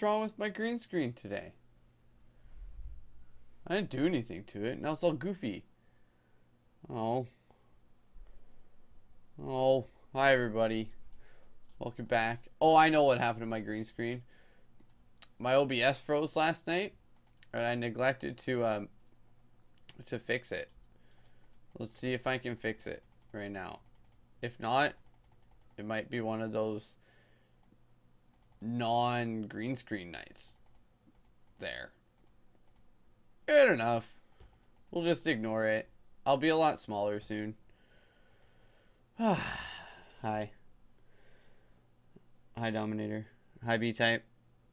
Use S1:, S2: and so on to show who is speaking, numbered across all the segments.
S1: What's wrong with my green screen today? I didn't do anything to it. Now it's all goofy. Oh. Oh. Hi, everybody. Welcome back. Oh, I know what happened to my green screen. My OBS froze last night, and I neglected to um to fix it. Let's see if I can fix it right now. If not, it might be one of those non green screen nights there. Good enough. We'll just ignore it. I'll be a lot smaller soon. Hi. Hi, Dominator. Hi, B-Type.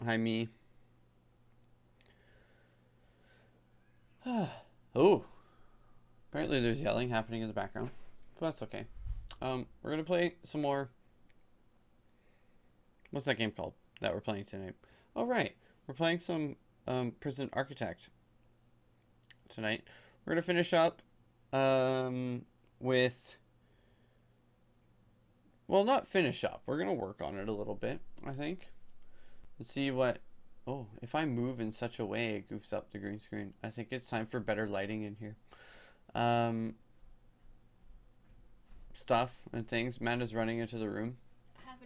S1: Hi, me. oh. Apparently there's yelling happening in the background. But that's okay. Um, we're going to play some more What's that game called that we're playing tonight? Oh, right. We're playing some um, Prison Architect tonight. We're going to finish up um, with... Well, not finish up. We're going to work on it a little bit, I think. Let's see what... Oh, if I move in such a way, it goofs up the green screen. I think it's time for better lighting in here. Um, stuff and things. Amanda's running into the room.
S2: I have.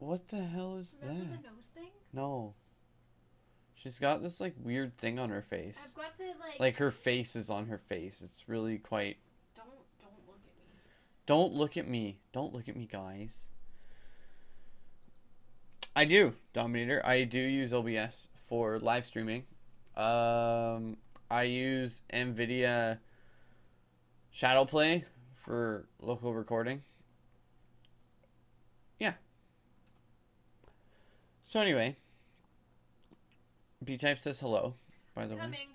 S1: What the hell is
S2: Remember
S1: that?
S2: the nose?
S1: No. She's got this like weird thing on her face.
S2: I've got the like.
S1: Like her face is on her face. It's really quite.
S2: Don't don't look at me.
S1: Don't look at me. Don't look at me, guys. I do, Dominator. I do use OBS for live streaming. Um, I use NVIDIA Shadowplay for local recording. Yeah. So anyway, B-Type says hello, by the way.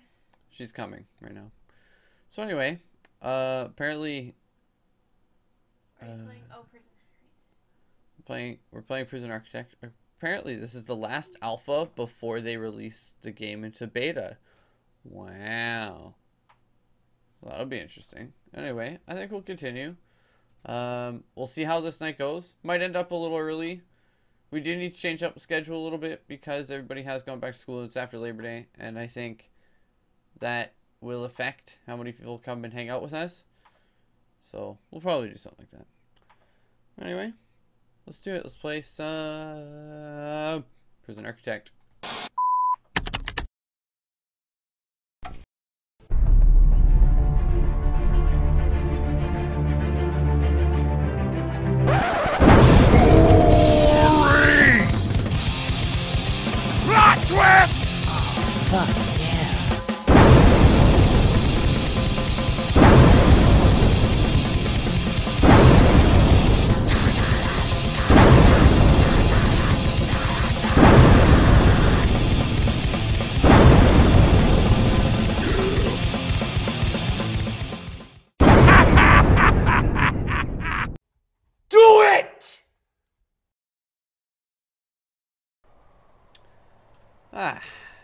S1: She's coming right now. So anyway, uh, apparently
S2: Are you
S1: Uh,
S2: playing? Oh, prison.
S1: playing we're playing Prison Architect. Apparently, this is the last alpha before they release the game into beta. Wow. So that'll be interesting. Anyway, I think we'll continue. Um, we'll see how this night goes. Might end up a little early. We do need to change up the schedule a little bit because everybody has gone back to school. It's after Labor Day, and I think that will affect how many people come and hang out with us. So we'll probably do something like that. Anyway, let's do it. Let's play some Prison Architect. Ah,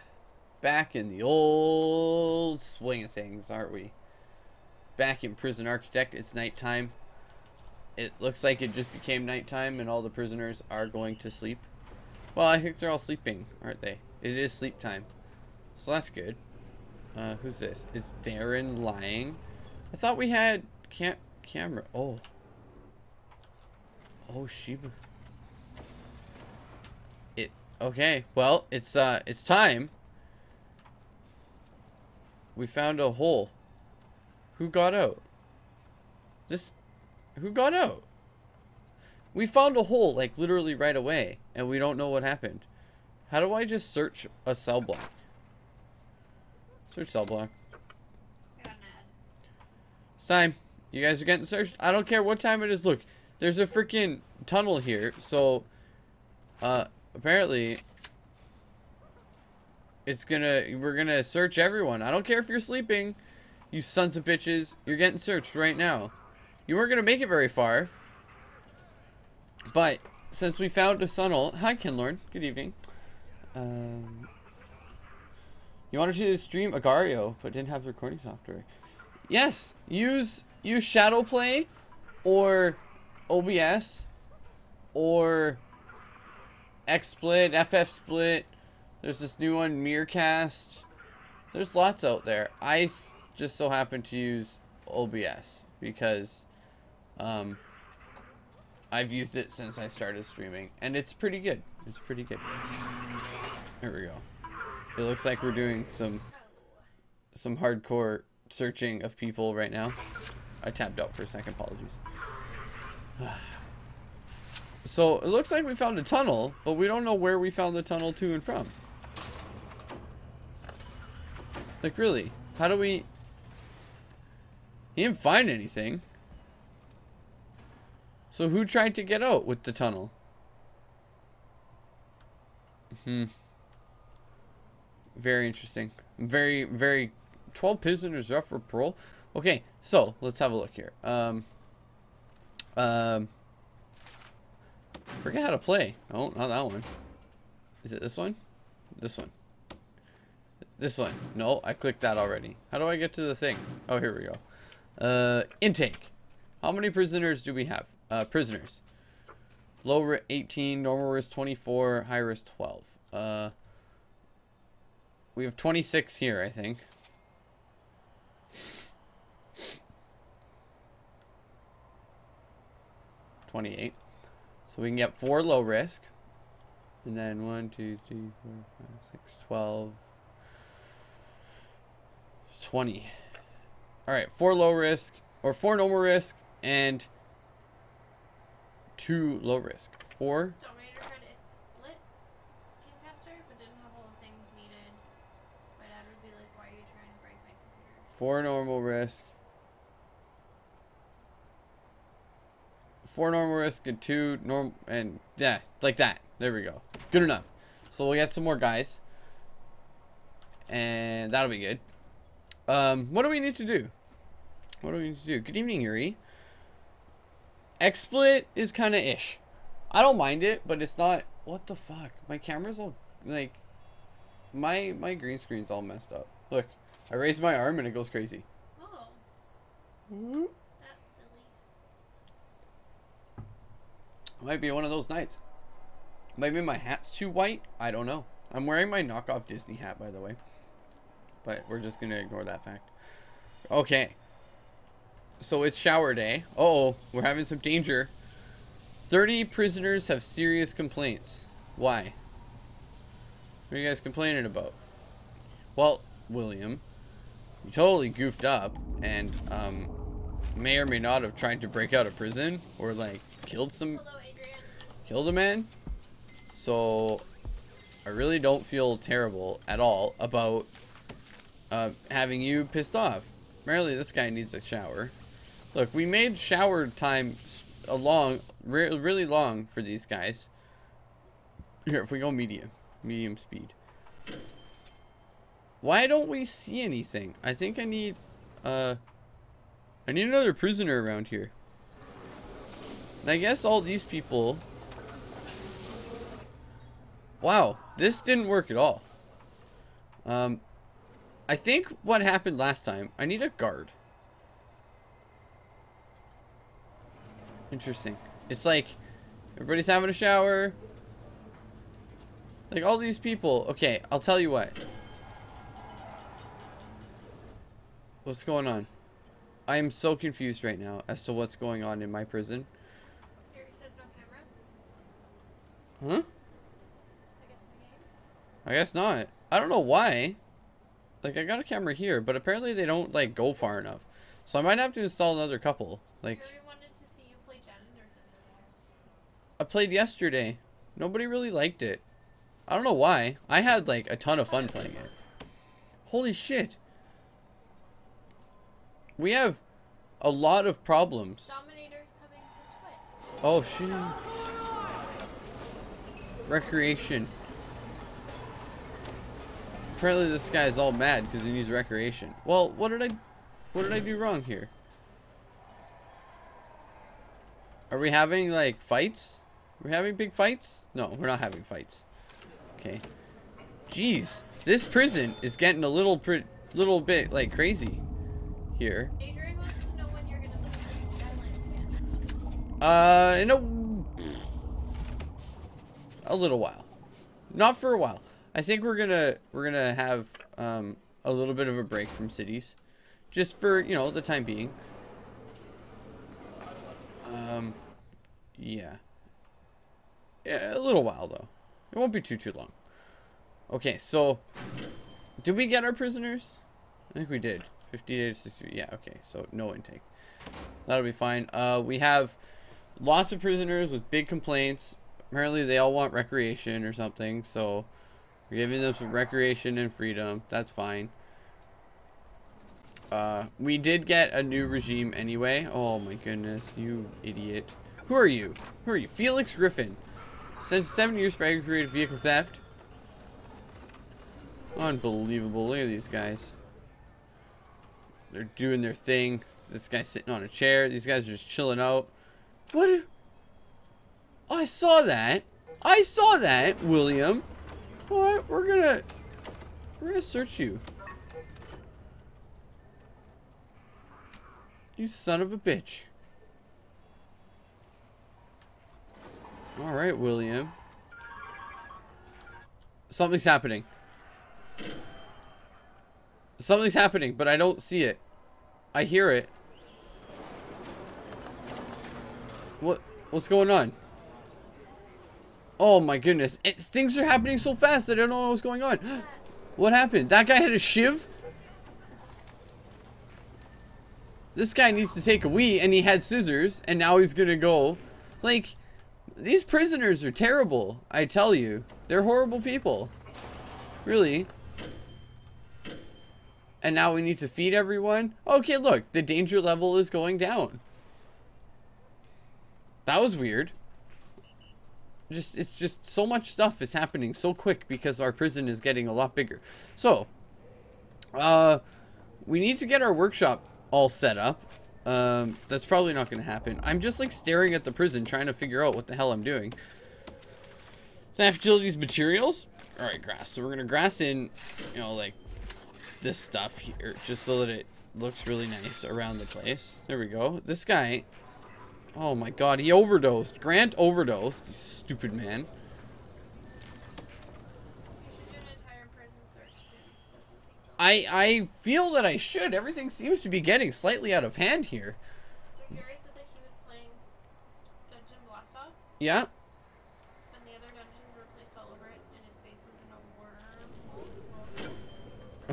S1: back in the old swing of things, aren't we? Back in Prison Architect, it's nighttime. It looks like it just became nighttime and all the prisoners are going to sleep. Well, I think they're all sleeping, aren't they? It is sleep time. So that's good. Uh, who's this? It's Darren lying. I thought we had cam camera. Oh. Oh, Sheba. Okay. Well, it's uh it's time. We found a hole. Who got out? This who got out? We found a hole like literally right away and we don't know what happened. How do I just search a cell block? Search cell block. It's time. You guys are getting searched. I don't care what time it is. Look, there's a freaking tunnel here. So, uh, apparently, it's gonna. We're gonna search everyone. I don't care if you're sleeping, you sons of bitches. You're getting searched right now. You weren't gonna make it very far, but since we found a tunnel. Hi, Kenlorn. Good evening. Um. You wanted to stream Agar.io, but didn't have the recording software. Yes, use use Shadowplay or OBS or XSplit, FFSplit. There's this new one, Mirrorcast. There's lots out there. I just so happen to use OBS because um, I've used it since I started streaming, and it's pretty good. It's pretty good. There we go. It looks like we're doing some some hardcore searching of people right now. I tapped out for a second, apologies. So it looks like we found a tunnel, but we don't know where we found the tunnel to and from. Like really, how do we? He didn't find anything. So who tried to get out with the tunnel? Hmm. Very interesting. Very, very. 12 prisoners up for parole. Okay, so let's have a look here. Um. Um. Forget how to play. Oh, not that one. Is it this one? This one. This one. No, I clicked that already. How do I get to the thing? Oh, here we go. Uh, intake. How many prisoners do we have? Uh, prisoners. Low risk 18, normal risk 24, high risk 12. Uh, we have 26 here, I think. Twenty-eight. So we can get four low risk. And then one, two, three, four, five, six, twelve. 20. Alright, four low risk, or four normal risk, and two low risk. Four.
S2: Dominator tried to split King Caster, but didn't have all the things needed. My dad would be like, why are you trying to break my computer?
S1: Four normal risk. Four normal risk and two normal and yeah, like that. There we go. Good enough. So we'll get some more guys. And that'll be good. Um, what do we need to do? What do we need to do? Good evening, Yuri. XSplit is kind of ish. I don't mind it, but it's not. What the fuck? My camera's all like. My my green screen's all messed up. Look, I raise my arm and it goes crazy.
S2: Oh,
S1: Mm-hmm.
S2: that's silly.
S1: Might be one of those nights. Maybe my hat's too white. I don't know. I'm wearing my knockoff Disney hat, by the way. But we're just gonna ignore that fact. Okay. So it's shower day. Uh oh, we're having some danger. 30 prisoners have serious complaints. Why? What are you guys complaining about? Well, William, you totally goofed up and um, may or may not have tried to break out of prison or like killed some. Killed a man. So I really don't feel terrible at all about uh, having you pissed off. Apparently, this guy needs a shower. Look, we made shower time a long, re- really long for these guys. Here, if we go medium, medium speed. Why don't we see anything? I think I need, uh, I need another prisoner around here. And I guess all these people Wow, this didn't work at all. Um, I think what happened last time, I need a guard. Interesting. It's like, everybody's having a shower. Like, all these people. Okay, I'll tell you what. What's going on? I am so confused right now as to what's going on in my prison.
S2: Here he says no cameras.
S1: Huh?
S2: I guess in the game.
S1: I guess not. I don't know why. Like, I got a camera here, but apparently they don't, like, go far enough. So I might have to install another couple. Like,
S2: Yuri wanted to see you play janitors in there.
S1: I played yesterday. Nobody really liked it. I don't know why. I had, like, a ton of fun playing it. Holy shit. We have a lot of problems.
S2: Dominator's coming to Twitch.
S1: Oh, shit. Recreation. Apparently this guy's all mad because he needs recreation. Well, what did I what did I do wrong here? Are we having like fights? We're having big fights? No, we're not having fights. Okay. Jeez, this prison is getting a little pri- little bit like crazy here.
S2: Adrian wants to know when you're gonna play City again.
S1: Uh, in a a little while, not for a while. I think we're gonna we're gonna have um a little bit of a break from cities, just for you know the time being. Um, yeah. Yeah, a little while though. It won't be too too long. Okay, so did we get our prisoners? I think we did. 58 to 60. Yeah, okay. So no intake. That'll be fine. Uh, we have lots of prisoners with big complaints. Apparently, they all want recreation or something. So we're giving them some recreation and freedom. That's fine. Uh, we did get a new regime anyway. Oh my goodness, you idiot. Who are you? Who are you? Felix Griffin. Since seven years for aggravated vehicle theft. Unbelievable. Look at these guys. They're doing their thing. This guy's sitting on a chair. These guys are just chilling out. What? I saw that. I saw that, William. What? We're gonna... We're gonna search you. You son of a bitch. Alright, William. Something's happening. Something's happening, but I don't see it. I hear it. What what's going on? Oh my goodness. It's, things are happening so fast I don't know what's going on. What happened? That guy had a shiv? This guy needs to take a wee and he had scissors and now he's gonna go. Like, these prisoners are terrible, I tell you. They're horrible people. Really. And now we need to feed everyone? Okay, look, the danger level is going down. That was weird. Just it's just so much stuff is happening so quick because our prison is getting a lot bigger. So, uh we need to get our workshop all set up. Um that's probably not going to happen. I'm just like staring at the prison trying to figure out what the hell I'm doing. So I have these materials. All right, grass. So we're going to grass in, you know, like this stuff here just so that it looks really nice around the place. There we go. This guy Oh my god, he overdosed. Grant overdosed. You stupid man.
S2: You should do an entire prison search soon. So it's the same
S1: I I feel that I should. Everything seems to be getting slightly out of hand here.
S2: So Gary said that he was playing Dungeon Blastoff,
S1: Yeah.
S2: and the other dungeons were placed all over it, and his base was in a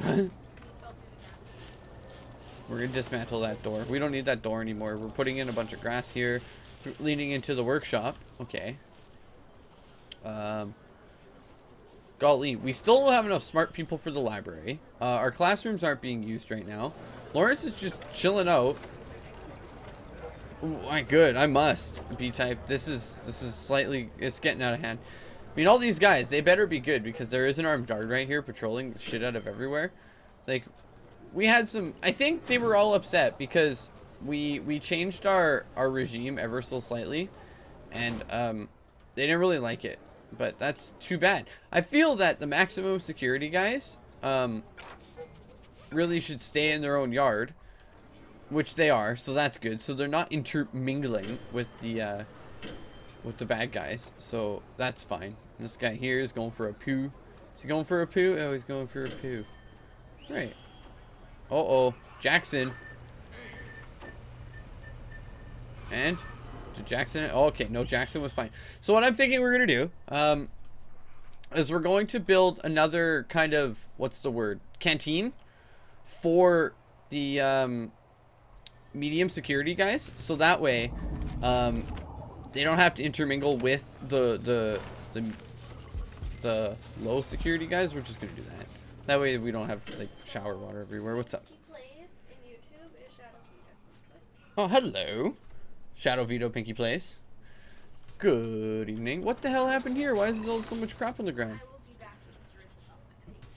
S2: wormhole. He fell through the ground.
S1: We're gonna dismantle that door. We don't need that door anymore. We're putting in a bunch of grass here, leading into the workshop. Okay. Um. Golly, we still don't have enough smart people for the library. Uh, our classrooms aren't being used right now. Lawrence is just chilling out. Ooh, my good. I must B type. This is this is slightly. It's getting out of hand. I mean, all these guys, they better be good because there is an armed guard right here patrolling shit out of everywhere. Like, we had some i think they were all upset because we we changed our our regime ever so slightly and um they didn't really like it but that's too bad. I feel that the maximum security guys um really should stay in their own yard which they are so that's good. So they're not intermingling with the uh with the bad guys so that's fine. This guy here is going for a poo. Is he going for a poo? Oh he's going for a poo. Right uh-oh. Jackson. And? Did Jackson... Oh, okay, no, Jackson was fine. So what I'm thinking we're going to do, um, is we're going to build another kind of, what's the word? Canteen for the, um, medium security guys. So that way, um, they don't have to intermingle with the, the, the, the low security guys. We're just going to do that. That way we don't have like shower water everywhere. What's up?
S2: He plays in YouTube Shadow Vita.
S1: Oh, hello. Shadow Vito Pinky Plays. Good evening. What the hell happened here? Why is there all so much crap on the ground?
S2: I will be back to rinse this off my face.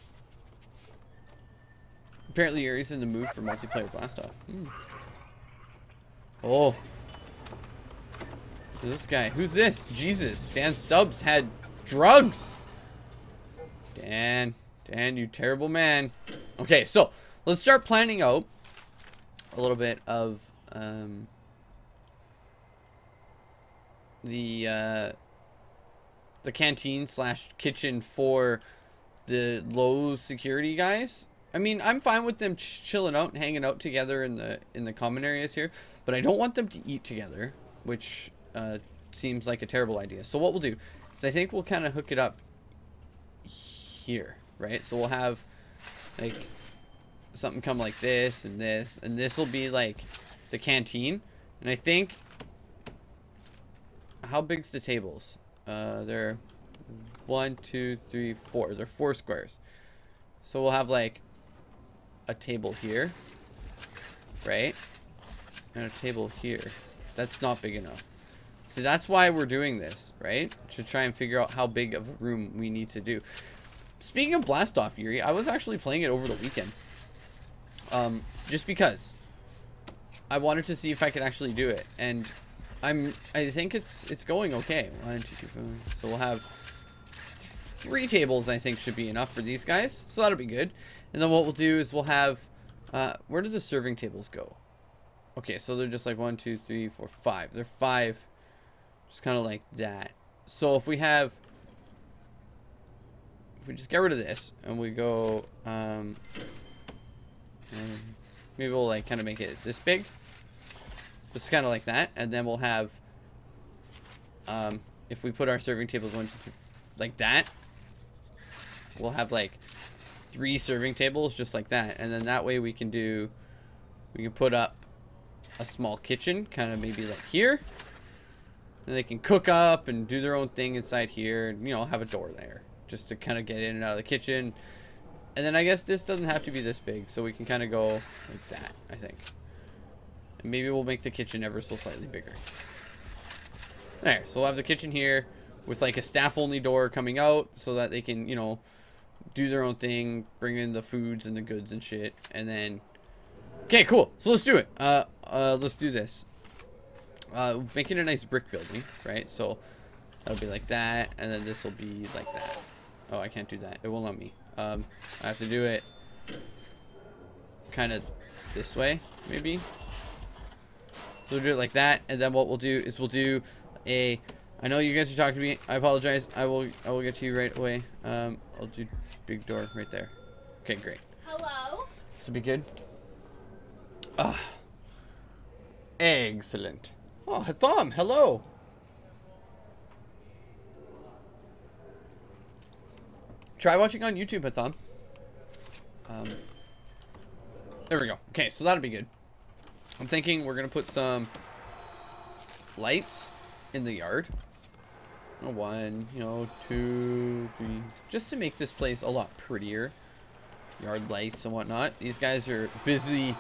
S1: Apparently Yuri's in the mood for multiplayer blast off. Hmm. Oh. This guy? Who's this? Jesus. Dan Stubbs had drugs. Dan. Dan, you terrible man. Okay, so let's start planning out a little bit of um, the uh, the canteen slash kitchen for the low security guys. I mean, I'm fine with them ch chilling out and hanging out together in the in the common areas here, but I don't want them to eat together, which uh, seems like a terrible idea. So what we'll do is I think we'll kind of hook it up here, right? So we'll have like something come like this and this, and this will be like the canteen. And I think how big's the tables? Uh, they're one, two, three, four. They're four squares. So we'll have like a table here, right? And a table here. That's not big enough. So that's why we're doing this, right? To try and figure out how big of a room we need to do. Speaking of Blast Off Yuri, I was actually playing it over the weekend. Um, just because. I wanted to see if I could actually do it. And I'm I think it's it's going okay. One, two, three, four. So we'll have three tables I think should be enough for these guys. So that'll be good. And then what we'll do is we'll have uh where do the serving tables go? Okay, so they're just like one, two, three, four, five. They're five. Just kind of like that. So if we have if we just get rid of this and we go um maybe we'll like kind of make it this big just kind of like that and then we'll have um if we put our serving tables one, two, three, like that, we'll have like three serving tables just like that. And then that way we can do, we can put up a small kitchen, kind of maybe like here. And they can cook up and do their own thing inside here. And, you know, have a door there just to kind of get in and out of the kitchen. And then I guess this doesn't have to be this big, so we can kind of go like that, I think. And maybe we'll make the kitchen ever so slightly bigger. There, so we'll have the kitchen here with like a staff-only door coming out so that they can, you know, do their own thing, bring in the foods and the goods and shit, and then... Okay, cool. So let's do it. Uh, uh, let's do this. Uh, making a nice brick building, right? So that'll be like that, and then this will be like that. Oh, I can't do that. It won't let me. Um, I have to do it kind of this way, maybe. So we'll do it like that, and then what we'll do is we'll do a. I know you guys are talking to me. I apologize. I will. I will get to you right away. Um, I'll do big door right there. Okay, great.
S2: Hello?
S1: This will be good. Ah, excellent. Oh, Hatham, hello. Try watching on YouTube, Hatham. Um, there we go. Okay, so that'll be good. I'm thinking we're gonna put some lights in the yard. One, you know, two, three, just to make this place a lot prettier. Yard lights and whatnot. These guys are busy,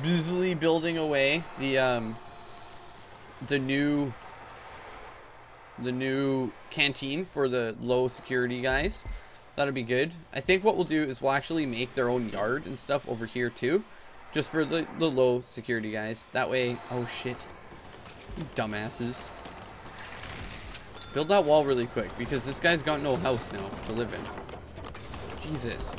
S1: busily building away the um, the new, the new canteen for the low security guys. That'll be good. I think what we'll do is we'll actually make their own yard and stuff over here too. Just for the, the low security guys. That way... Oh, shit. You dumbasses. Build that wall really quick. Because this guy's got no house now to live in. Jesus.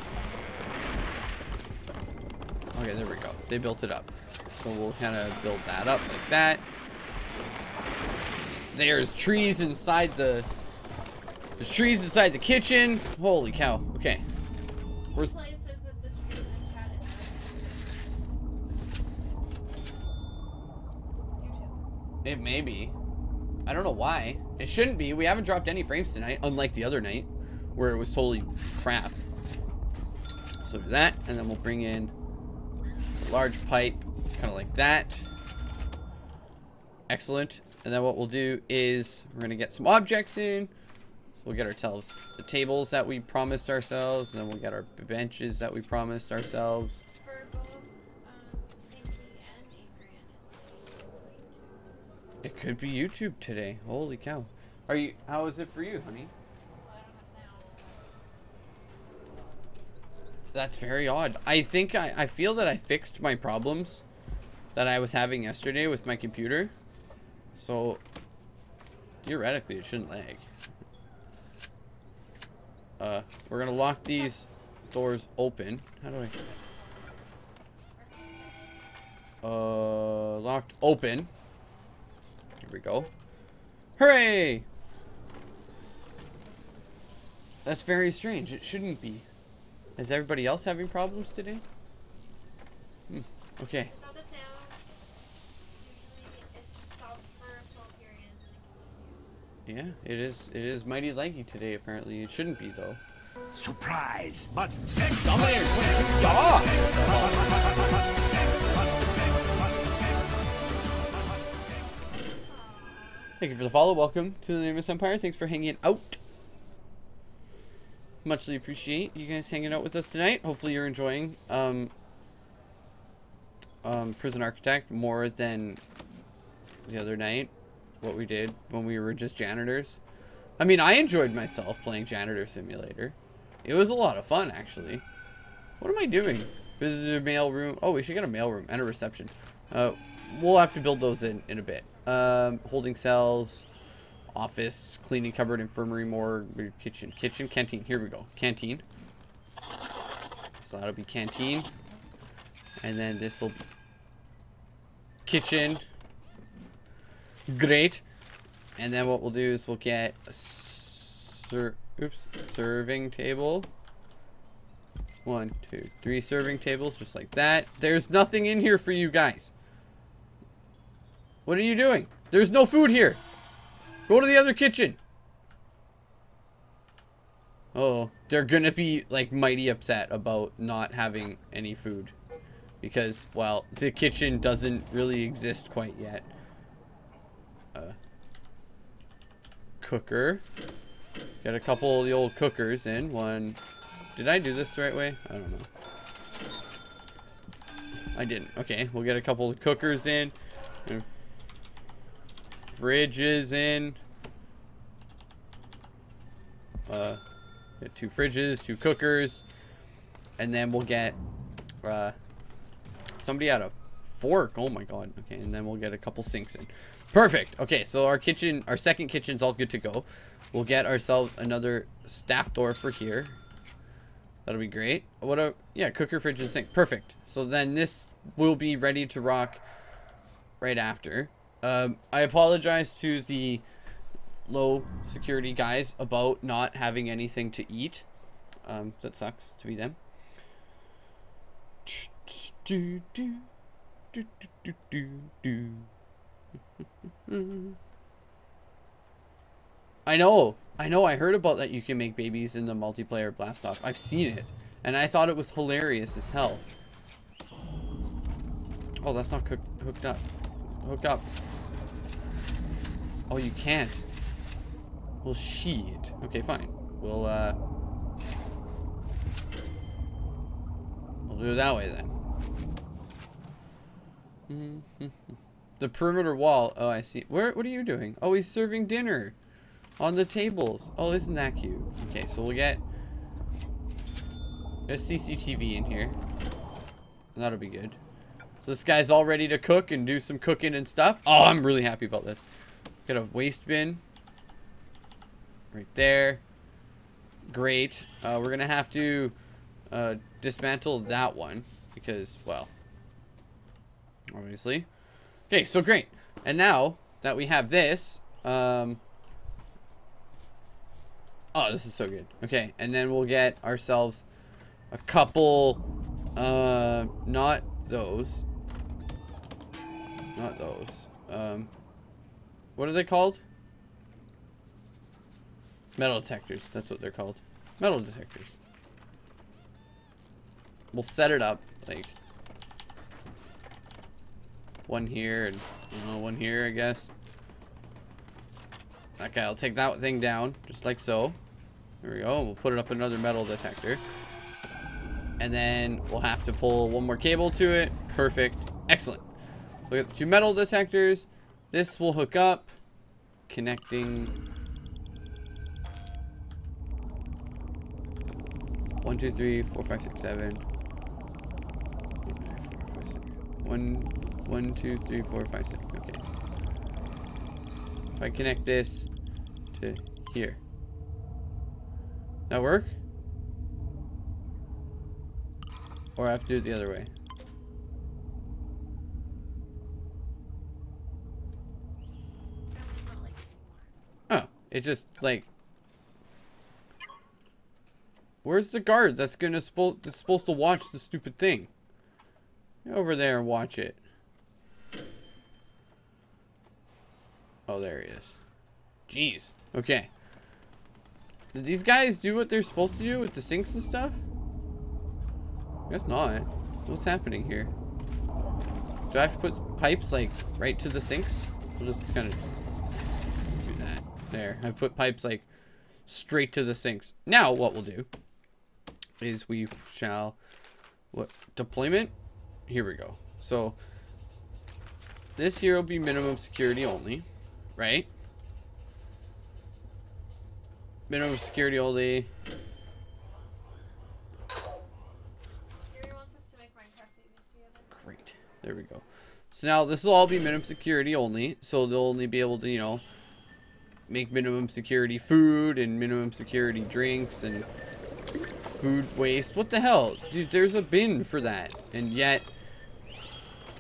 S1: Okay, there we go. They built it up. So we'll kind of build that up like that. There's trees inside the there's trees inside the kitchen. Holy cow. Okay. Where's
S2: Play says that the stream in chat is YouTube.
S1: it may be. I don't know why. It shouldn't be. We haven't dropped any frames tonight, unlike the other night, where it was totally crap. So do that, and then we'll bring in a large pipe, kind of like that. Excellent. And then what we'll do is we're gonna get some objects in. We'll get ourselves the tables that we promised ourselves, and then we'll get our benches that we promised ourselves. It could be YouTube today. Holy cow. Are you how is it for you, honey? That's very odd. I think I, I feel that I fixed my problems that I was having yesterday with my computer. So theoretically it shouldn't lag. Uh we're gonna lock these doors open. How do I Uh locked open. Here we go. Hooray! That's very strange. It shouldn't be. Is everybody else having problems today? Hmm. Okay.
S2: So the sound, usually it just stops for a small period and then it continues.
S1: Yeah, it is. It is mighty laggy today. Apparently, it shouldn't be though.
S3: Surprise! But
S1: Thank you for the follow. Welcome to the Nameless Empire. Thanks for hanging out. Muchly appreciate you guys hanging out with us tonight. Hopefully, you're enjoying um, um, Prison Architect more than the other night. What we did when we were just janitors. I mean, I enjoyed myself playing Janitor Simulator. It was a lot of fun, actually. What am I doing? Visitor mail room. Oh, we should get a mail room and a reception. Uh, we'll have to build those in in a bit. Um, holding cells, office, cleaning cupboard, infirmary, morgue, kitchen, kitchen, canteen. Here we go, canteen. So that'll be canteen, and then this will be kitchen. Great. And then what we'll do is we'll get a ser oops, serving table. One, two, three serving tables, just like that. There's nothing in here for you guys. What are you doing? There's no food here. Go to the other kitchen. Oh, they're gonna be like mighty upset about not having any food. Because, well, the kitchen doesn't really exist quite yet. Cooker. Got a couple of the old cookers in. One. Did I do this the right way? I don't know. I didn't. Okay, we'll get a couple of cookers in. And fridges in. Uh, get two fridges, two cookers, and then we'll get uh, somebody out a fork. Oh my god. Okay, and then we'll get a couple sinks in. Perfect. Okay, so our kitchen, our second kitchen's all good to go. We'll get ourselves another staff door for here. That'll be great. What a yeah, cooker, fridge, and sink. Perfect. So then this will be ready to rock right after. Um, I apologize to the low security guys about not having anything to eat. Um, that sucks to be them. Do, do, do, do, do, do. I know. I know. I heard about that you can make babies in the multiplayer blast off. I've seen it. And I thought it was hilarious as hell. Oh, that's not hooked up. Hooked up. Oh, you can't. Well, shit. Okay, fine. We'll, uh... We'll do it that way, then. the perimeter wall. Oh, I see. Where? What are you doing? Oh, he's serving dinner. On the tables. Oh, isn't that cute? Okay, so we'll get... There's CCTV in here. That'll be good. So this guy's all ready to cook and do some cooking and stuff. Oh, I'm really happy about this. Got a waste bin. Right there. Great. Uh, we're going to have to uh, dismantle that one. Because, well, obviously. Okay, so great. And now that we have this, um, oh, this is so good. Okay, and then we'll get ourselves a couple, uh, not those, not those. Um, what are they called? Metal detectors. That's what they're called. Metal detectors. We'll set it up like one here and you know, one here, I guess. Okay, I'll take that thing down, just like so. There we go. We'll put it up another metal detector. And then we'll have to pull one more cable to it. Perfect. Excellent. We got two metal detectors. This will hook up. Connecting. One, two, three, four, five, six, seven. One, two, three, four, five, six. Okay. If I connect this to here. That work? Or I have to do it the other way. Oh, it just like. Where's the guard that's gonna supposed to watch the stupid thing? Over there watch it. Oh, there he is. Jeez. Okay. Did these guys do what they're supposed to do with the sinks and stuff? I guess not. What's happening here? Do I have to put pipes, like, right to the sinks? I'll just kind of do that. There. I've put pipes, like, straight to the sinks. Now, what we'll do is we shall... What? Deployment? Here we go. So, this here will be minimum security only, right? Minimum security only. Great. There we go. So now this will all be minimum security only. So they'll only be able to, you know, make minimum security food and minimum security drinks and food waste. What the hell? Dude, there's a bin for that. And yet,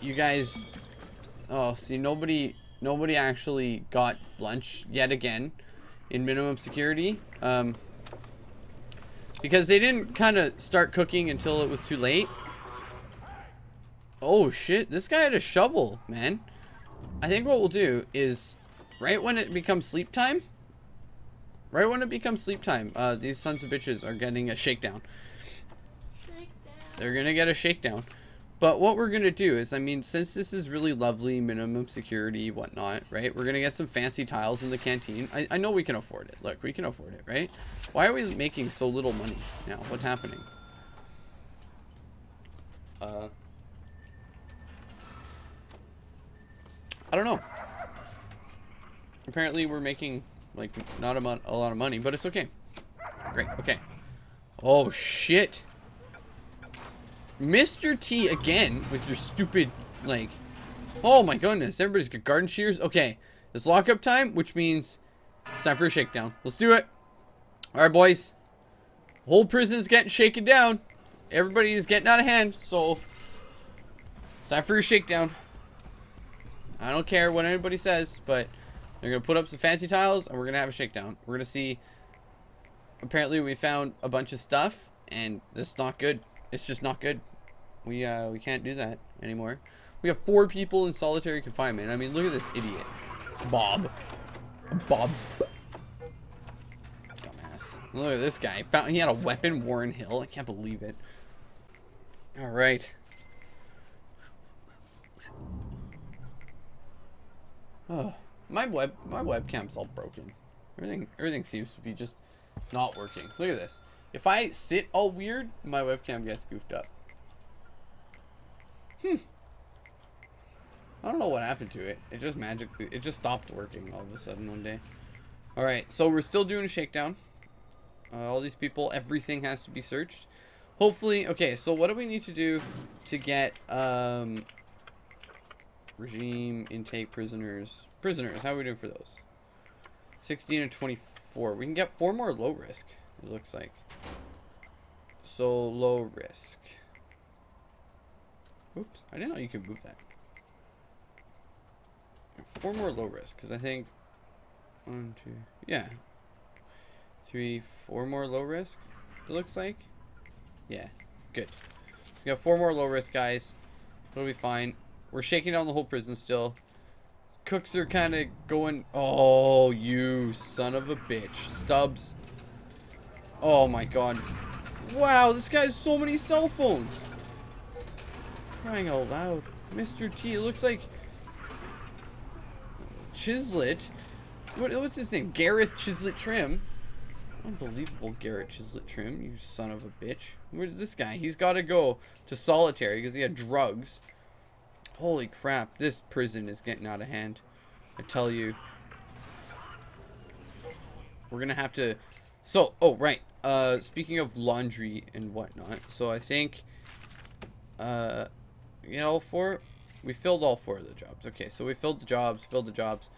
S1: you guys... Oh, see, nobody... Nobody actually got lunch yet again in minimum security. Um, because they didn't kind of start cooking until it was too late. Oh shit, this guy had a shovel, man. I think what we'll do is, right when it becomes sleep time, Right when it becomes sleep time, uh, these sons of bitches are getting a shakedown.
S2: Shakedown.
S1: They're gonna get a shakedown. But what we're gonna do is, I mean, since this is really lovely, minimum security, whatnot, right? We're gonna get some fancy tiles in the canteen. I, I know we can afford it. Look, we can afford it, right? Why are we making so little money now? What's happening? Uh, I don't know. Apparently, we're making like not a, a lot of money, but it's okay. Great. Okay. Oh shit. Mr. T again with your stupid like Oh my goodness, everybody's got garden shears. Okay. It's lockup time, which means it's time for a shakedown. Let's do it. Alright boys. Whole prison's getting shaken down. Everybody is getting out of hand, so it's time for your shakedown. I don't care what anybody says, but they're gonna put up some fancy tiles and we're gonna have a shakedown. We're gonna see apparently we found a bunch of stuff and it's not good. It's just not good. We uh we can't do that anymore. We have four people in solitary confinement. I mean, look at this idiot. Bob. Bob. Dumbass. Look at this guy. Found he had a weapon, Warren Hill. I can't believe it. All right. Oh, my web my webcam's all broken. Everything everything seems to be just not working. Look at this. If I sit all weird, my webcam gets goofed up. Hmm. I don't know what happened to it. It just magically, it just stopped working all of a sudden one day. Alright, so we're still doing a shakedown. Uh, all these people, everything has to be searched. Hopefully, okay, so what do we need to do to get, um, regime, intake, prisoners. Prisoners, how are we doing for those? 16 and 24. We can get four more low risk, it looks like. So, low risk. Oops, I didn't know you could move that. Four more low risk, because I think one, two, yeah, three, four more low risk. It looks like, yeah, good. We got four more low risk guys. It'll be fine. We're shaking down the whole prison still. Cooks are kind of going. Oh, you son of a bitch, Stubbs. Oh my god. Wow, this guy has so many cell phones. Crying out loud. Mr. T, it looks like Chislet. What, what's his name? Gareth Chislet Trim. Unbelievable Garrett Chislet Trim, you son of a bitch. Where's this guy? He's got to go to solitary because he had drugs. Holy crap, this prison is getting out of hand. I tell you. We're going to have to... So, oh, right. Uh, speaking of laundry and whatnot. So, I think... Uh, you know, four... We filled all four of the jobs. Okay, so we filled the jobs, filled the jobs.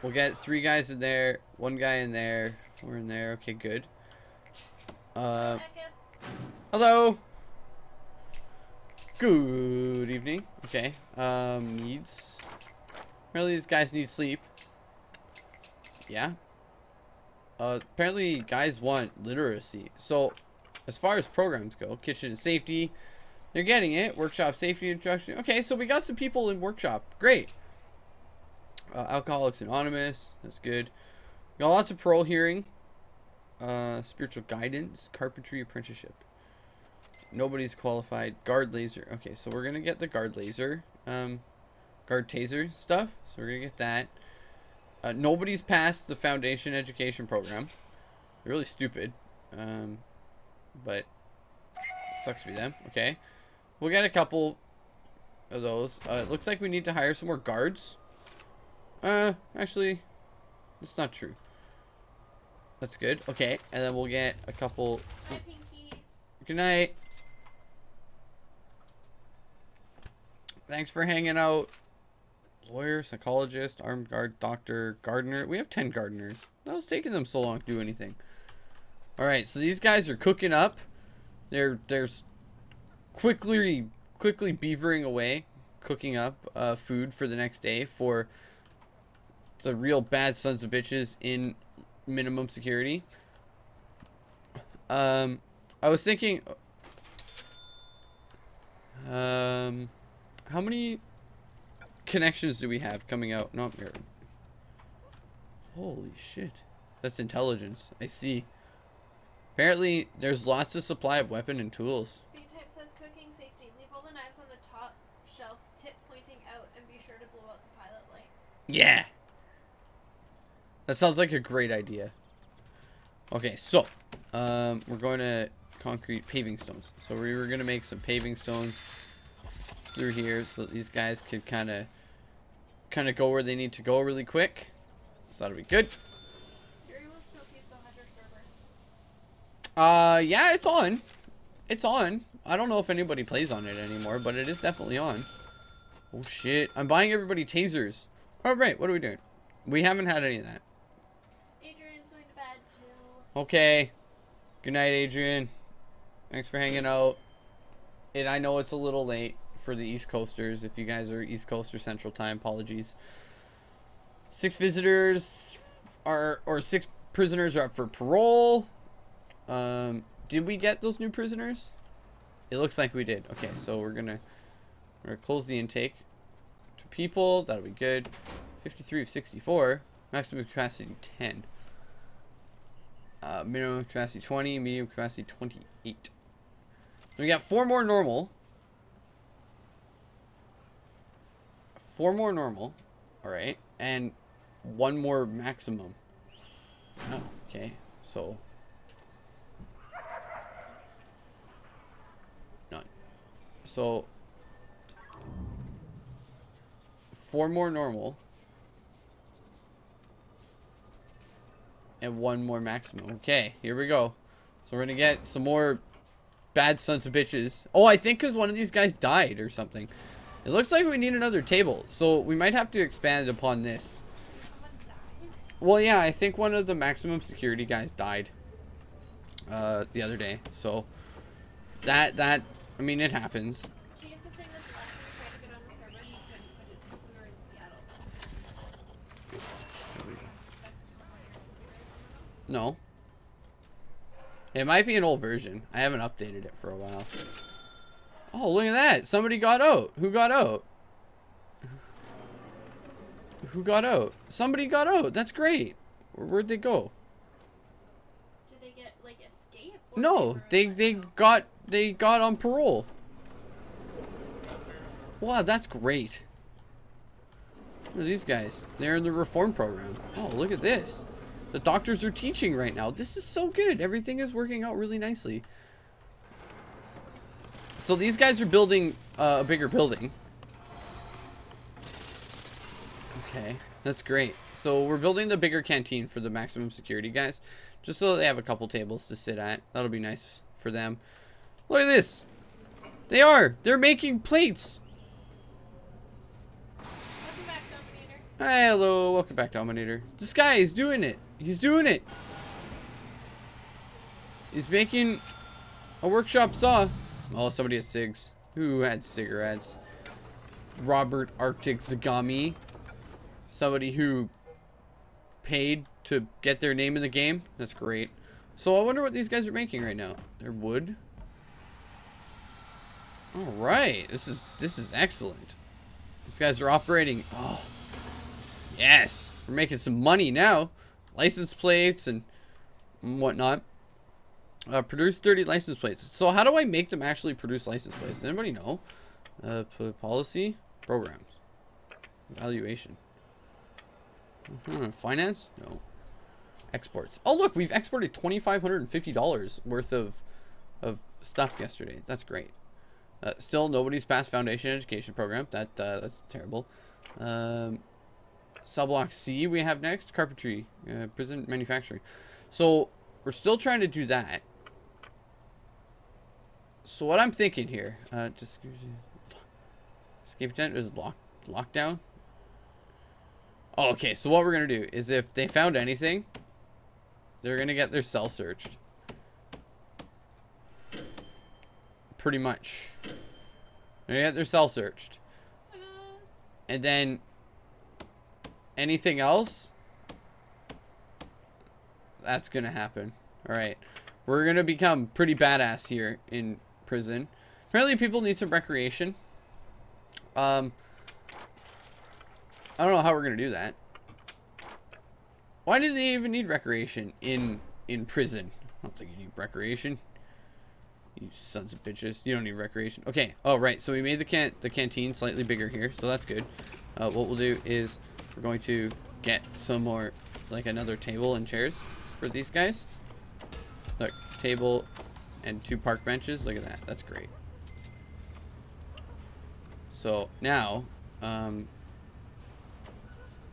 S1: We'll get three guys in there, one guy in there, four in there. Okay, good. Uh, hello. Good evening. Okay. Um, needs. Apparently these guys need sleep. Yeah. Uh, apparently guys want literacy. So, as far as programs go, kitchen and safety, they're getting it. Workshop safety instruction. Okay, so we got some people in workshop. Great. Uh, Alcoholics Anonymous. That's good. Got lots of parole hearing. Uh, spiritual guidance. Carpentry apprenticeship. Nobody's qualified. Guard taser. Okay, so we're going to get the guard taser. Um, guard taser stuff. So we're going to get that. Uh, nobody's passed the foundation education program. They're really stupid. Um, but sucks to be them. Okay. We'll get a couple of those. Uh, it looks like we need to hire some more guards. Uh, actually, it's not true. That's good. Okay, and then we'll get a couple.
S2: Hi.
S1: Good night. Thanks for hanging out. Lawyer, psychologist, armed guard, doctor, gardener. We have 10 gardeners. That was taking them so long to do anything. Alright, so these guys are cooking up. They're they're quickly quickly beavering away, cooking up uh, food for the next day for the real bad sons of bitches in minimum security. Um, I was thinking. Um, how many connections do we have coming out? No, here. Holy shit. That's intelligence. I see. Apparently, there's lots of supply of weapon and tools.
S2: B-type says cooking safety. Leave all the knives on the top shelf, tip pointing out, and be sure to blow out the pilot light.
S1: Yeah. That sounds like a great idea. Okay, so um, we're going to concrete paving stones. So we were gonna make some paving stones through here so that these guys could kind of kind of go where they need to go really quick. So that'll be good.
S2: Yuri wants to know if you still have your server.
S1: Uh, yeah, it's on. It's on. I don't know if anybody plays on it anymore, but it is definitely on. Oh shit! I'm buying everybody tasers. All right, what are we doing? We haven't had any of that.
S2: Adrian's going to bed too.
S1: Okay. Good night, Adrian. Thanks for hanging out. And I know it's a little late for the East Coasters. If you guys are East Coast or Central Time, apologies. Six visitors are, or six prisoners are up for parole. Um, did we get those new prisoners? It looks like we did. Okay, so we're gonna we're gonna close the intake to people. That'll be good. 53 of 64. Maximum capacity 10. Uh, minimum capacity 20, medium capacity 28. So we got four more normal. Four more normal. Alright. And one more maximum. Oh, okay. So. None. So. Four more normal. And one more maximum. Okay, here we go. So we're gonna get some more bad sons of bitches. Oh, I think because one of these guys died or something. It looks like we need another table. So we might have to expand upon this. Well, yeah, I think one of the maximum security guys died uh, the other day. So that, that, I mean, it happens. No. It might be an old version. I haven't updated it for a while. Oh, look at that. Somebody got out. Who got out? Who got out? Somebody got out. That's great. Where, where'd they go?
S2: Did they get like escape?
S1: No, they they got they got on parole. Wow, that's great. Look at these guys. They're in the reform program. Oh, look at this. The doctors are teaching right now. This is so good. Everything is working out really nicely. So these guys are building uh, a bigger building. Okay, that's great. So we're building the bigger canteen for the maximum security guys. Just so they have a couple tables to sit at. That'll be nice for them. Look at this. They are. They're making plates.
S2: Welcome back, Dominator.
S1: Hi, hello. Welcome back, Dominator. This guy is doing it. He's doing it. He's making a workshop saw. Oh, somebody had cigs. Who had cigarettes? Robert Arctic Zagami. Somebody who paid to get their name in the game. That's great. So I wonder what these guys are making right now. They're wood. All right. This is this is excellent. These guys are operating. Oh, yes. We're making some money now. License plates and whatnot. Uh, produce 30 license plates. So how do I make them actually produce license plates? Anybody know? Uh, policy, programs, evaluation, Mhm, finance. No. Exports. Oh look, we've exported twenty five hundred and fifty dollars worth of of stuff yesterday. That's great. Uh, still, nobody's passed foundation education program. That uh, that's terrible. Um, Subblock C we have next carpentry, uh, prison manufacturing. So we're still trying to do that. So what I'm thinking here, uh, just escape tent is lock lockdown. Oh, okay, so what we're gonna do is if they found anything, they're gonna get their cell searched. Pretty much. They're gonna get their cell searched. And then anything else, that's gonna happen. Alright. We're gonna become pretty badass here in prison. Apparently people need some recreation. Um I don't know how we're gonna do that. Why do they even need recreation in in prison? I don't think you need recreation. You sons of bitches. You don't need recreation. Okay. Oh, right. So we made the can the canteen slightly bigger here, so that's good. Uh, what we'll do is we're going to get some more, like another table and chairs for these guys. Look, table and two park benches. Look at that. That's great. So now, um,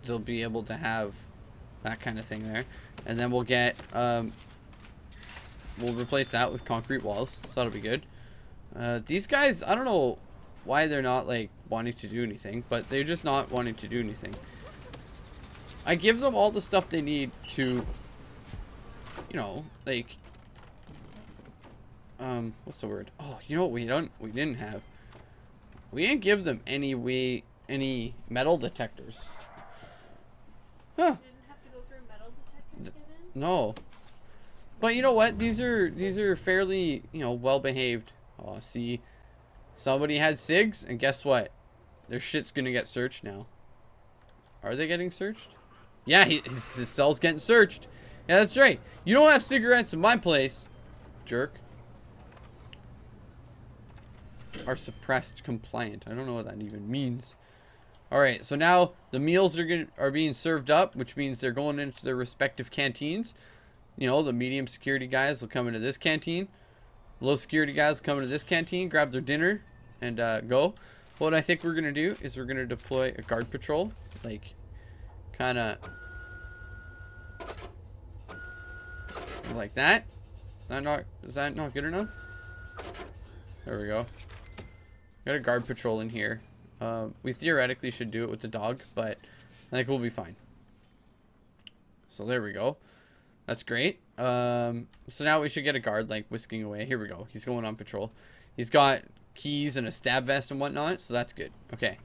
S1: they'll be able to have that kind of thing there. And then we'll get, um, we'll replace that with concrete walls. So that'll be good. Uh, these guys, I don't know why they're not, like, wanting to do anything. But they're just not wanting to do anything. I give them all the stuff they need to, you know, like, um, what's the word? Oh, you know what we don't, we didn't have? We didn't give them any, we, any metal detectors. Huh.
S2: You didn't have to go through metal detectors given?
S1: No. But you know what? These are these are fairly, you know, well behaved. Oh, see. Somebody had SIGs, and guess what? Their shit's gonna get searched now. Are they getting searched? Yeah, he, his, his cell's getting searched. Yeah, that's right. You don't have cigarettes in my place, jerk. Are suppressed compliant. I don't know what that even means. All right, so now the meals are going are being served up, which means they're going into their respective canteens. You know, the medium security guys will come into this canteen. Low security guys will come into this canteen, grab their dinner, and uh, go. What I think we're gonna do is we're gonna deploy a guard patrol, like, kind of like that. Is that not is that not good enough? There we go. Got a guard patrol in here. Uh, we theoretically should do it with the dog, but I think we'll be fine. So there we go. That's great. Um, so now we should get a guard, like, whisking away. Here we go. He's going on patrol. He's got keys and a stab vest and whatnot, so that's good. Okay.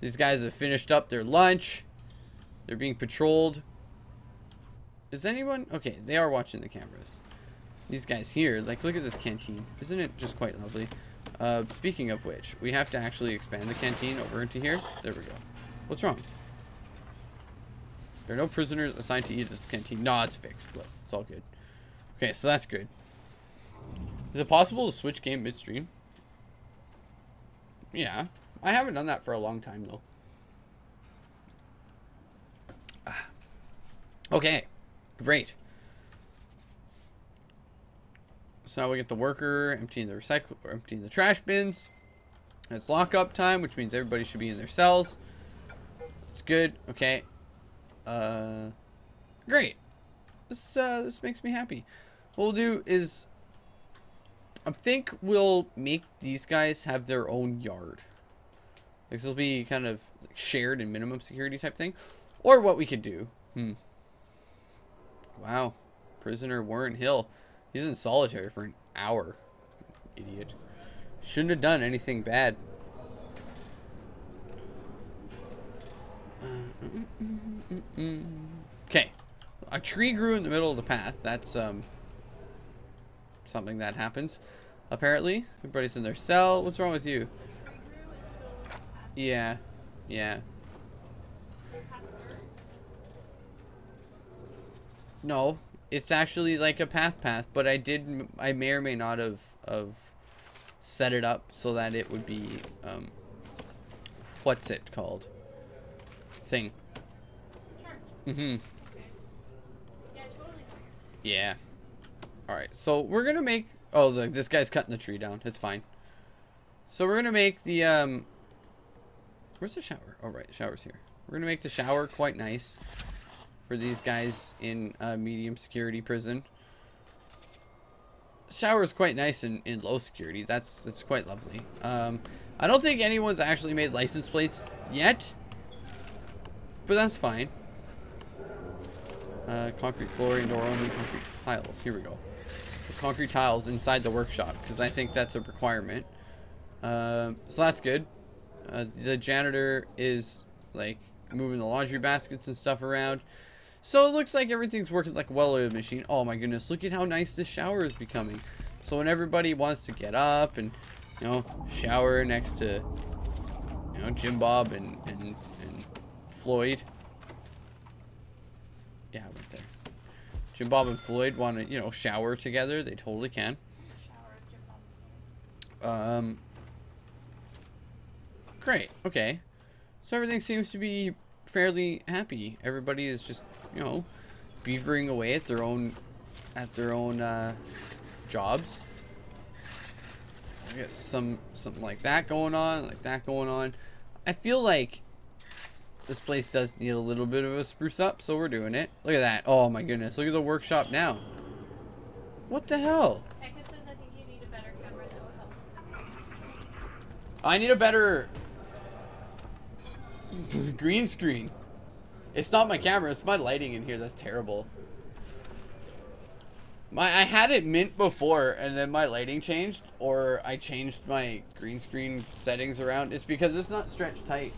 S1: These guys have finished up their lunch. They're being patrolled. Is anyone... Okay, they are watching the cameras. These guys here, like, look at this canteen. Isn't it just quite lovely? Uh, speaking of which, we have to actually expand the canteen over into here. There we go. What's wrong? There are no prisoners assigned to eat at this canteen. No, it's fixed. Look, it's all good. Okay, so that's good. Is it possible to switch game midstream? Yeah. I haven't done that for a long time, though. Okay. Great. So now we get the worker emptying the recycle or emptying the trash bins. It's lockup time, which means everybody should be in their cells. It's good. Okay. Uh, great. This uh, this makes me happy. What we'll do is, I think we'll make these guys have their own yard. Like This will be kind of shared and minimum security type thing, or what we could do. Hmm. Wow, prisoner Warren Hill. He's in solitary for an hour. Idiot. Shouldn't have done anything bad. Okay. A tree grew in the middle of the path. That's um something that happens. Apparently. Everybody's in their cell. What's wrong with you? Yeah. Yeah. No, it's actually like a path path, but I did I may or may not have of set it up so that it would be um what's it called? Thing. Mhm.
S2: Yeah, totally know what you're saying.
S1: Yeah. All right. So we're going to make Oh, look, this guy's cutting the tree down. It's fine. So we're going to make the um Where's the shower? Oh, right. Shower's here. We're going to make the shower quite nice for these guys in uh, medium security prison. Shower is quite nice in, in low security. That's that's quite lovely. Um, I don't think anyone's actually made license plates yet, but that's fine. Uh, concrete flooring, door only, concrete tiles. Here we go. The concrete tiles inside the workshop because I think that's a requirement. Um, so that's good. Uh, the janitor is like moving the laundry baskets and stuff around. So it looks like everything's working like a well-oiled machine. Oh my goodness, look at how nice this shower is becoming. So when everybody wants to get up and, you know, shower next to, you know, Jim Bob and, and, and Floyd. Yeah, right there. Jim Bob and Floyd want to, you know, shower together. They totally can. Um, great. Okay. So everything seems to be fairly happy. Everybody is just, you know, beavering away at their own, at their own uh, jobs. I get some something like that going on, like that going on. I feel like this place does need a little bit of a spruce up, so we're doing it. Look at that. Oh my goodness. Look at the workshop now. What the hell?
S2: Says I need a better camera that will help.
S1: I need a better green screen. It's not my camera, it's my lighting in here. That's terrible. My I had it mint before and then my lighting changed or I changed my green screen settings around. It's because it's not stretched tight.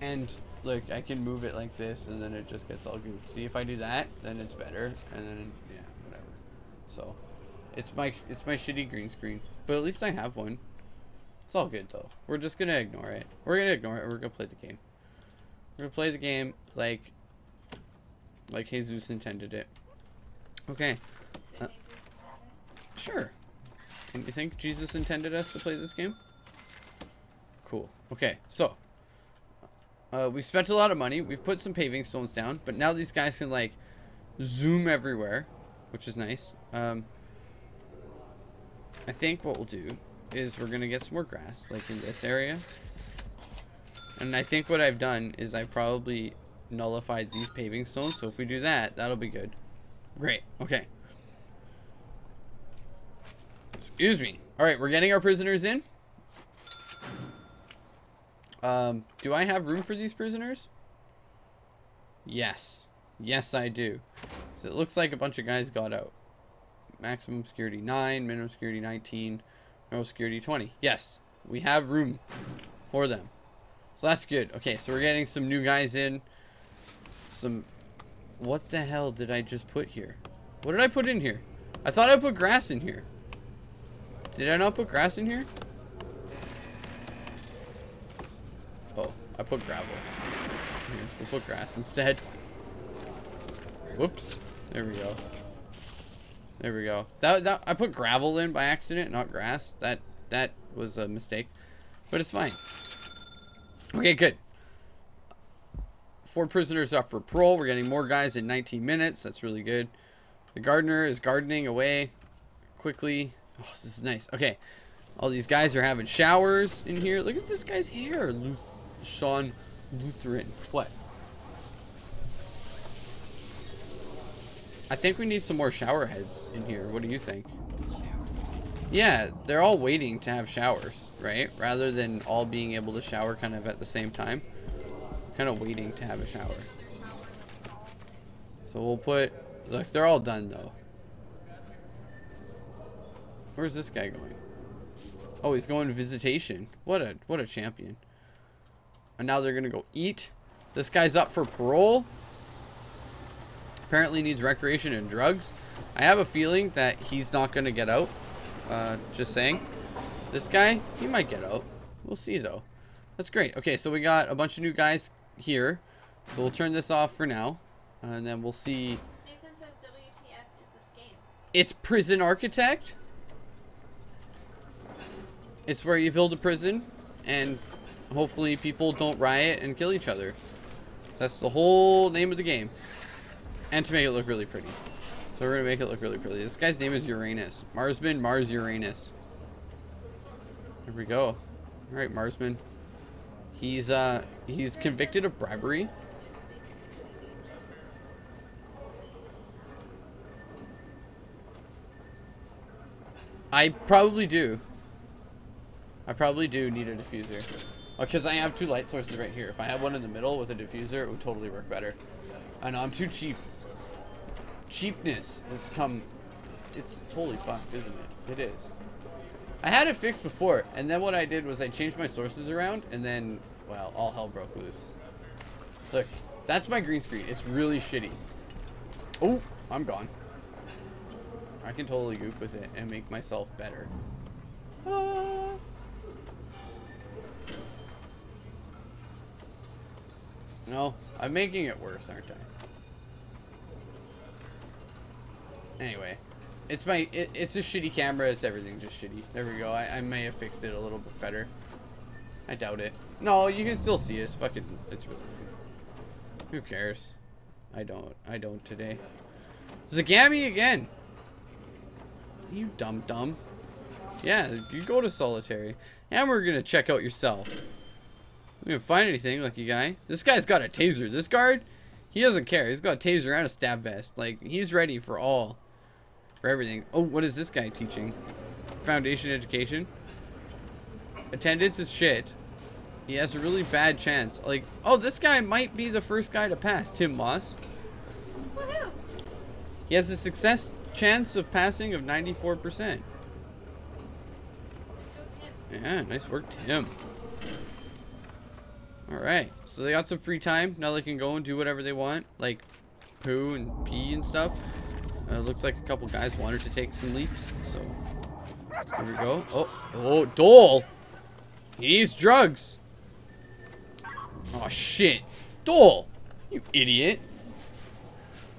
S1: And look, I can move it like this and then it just gets all goofed. See if I do that, then it's better and then yeah, whatever. So, it's my it's my shitty green screen. But at least I have one. It's all good though. We're just gonna ignore it. We're gonna ignore it. We're gonna play the game. We're gonna play the game like like Jesus intended it. Okay, Uh,
S2: Jesus have it?
S1: sure. And you think Jesus intended us to play this game? Cool. Okay, so uh, we spent a lot of money. We've put some paving stones down, but now these guys can like zoom everywhere, which is nice. Um, I think what we'll do is we're gonna get some more grass, like in this area. And I think what I've done is I probably nullified these paving stones. So if we do that, that'll be good. Great. Okay. Excuse me. All right, we're getting our prisoners in. Um, do I have room for these prisoners? Yes. Yes, I do. So it looks like a bunch of guys got out. Maximum security 9, minimum security 19, no security 20. Yes, we have room for them. So that's good. Okay, so we're getting some new guys in. Some... What the hell did I just put here? What did I put in here? I thought I put grass in here. Did I not put grass in here? Oh, I put gravel. Here, we'll put grass instead. Whoops. There we go. There we go. That, that I put gravel in by accident, not grass. That that was a mistake. But it's fine. Okay, good. Four prisoners up for parole. We're getting more guys in 19 minutes. That's really good. The gardener is gardening away quickly. Oh, this is nice. Okay. All these guys are having showers in here. Look at this guy's hair. Luth Sean Lutheran. What? I think we need some more shower heads in here. What do you think? Yeah, they're all waiting to have showers, right? Rather than all being able to shower kind of at the same time. Kind of waiting to have a shower. So we'll put... Look, they're all done, though. Where's this guy going? Oh, he's going visitation. What a what a champion. And now they're going to go eat. This guy's up for parole. Apparently needs recreation and drugs. I have a feeling that he's not going to get out. Uh, just saying. This guy, he might get out. We'll see, though. That's great. Okay, so we got a bunch of new guys here. So we'll turn this off for now. And then we'll see.
S2: Nathan says WTF is this game.
S1: It's Prison Architect. It's where you build a prison and hopefully people don't riot and kill each other. That's the whole name of the game. And to make it look really pretty. So we're going to make it look really pretty. This guy's name is Uranus. Marsman, Mars Uranus. Here we go. All right, Marsman. He's uh he's convicted of bribery. I probably do. I probably do need a diffuser. Because I have two light sources right here. If I had one in the middle with a diffuser, it would totally work better. I know, I'm too cheap. Cheapness has come... It's totally fucked, isn't it? It is. I had it fixed before, and then what I did was I changed my sources around, and then, well, all hell broke loose. Look, that's my green screen. It's really shitty. Oh, I'm gone. I can totally goof with it and make myself better. Ah. No, I'm making it worse, aren't I? Anyway, it's my it, it's a shitty camera. It's everything just shitty. There we go. I, I may have fixed it a little bit better. I doubt it. No, you can still see us. Fucking, it's really. Who cares? I don't. I don't today. Zagami again. You dumb dumb. Yeah, you go to solitary. And we're gonna check out yourself. We didn't find anything, lucky guy. This guy's got a taser. This guard, he doesn't care. He's got a taser and a stab vest. Like, he's ready for all. For everything. Oh, what is this guy teaching? Foundation education. Attendance is shit. He has a really bad chance. Like, oh, this guy might be the first guy to pass. Tim Moss.
S2: Woohoo!
S1: He has a success chance of passing of 94%. Yeah, nice work, Tim. Alright, so they got some free time. Now they can go and do whatever they want, like poo and pee and stuff. Uh, looks like a couple guys wanted to take some leaks, so here we go. Oh, oh, Dole! He needs drugs! Oh, shit. Dole! You idiot!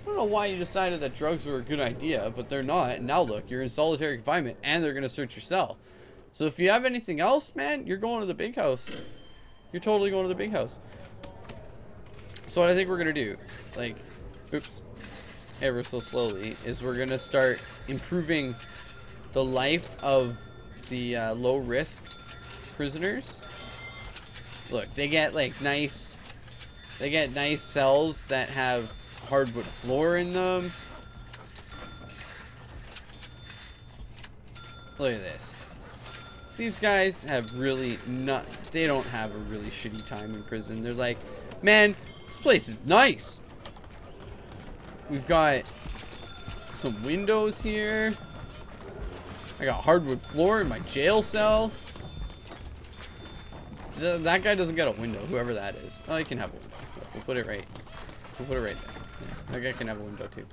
S1: I don't know why you decided that drugs were a good idea, but they're not. And now look, you're in solitary confinement, and they're gonna search your cell. So if you have anything else, man, you're going to the big house. You're totally going to the big house. So what I think we're gonna do, like, oops, ever so slowly, is we're gonna start improving the life of the uh, low risk prisoners. Look, they get like nice, they get nice cells that have hardwood floor in them. Look at this. These guys have really not, they don't have a really shitty time in prison. They're like, man, this place is nice. We've got some windows here. I got hardwood floor in my jail cell. Th- that guy doesn't get a window, whoever that is. Oh, he can have a window. We'll put it right. We'll put it right there. That guy can have a window too.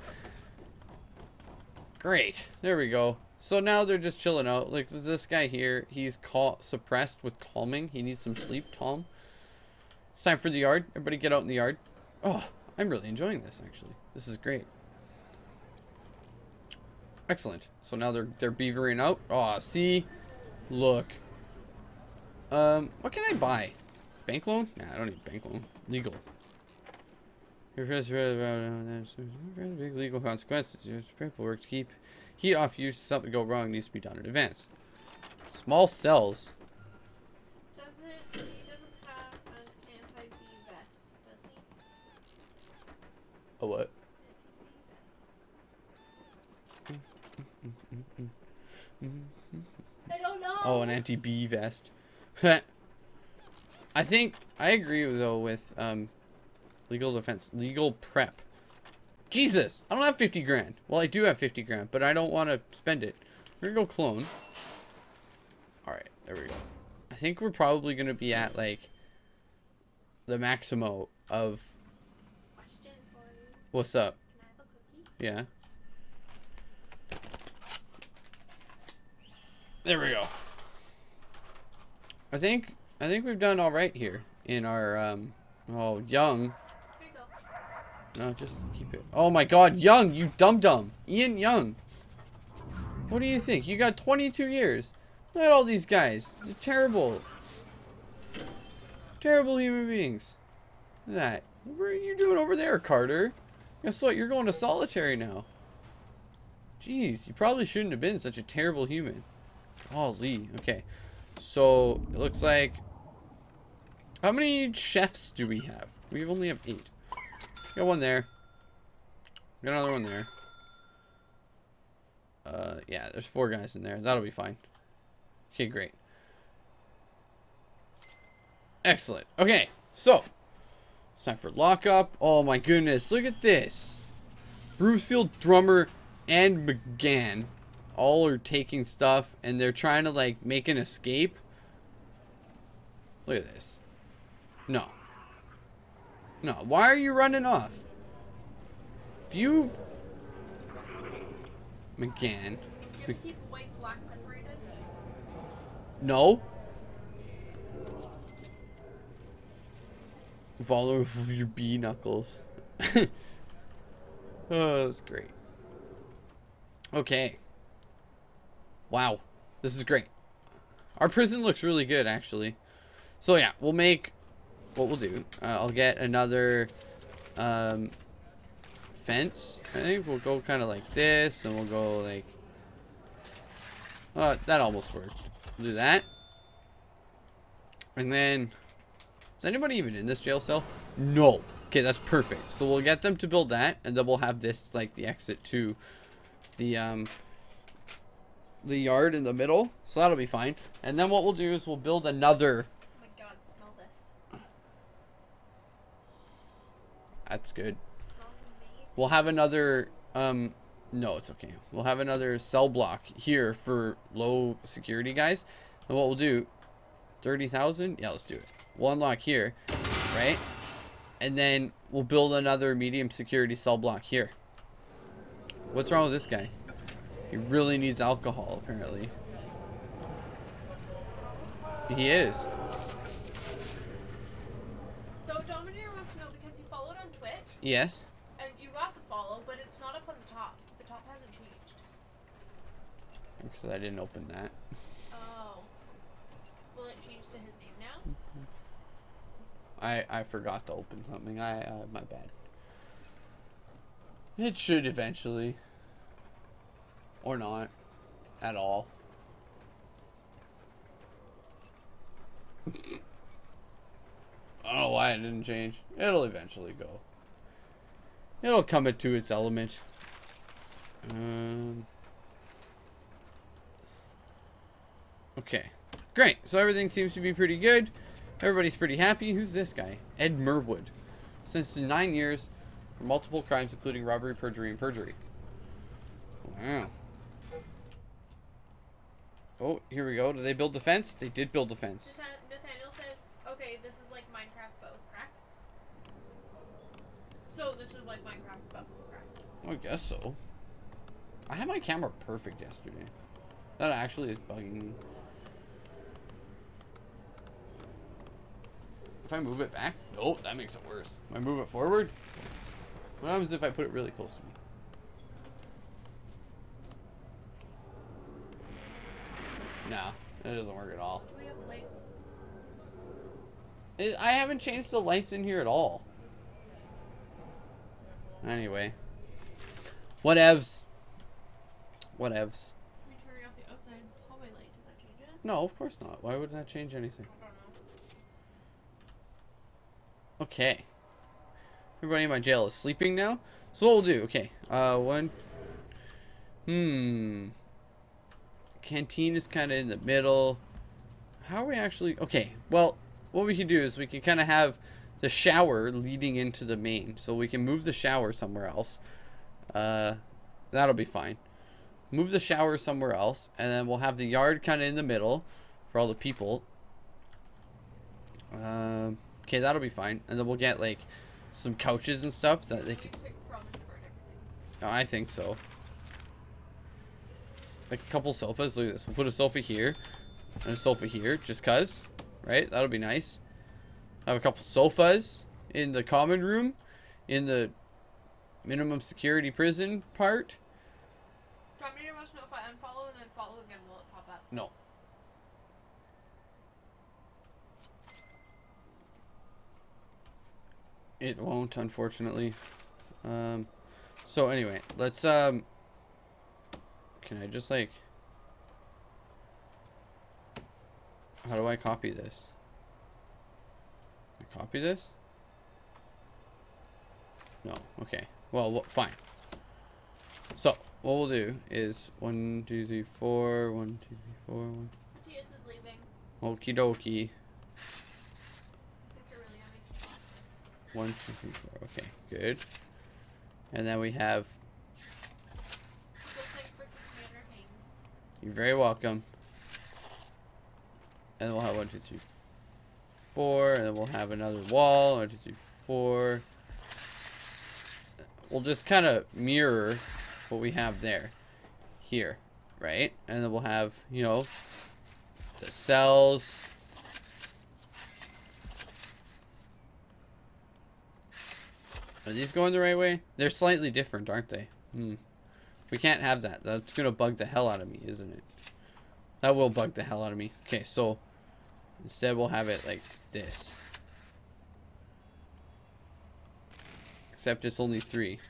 S1: Great. There we go. So now they're just chilling out. Like this guy here, he's caught suppressed with calming. He needs some sleep, Tom. It's time for the yard. Everybody get out in the yard. Oh, I'm really enjoying this actually. This is great. Excellent. So now they're they're beavering out. Oh, see? Look. Um, what can I buy? Bank loan? Nah, I don't need bank loan. Legal. Your friends read about big legal consequences. Your paperwork to keep heat off you. Something go wrong needs to be done in advance. Small cells.
S2: Does it? He doesn't have an anti-bee vest, does he?
S1: A what?
S2: I don't know.
S1: Oh, an anti-bee vest. I think I agree though with um, legal defense, legal prep. Jesus, I don't have 50 grand. Well, I do have 50 grand, but I don't want to spend it. We're gonna go clone. All right, there we go. I think we're probably gonna be at like the maximo of
S2: Question for you.
S1: what's up.
S2: Can I have a cookie?
S1: Yeah. There we go. I think I think we've done all right here in our um oh young.
S2: Here you go.
S1: No, just keep it. Oh my god, young, you dum dum. Ian Young. What do you think? You got 22 years. Look at all these guys. They're terrible. Terrible human beings. Look at that. What are you doing over there, Carter? Guess what? You're going to solitary now. Jeez, you probably shouldn't have been such a terrible human. Lee. Okay. So, it looks like... How many chefs do we have? We only have eight. Got one there. Got another one there. Uh, yeah, there's four guys in there. That'll be fine. Okay, great. Excellent. Okay, so it's time for lockup. Oh my goodness, look at this. Brucefield, Drummer, and McGann all are taking stuff and they're trying to like make an escape. Look at this. No. No, why are you running off? If you've McGann.
S2: Do you keep white black separated?
S1: No. Follow with your B knuckles. oh, that's great. Okay. Wow. This is great. Our prison looks really good, actually. So, yeah, we'll make... What we'll do, uh, I'll get another um, fence. I think we'll go kind of like this, and we'll go like... Uh, that almost worked. We'll do that. And then... Is anybody even in this jail cell? No. Okay, that's perfect. So we'll get them to build that, and then we'll have this, like, the exit to the, um, the yard in the middle. So that'll be fine. And then what we'll do is we'll build another...
S2: Oh my god, smell this.
S1: That's good. We'll have another, um, no, it's okay. We'll have another cell block here for low security guys. And what we'll do, 30,000? Yeah, let's do it. We'll unlock here, right? And then we'll build another medium security cell block here. What's wrong with this guy? He really needs alcohol, apparently. He is.
S2: So Dominator wants to know because you followed on Twitch
S1: Yes.
S2: and you got the follow, but it's not up on the top. The top hasn't changed.
S1: Because I didn't open that.
S2: Oh. Will it change to his name now?
S1: I I forgot to open something. I uh, my bad. It should eventually, or not, at all. I don't know why it didn't change. It'll eventually go. It'll come into its element. Um. Okay. Great. So everything seems to be pretty good. Everybody's pretty happy. Who's this guy? Ed Merwood. Sentenced to nine years for multiple crimes, including robbery, perjury, and perjury. Wow. Oh, here we go. Did they build the fence? They did build the fence.
S2: Nathaniel says, okay, this is like Minecraft both, crack. So this is like Minecraft both, crack.
S1: I guess so. I had my camera perfect yesterday. That actually is bugging me. If I move it back? Nope, that makes it worse. If I move it forward? What happens if I put it really close to me? Nah, it doesn't work at all.
S2: Do we have lights?
S1: It, I haven't changed the lights in here at all. Anyway. Whatevs. Whatevs.
S2: We turning off the outside hallway light. Does that change it?
S1: No, of course not. Why would that change anything?
S2: I don't know.
S1: Okay. Everybody in my jail is sleeping now. So what we'll do, okay. Uh, one. Hmm. Canteen is kind of in the middle. How are we actually? Okay. Well, what we can do is we can kind of have the shower leading into the main, so we can move the shower somewhere else. Uh, that'll be fine. Move the shower somewhere else, and then we'll have the yard kind of in the middle for all the people. Um. Okay, that'll be fine. And then we'll get like some couches and stuff that they can.
S2: fixed the problem to burn everything.
S1: Oh, I think so. Like a couple sofas. Look at this. We'll put a sofa here and a sofa here, just cause, right? That'll be nice. I Have a couple sofas in the common room, in the minimum security prison part.
S2: Dominator wants to know if I unfollow and then follow again, will it pop up?
S1: No. It won't, unfortunately. Um, so anyway, let's, um, can I just like, how do I copy this? I copy this? No, okay. Well, wh- fine. So, what we'll do is one, two, three, four, one, two, three, four, one.
S2: Matthias is leaving.
S1: Okie dokie.
S2: Really
S1: One, two, three, four. Okay, good. And then we have,
S2: Looks like freaking Commander Payne.
S1: You're very welcome. And we'll have one, two, three, four. And then we'll have another wall. One, two, three, four. We'll just kind of mirror what we have there. Here. Right? And then we'll have, you know, the cells. Are these going the right way? They're slightly different, aren't they? Hmm. We can't have that. That's gonna bug the hell out of me, isn't it? That will bug the hell out of me. Okay, so instead we'll have it like this. Except it's only three.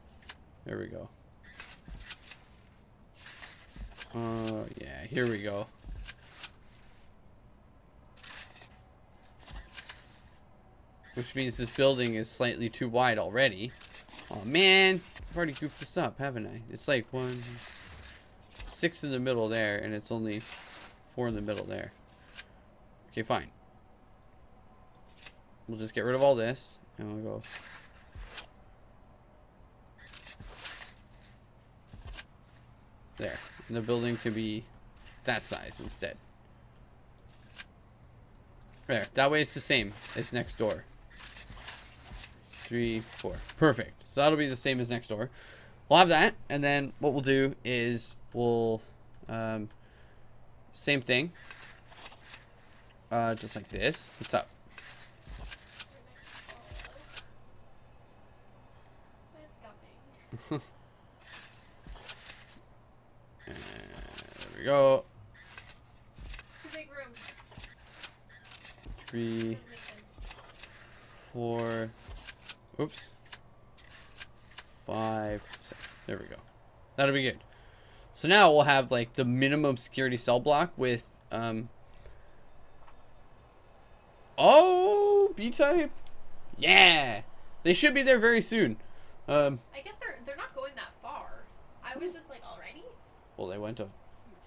S1: There we go. Uh, yeah, here we go. Which means this building is slightly too wide already. Oh man, I've already goofed this up, haven't I? It's like one, six in the middle there, and it's only four in the middle there. Okay, fine. We'll just get rid of all this, and we'll go. There. And the building can be that size instead. There. That way it's the same as next door. Three, four. Perfect. So that'll be the same as next door. We'll have that, and then what we'll do is we'll um, same thing. Uh, just like this. What's up? There we go.
S2: Two big rooms.
S1: Three, four. Oops. Five, six. There we go. That'll be good. So now we'll have like the minimum security cell block with um. Oh, B type. Yeah, they should be there very soon. Um.
S2: I guess they're they're not going that far. I was just like already.
S1: Well, they went to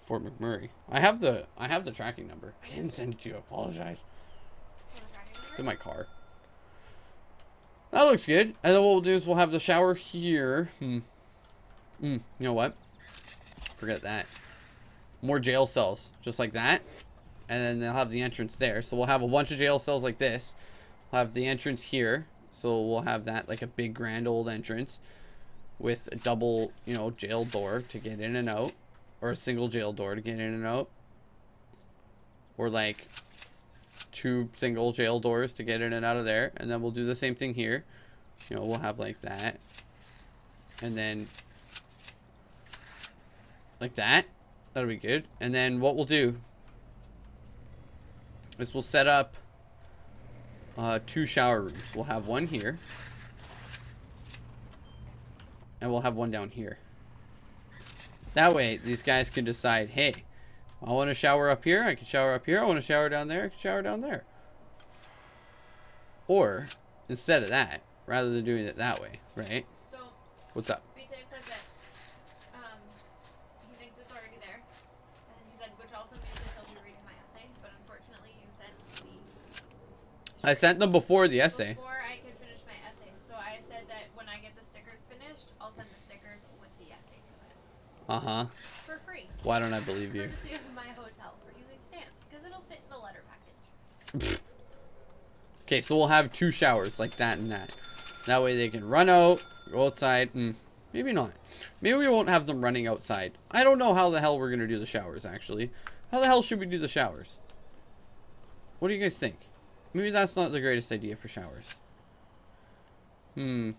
S1: Fort McMurray. I have the I have the tracking number. I didn't send it to you. I apologize. It's in my car. That looks good. And then what we'll do is we'll have the shower here. Hmm. Hmm. You know what? Forget that. More jail cells, just like that. And then they'll have the entrance there. So we'll have a bunch of jail cells like this. We'll have the entrance here. So we'll have that like a big grand old entrance with a double, you know, jail door to get in and out. Or a single jail door to get in and out. Or like two single jail doors to get in and out of there. And then we'll do the same thing here. You know, we'll have like that. And then like that. That'll be good. And then what we'll do is we'll set up uh, two shower rooms. We'll have one here. And we'll have one down here. That way, these guys can decide, hey, I want to shower up here, I can shower up here. I want to shower down there, I can shower down there. Or, instead of that, rather than doing it that way, right?
S2: So
S1: What's up?
S2: B-Type said that um, he thinks it's already there. And he said, which also means that he'll be reading my essay. But unfortunately, you sent the
S1: I sent them before the essay.
S2: before I could finish my essay. So I said that when I get the stickers finished, I'll send the stickers with the essay to it
S1: Uh-huh.
S2: for free.
S1: Why don't I believe you?
S2: Courtesy of my hotel for using stamps because it'll fit in the letter package.
S1: Okay, so we'll have two showers like that and that. That way they can run out, go outside. Mm, maybe not. Maybe we won't have them running outside. I don't know how the hell we're going to do the showers, actually. How the hell should we do the showers? What do you guys think? Maybe that's not the greatest idea for showers. Hmm.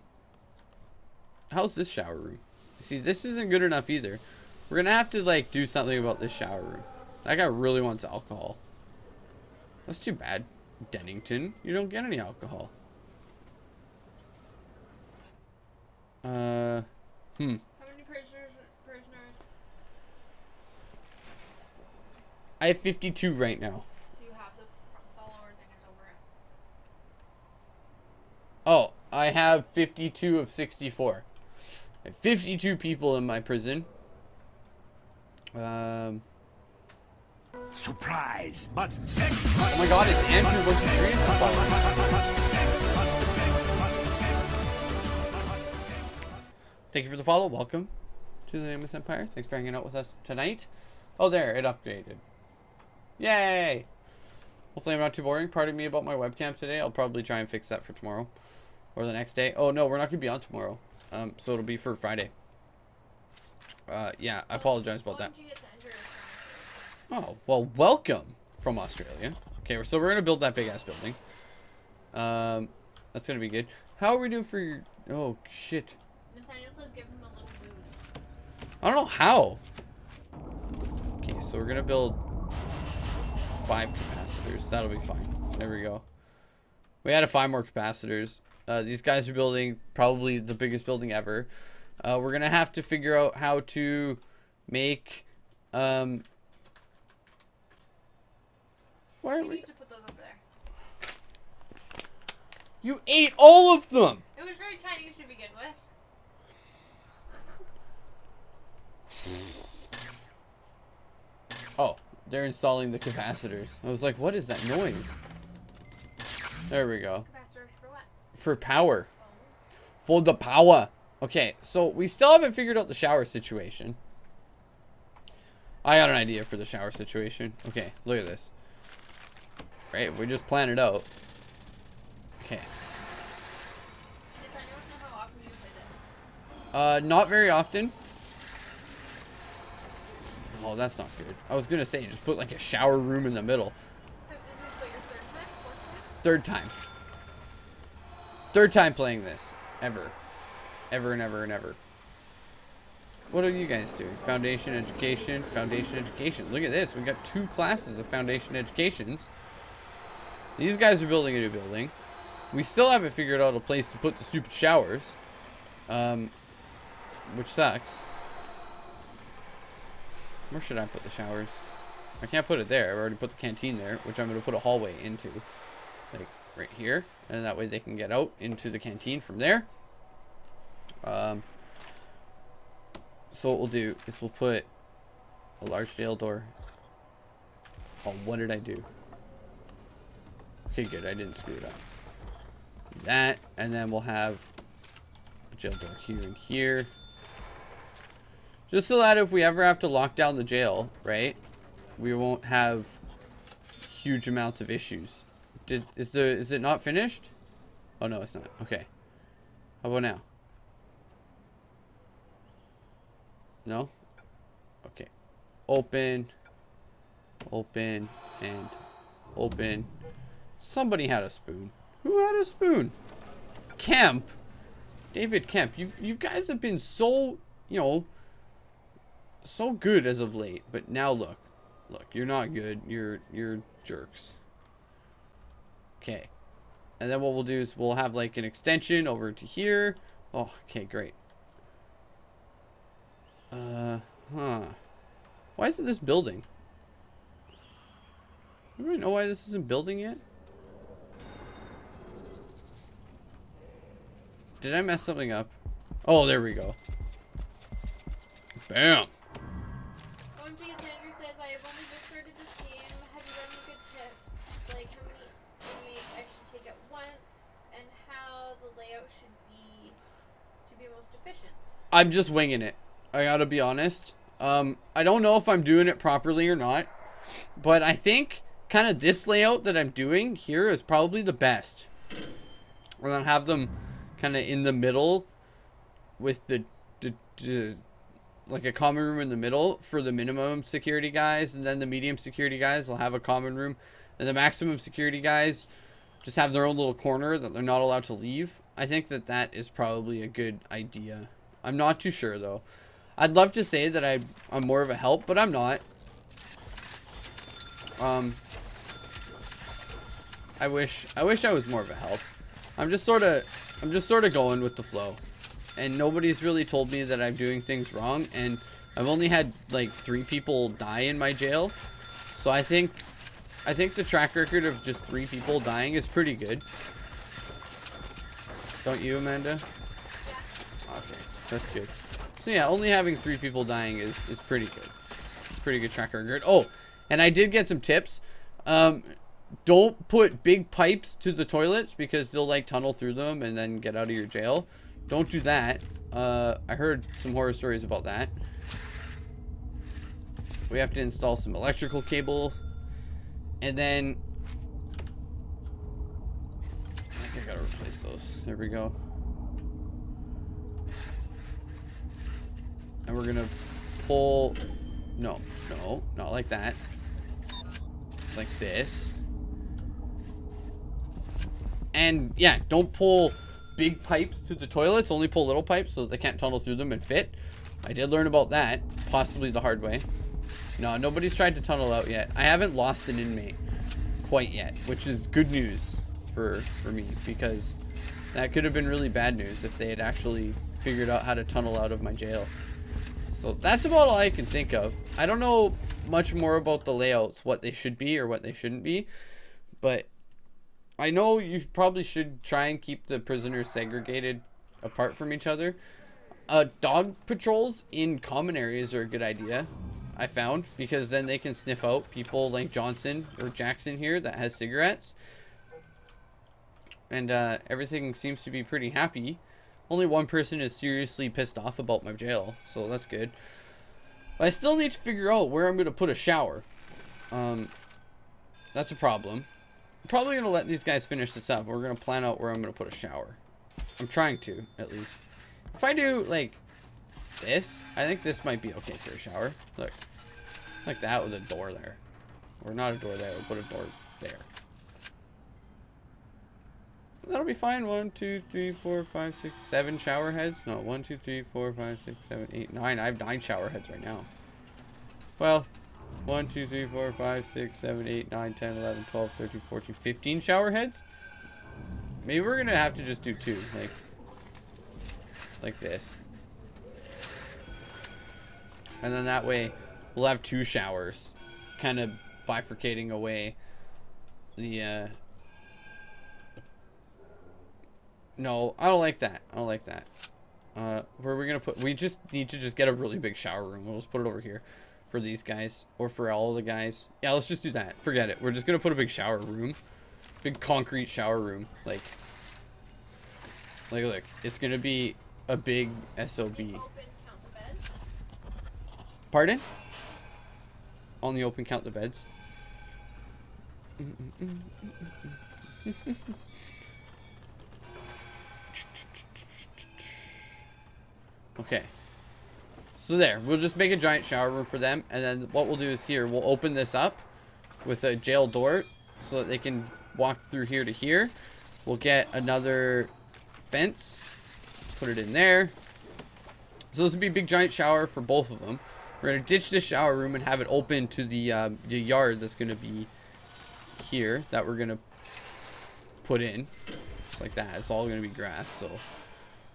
S1: How's this shower room? See, this isn't good enough either. We're going to have to, like, do something about this shower room. That guy really wants alcohol. That's too bad. Dennington, you don't get any alcohol. Uh, hmm.
S2: How many prisoners? Prisoners
S1: I have 52 right now.
S2: do you have the follower thingers over it?
S1: Oh, I have 52 of 64. I have 52 people in my prison. Um,
S3: Surprise, but
S1: oh my god, it's Andrew Bush Thank you for the follow. Welcome to the Nameless Empire. Thanks for hanging out with us tonight. Oh, there, it upgraded. Yay! Hopefully I'm not too boring. Pardon me about my webcam today. I'll probably try and fix that for tomorrow. Or the next day. Oh, no, we're not going to be on tomorrow. Um, so it'll be for Friday. Uh, yeah, I apologize about that.
S2: Why don't you get to enter this
S1: Oh, well, welcome from Australia. Okay, so we're going to build that big-ass building. Um, that's going to be good. How are we doing for your... Oh, shit.
S2: Nathaniel says give him a little boost.
S1: I don't know how. Okay, so we're gonna build five capacitors. That'll be fine. There we go. We had to find more capacitors. Uh, these guys are building probably the biggest building ever. Uh, we're gonna have to figure out how to make. Um, why are
S2: We
S1: we?
S2: need to put those over there.
S1: You ate all of them.
S2: It was very tiny to begin with.
S1: Oh, they're installing the capacitors. I was like, what is that noise? There we go.
S2: Capacitors for what?
S1: For power.
S2: Oh.
S1: For the power. Okay, so we still haven't figured out the shower situation. I got an idea for the shower situation. Okay, look at this. Right, if we just plan it out. Okay.
S2: Does anyone know how often you play this?
S1: Uh, not very often. Oh, that's not good. I was gonna say, just put like a shower room in the middle.
S2: Is this what your third time? Fourth time?
S1: Third time. Third time playing this. Ever. Ever and ever and ever. What are you guys doing? Foundation education, foundation education. Look at this. We got two classes of foundation educations. These guys are building a new building. We still haven't figured out a place to put the stupid showers. Um, which sucks. Where should I put the showers? I can't put it there. I've already put the canteen there, which I'm going to put a hallway into. Like, right here. And that way they can get out into the canteen from there. Um, so what we'll do is we'll put a large jail door. Oh, what did I do? Okay, good. I didn't screw it up. That, and then we'll have a jail door here and here. Just so that if we ever have to lock down the jail, right, we won't have huge amounts of issues. Did is the is it not finished? Oh no, it's not. Okay. How about now? No? Okay. Open. Open and open. Somebody had a spoon. Who had a spoon? Kemp. David Kemp. You you guys have been so, you know, so good as of late, but now look. Look, you're not good. You're you're jerks. Okay. And then what we'll do is we'll have like an extension over to here. Oh, okay, great. Uh, huh. Why isn't this building? Anybody know why this isn't building yet? Did I mess something up? Oh, there we go. Bam.
S2: OMG, Andrew says, I have only just started this game. Have you got any good tips? Like how many enemies I should take at once, and how the layout should be to be most efficient.
S1: I'm just winging it. I gotta be honest. Um, I don't know if I'm doing it properly or not, but I think kind of this layout that I'm doing here is probably the best. We're gonna have them kind of in the middle with the, the, the like a common room in the middle for the minimum security guys, and then the medium security guys will have a common room, and the maximum security guys just have their own little corner that they're not allowed to leave. I think that that is probably a good idea. I'm not too sure though. I'd love to say that I, I'm more of a help, but I'm not. Um, I wish I wish I was more of a help. I'm just sort of I'm just sort of going with the flow, and nobody's really told me that I'm doing things wrong. And I've only had like three people die in my jail, so I think I think the track record of just three people dying is pretty good. Don't you, Amanda? Okay, that's good. So yeah, only having three people dying is, is pretty good. Pretty good track record. Oh, and I did get some tips. Um, don't put big pipes to the toilets because they'll like tunnel through them and then get out of your jail. Don't do that. Uh, I heard some horror stories about that. We have to install some electrical cable. And then... I think I gotta replace those. There we go. And we're gonna pull... No, no, not like that. Like this. And yeah, don't pull big pipes to the toilets. Only pull little pipes so they can't tunnel through them and fit. I did learn about that, possibly the hard way. No, nobody's tried to tunnel out yet. I haven't lost an inmate quite yet, which is good news for for me because that could have been really bad news if they had actually figured out how to tunnel out of my jail. So that's about all I can think of. I don't know much more about the layouts, what they should be or what they shouldn't be, but I know you probably should try and keep the prisoners segregated apart from each other. Uh, dog patrols in common areas are a good idea, I found, because then they can sniff out people like Johnson or Jackson here that has cigarettes. And uh, everything seems to be pretty happy. Only one person is seriously pissed off about my jail, so that's good. But I still need to figure out where I'm going to put a shower. Um, that's a problem. Probably going to let these guys finish this up. We're going to plan out where I'm going to put a shower. I'm trying to, at least. If I do, like, this, I think this might be okay for a shower. Look. Like that with a door there. Or not a door there, we'll put a door there. That'll be fine. One, two, three, four, five, six, seven shower heads. No, one, two, three, four, five, six, seven, eight, nine. I have nine shower heads right now. Well, 1, 2, 3, 4, 5, 6, 7, 8, 9, 10, 11, 12, 13, 14, 15 shower heads? Maybe we're to have to just do two. Like, like this. And then that way, we'll have two showers. Kind of bifurcating away the, uh... No, I don't like that. I don't like that. Uh, where are we gonna put? We just need to just get a really big shower room. We'll just put it over here for these guys or for all the guys. Yeah, let's just do that. Forget it. We're just gonna put a big shower room, big concrete shower room. Like, like look, it's gonna be a big sob.
S2: Open, count the.
S1: Pardon? Only open count the beds. Okay. So there, we'll just make a giant shower room for them, and then what we'll do is here, we'll open this up with a jail door so that they can walk through here to here. We'll get another fence, put it in there. So this will be a big giant shower for both of them. We're gonna ditch the shower room and have it open to the uh, the yard that's gonna be here that we're gonna put in, like that. It's all gonna be grass. So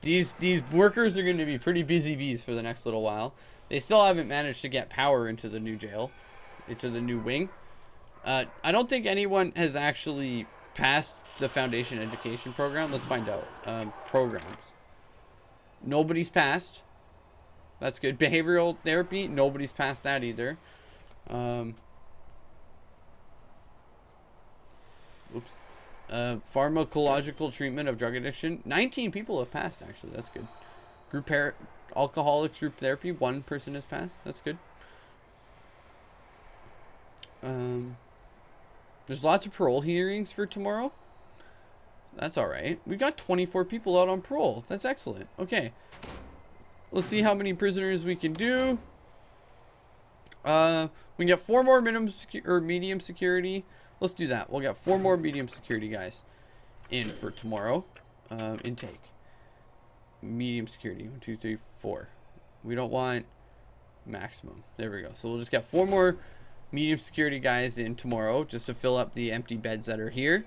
S1: these these workers are gonna be pretty busy bees for the next little while. They still haven't managed to get power into the new jail, into the new wing. Uh, I don't think anyone has actually passed the foundation education program. Let's find out. Um, programs. Nobody's passed. That's good. Behavioral therapy, nobody's passed that either. Um, oops. Uh, pharmacological treatment of drug addiction. 19 people have passed, actually. That's good. Group par- alcoholics group therapy. One person has passed. That's good. Um, there's lots of parole hearings for tomorrow. That's all right. We've got 24 people out on parole. That's excellent. Okay. Let's see how many prisoners we can do. Uh, we can get four more minimum or medium security. Let's do that. We'll get four more medium security guys in for tomorrow. Um, intake. Medium security. One, two, three, four. We don't want maximum. There we go. So we'll just get four more medium security guys in tomorrow just to fill up the empty beds that are here.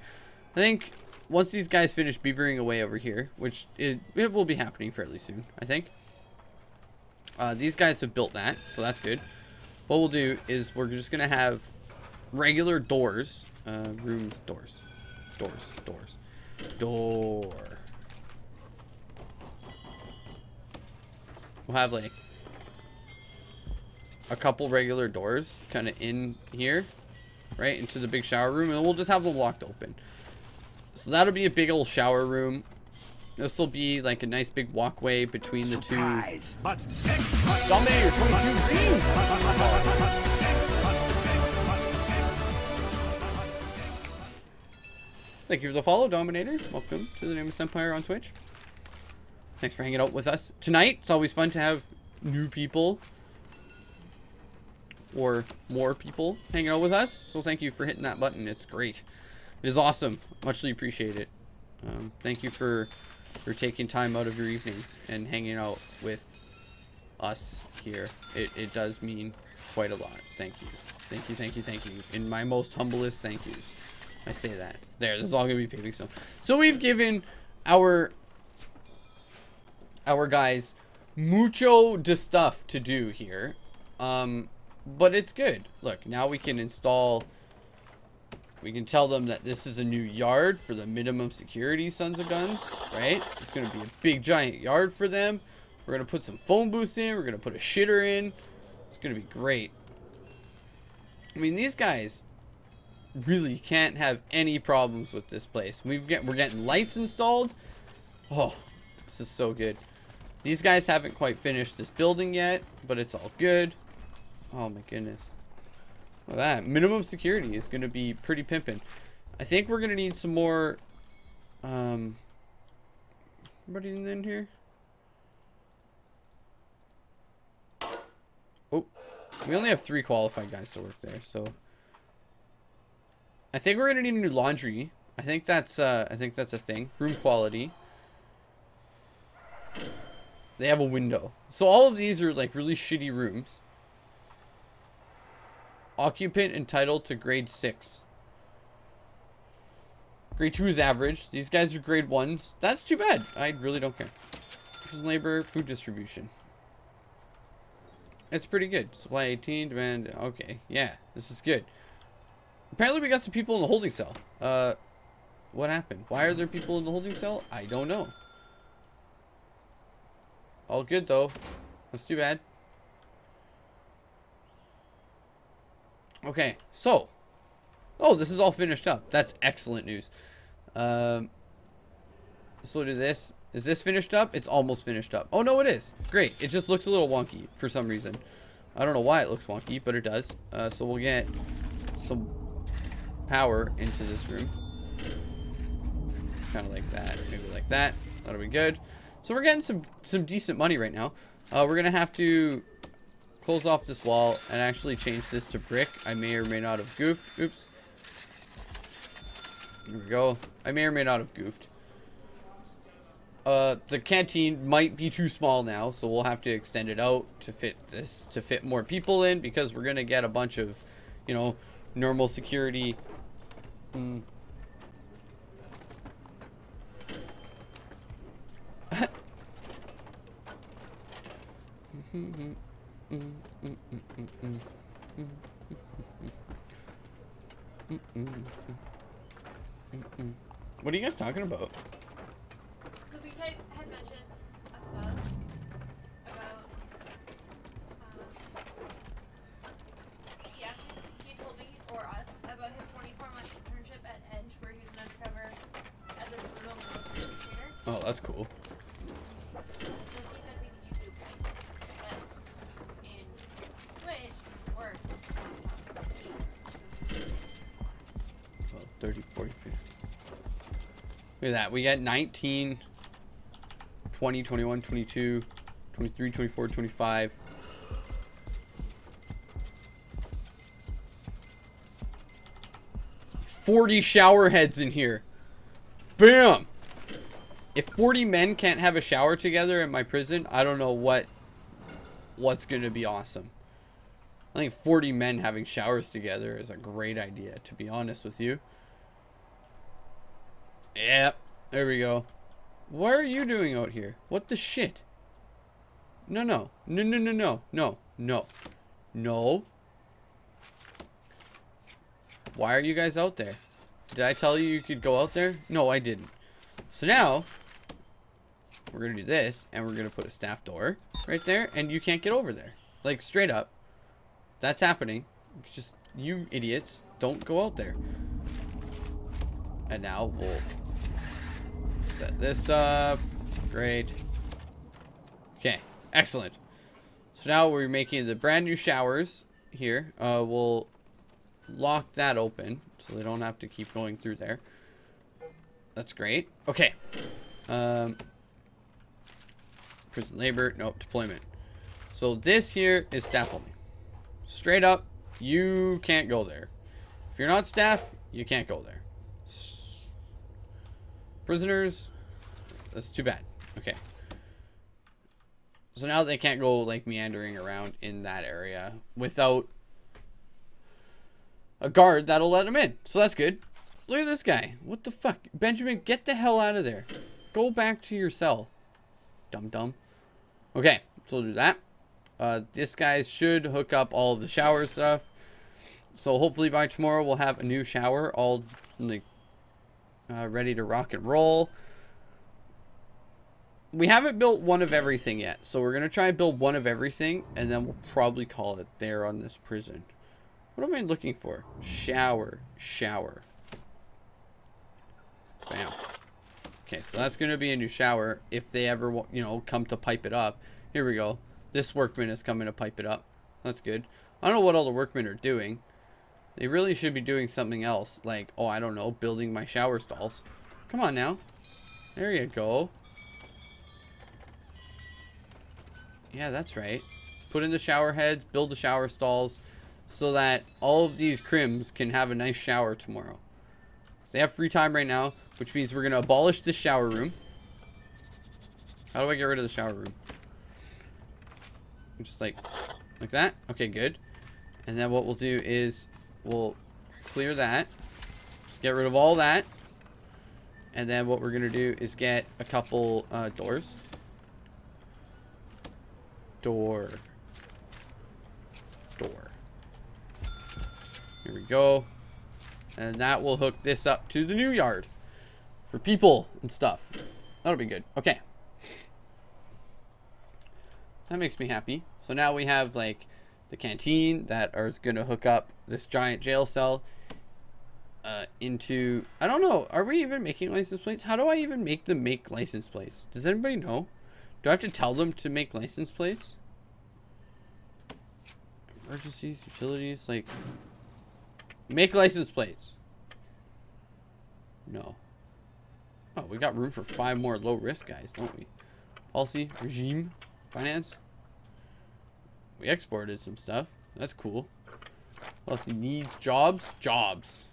S1: I think once these guys finish beavering away over here, which it, it will be happening fairly soon, I think. Uh, these guys have built that, so that's good. What we'll do is we're just going to have regular doors. Uh, rooms, doors. Doors, doors. Door. We'll have like a couple regular doors kind of in here, right, into the big shower room, and we'll just have them locked open. So that'll be a big old shower room. This will be like a nice big walkway between the two.
S3: Surprise, but sex,
S1: Thank you for the follow, Dominator. Welcome to the Nameless Empire on Twitch. Thanks for hanging out with us tonight. It's always fun to have new people or more people hanging out with us. So thank you for hitting that button. It's great. It is awesome. Muchly appreciate it. Um, thank you for for taking time out of your evening and hanging out with us here, it, it does mean quite a lot. Thank you. Thank you, thank you, thank you. In my most humblest thank yous. I say that. There, this is all gonna be paving stone. So we've given our our guys mucho de stuff to do here. Um, but it's good. Look, now we can install we can tell them that this is a new yard for the minimum security sons of guns, right? It's going to be a big giant yard for them. We're going to put some phone booths in. We're going to put a shitter in. It's going to be great. I mean, these guys really can't have any problems with this place. We've get, we're getting lights installed. Oh, this is so good. These guys haven't quite finished this building yet, but it's all good. Oh my goodness. Well, that minimum security is going to be pretty pimping. I think we're going to need some more. Um, anybody in here? Oh, we only have three qualified guys to work there, so I think we're to need a new laundry. I think that's uh, I think that's a thing. Room quality. They have a window. So all of these are like really shitty rooms. Occupant entitled to grade 6. Grade 2 is average. These guys are grade 1s. That's too bad. I really don't care. Labor, food distribution. It's pretty good. Supply 18, demand... Okay, yeah. This is good. Apparently we got some people in the holding cell. Uh, what happened? Why are there people in the holding cell? I don't know. All good, though. That's too bad. Okay, so. Oh, this is all finished up. That's excellent news. Um, so do this. Is this finished up? It's almost finished up. Oh, no, it is. Great. It just looks a little wonky for some reason. I don't know why it looks wonky, but it does. Uh, so we'll get some power into this room. Kind of like that. Maybe like that. That'll be good. So we're getting some, some decent money right now. Uh, we're going to have to close off this wall and actually change this to brick. I may or may not have goofed. Oops. Here we go. I may or may not have goofed. Uh, the canteen might be too small now, so we'll have to extend it out to fit this, to fit more people in, because we're gonna get a bunch of, you know, normal security. What are you guys talking about? Oh, that's cool.
S2: So he sent me the YouTube link that in Twitch or
S1: Well, 30, 40, 50. Look at that. We got 19, 20, 21, 22, 23, 24, 25. Forty shower heads in here. Bam! If 40 men can't have a shower together in my prison, I don't know what what's going to be awesome. I think 40 men having showers together is a great idea, to be honest with you. Yep, there we go. What are you doing out here? What the shit? No, no. No, no, no, no. No, no. No. Why are you guys out there? Did I tell you you could go out there? No, I didn't. So now, we're to do this, and we're to put a staff door right there, and you can't get over there. Like, straight up. That's happening. Just, you idiots, don't go out there. And now we'll set this up. Great. Okay, excellent. So now we're making the brand new showers here. Uh, we'll lock that open so they don't have to keep going through there. That's great. Okay. Um, prison labor. Nope, deployment. So this here is staff only. Straight up, you can't go there. If you're not staff, you can't go there. Prisoners, that's too bad. Okay. So now they can't go like meandering around in that area without a guard that'll let them in. So that's good. Look at this guy. What the fuck? Benjamin, get the hell out of there. Go back to your cell. Dum dum. Okay, so we'll do that. Uh, this guy should hook up all the shower stuff. So hopefully by tomorrow we'll have a new shower all like uh, ready to rock and roll. We haven't built one of everything yet, so we're gonna try and build one of everything, and then we'll probably call it there on this prison. What am I looking for? Shower, shower. Bam. Okay, so that's gonna be a new shower if they ever, you know, come to pipe it up. Here we go. This workman is coming to pipe it up. That's good. I don't know what all the workmen are doing. They really should be doing something else, like, oh, I don't know, building my shower stalls. Come on now. There you go. Yeah, that's right. Put in the shower heads, build the shower stalls, so that all of these crims can have a nice shower tomorrow. So they have free time right now, which means we're going to abolish this shower room. How do I get rid of the shower room? Just like, like that? Okay, good. And then what we'll do is we'll clear that. Just get rid of all that. And then what we're going to do is get a couple uh, doors. Door. Door. Here we go. And that will hook this up to the new yard. For people and stuff. That'll be good. Okay. That makes me happy. So now we have like the canteen that is going to hook up this giant jail cell uh, into I don't know. Are we even making license plates? How do I even make them make license plates? Does anybody know? Do I have to tell them to make license plates? Emergencies, utilities, like make license plates. No. Oh, we got room for five more low risk guys, don't we? Policy, regime, finance. We exported some stuff. That's cool. Policy needs jobs, jobs.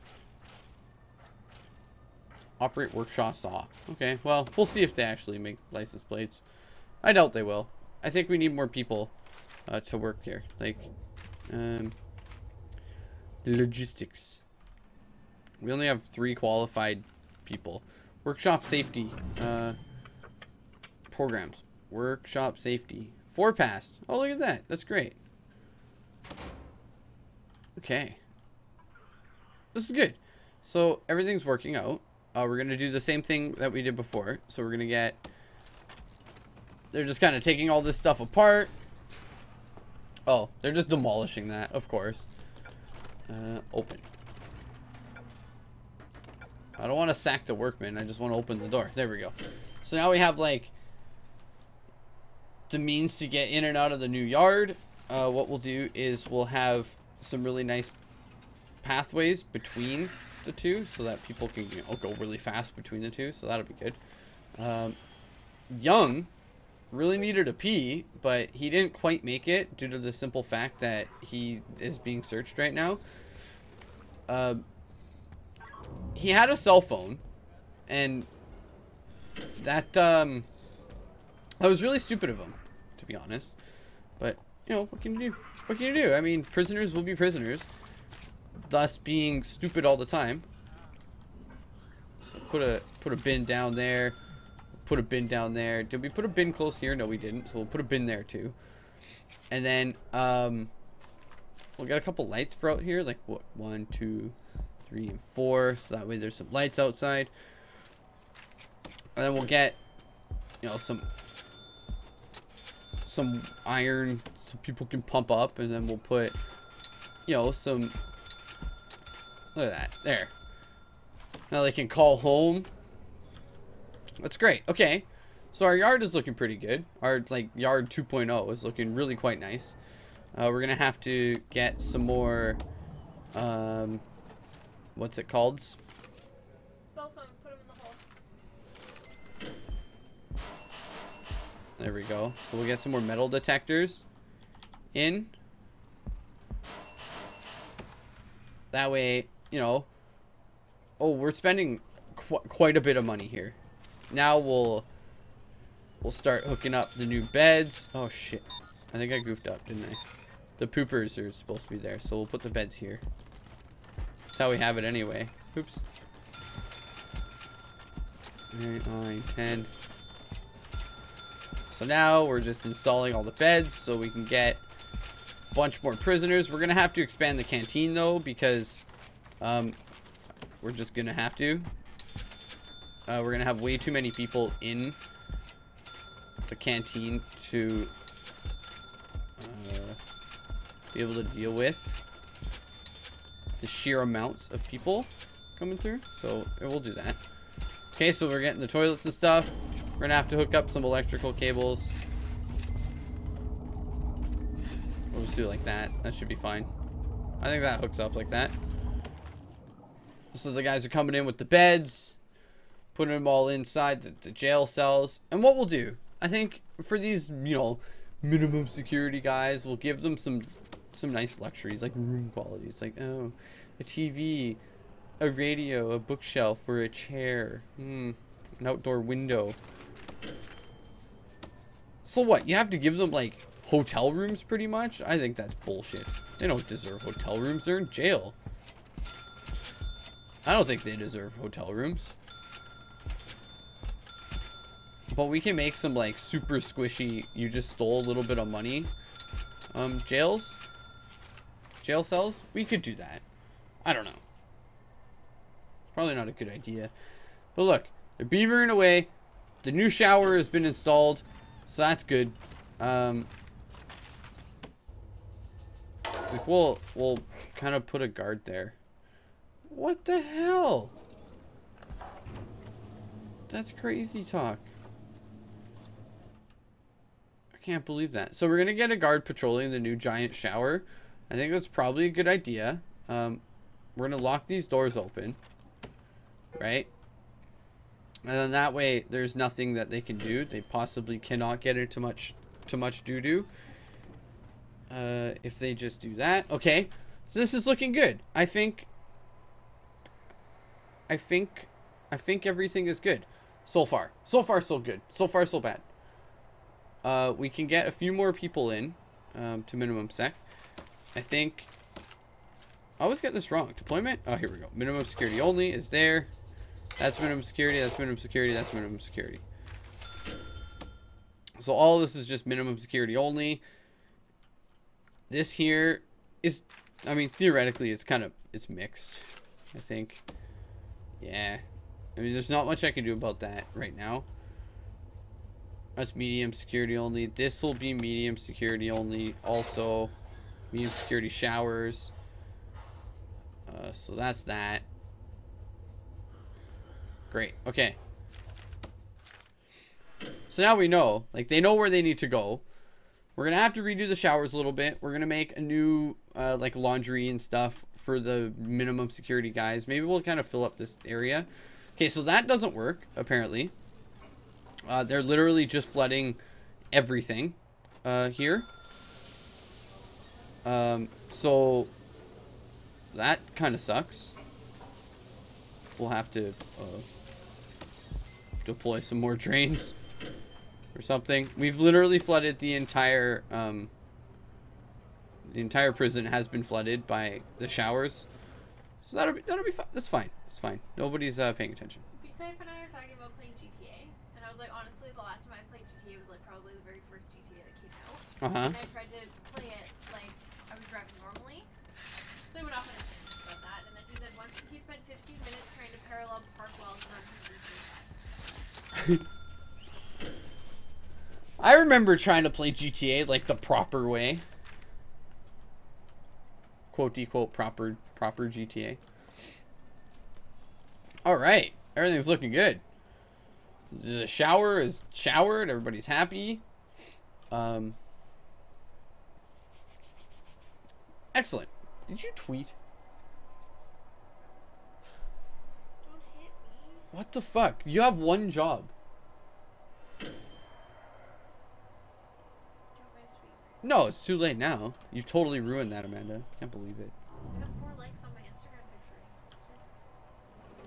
S1: Operate workshop saw. Okay, well, we'll see if they actually make license plates. I doubt they will. I think we need more people uh, to work here. Like, um, logistics. We only have three qualified people. Workshop safety. Uh, programs. Workshop safety. Four passed. Oh, look at that. That's great. Okay. This is good. So everything's working out. Uh, we're going to do the same thing that we did before. So we're going to get... They're just kind of taking all this stuff apart. Oh, they're just demolishing that, of course. Uh, open. I don't want to sack the workman. I just want to open the door. There we go. So now we have, like, the means to get in and out of the new yard. Uh, what we'll do is we'll have some really nice pathways between the two so that people can you know, go really fast between the two. So that'll be good. Um, Young really needed a pee, but he didn't quite make it due to the simple fact that he is being searched right now. Uh, he had a cell phone, and that um, that was really stupid of him, to be honest. But you know, what can you do? What can you do? I mean, prisoners will be prisoners, thus being stupid all the time. So put a put a bin down there. Put a bin down there. Did we put a bin close here? No, we didn't. So we'll put a bin there too. And then um, we'll get a couple lights for out here, like what one, two, three, and four. So that way there's some lights outside. And then we'll get, you know, some some iron so people can pump up, and then we'll put, you know, some. Look at that. There. Now they can call home. That's great. Okay. So our yard is looking pretty good. Our like yard 2.0 is looking really quite nice. Uh, we're gonna have to get some more. Um, what's it called?
S2: Cell phone, put him in the hole.
S1: There we go. So we'll get some more metal detectors in. That way, you know. Oh, we're spending qu quite a bit of money here. Now we'll we'll start hooking up the new beds. Oh shit. I think I goofed up, didn't I? The poopers are supposed to be there, so we'll put the beds here. That's how we have it anyway. Oops. 8, 9, 10. So now we're just installing all the beds so we can get a bunch more prisoners. We're going to have to expand the canteen though because um, we're just going to have to. Uh, we're going to have way too many people in the canteen to uh, be able to deal with the sheer amounts of people coming through. So we'll do that. Okay, so we're getting the toilets and stuff. We're gonna have to hook up some electrical cables. We'll just do it like that. That should be fine. I think that hooks up like that. So the guys are coming in with the beds, putting them all inside the, the jail cells. And what we'll do, I think for these, you know, minimum security guys, we'll give them some some nice luxuries like room quality. It's like, oh, a TV, a radio, a bookshelf, or a chair. Hmm, an outdoor window. So what? You have to give them like hotel rooms pretty much? I think that's bullshit. They don't deserve hotel rooms. They're in jail. I don't think they deserve hotel rooms. But we can make some like super squishy, you just stole a little bit of money um, jails. Jail cells. We could do that. I don't know. Probably not a good idea. But look, they're beavering away. The new shower has been installed. So that's good. Um, like we'll, we'll kind of put a guard there. What the hell? That's crazy talk. I can't believe that. So we're going to get a guard patrolling the new giant shower. I think that's probably a good idea. Um, we're to lock these doors open. Right? And then that way, there's nothing that they can do. They possibly cannot get into much, too much doo-doo. Uh, if they just do that. Okay. So this is looking good. I think... I think... I think everything is good. So far. So far, so good. So far, so bad. Uh, we can get a few more people in. Um, to minimum sec. I think... I always get this wrong. Deployment? Oh, here we go. Minimum security only is there. That's minimum security, that's minimum security, that's minimum security. So all this is just minimum security only. This here is, I mean, theoretically, it's kind of, it's mixed, I think. Yeah. I mean, there's not much I can do about that right now. That's medium security only. This will be medium security only. Also, medium security showers. Uh, so that's that. Great. Okay. So now we know. Like, they know where they need to go. We're going to have to redo the showers a little bit. We're going to make a new, uh, like, laundry and stuff for the minimum security guys. Maybe we'll kind of fill up this area. Okay, so that doesn't work, apparently. Uh, they're literally just flooding everything uh, here. Um, so that kind of sucks. We'll have to uh, deploy some more drains or something. We've literally flooded the entire um, the entire prison has been flooded by the showers. So that'll be that'll be fine. That's fine. It's fine. Nobody's uh, paying attention.
S2: Pizza and I were talking about playing GTA, and I was like, honestly, the last time I played GTA was like probably the very first GTA that came out.
S1: Uh huh.
S2: And I tried to play it like I was driving normally. So I went off on a tangent about that, and then he said once he spent 15 minutes trying to parallel park while on his
S1: I remember trying to play GTA like the proper way. Quote unquote proper proper GTA. All right, everything's looking good. The shower is showered. Everybody's happy. Um, excellent. Did you tweet?
S2: Don't hit me.
S1: What the fuck? You have one job.
S2: Don't mind tweet.
S1: No, it's too late now. You've totally ruined that, Amanda. Can't believe it.
S2: I got four likes on my Instagram pictures.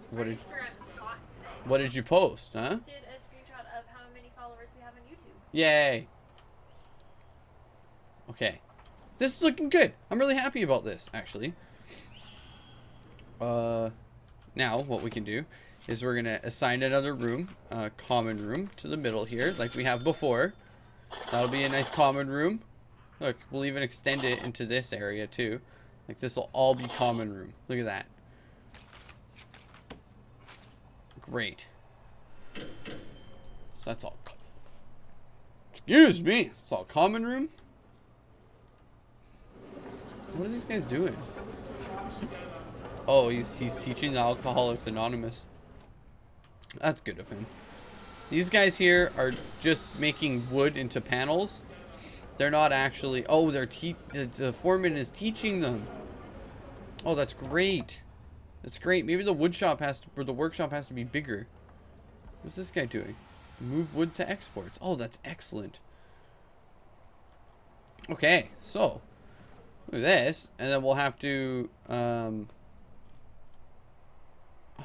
S1: What did
S2: Instagram is hot today.
S1: What did you post, huh?
S2: Just did a screenshot of how many followers we have on YouTube.
S1: Yay. Okay. This is looking good. I'm really happy about this, actually. Uh, now, what we can do is we're going to assign another room, a common room, to the middle here, like we have before. That'll be a nice common room. Look, we'll even extend it into this area, too. Like, this will all be common room. Look at that. Great. So that's all. Excuse me. It's all common room. What are these guys doing? Oh, he's he's teaching Alcoholics Anonymous. That's good of him. These guys here are just making wood into panels. They're not actually. Oh, they're te the, the foreman is teaching them. Oh, that's great. That's great. Maybe the wood shop has to, or the workshop has to be bigger. What's this guy doing? Move wood to exports. Oh, that's excellent. Okay, so this, and then we'll have to. Um,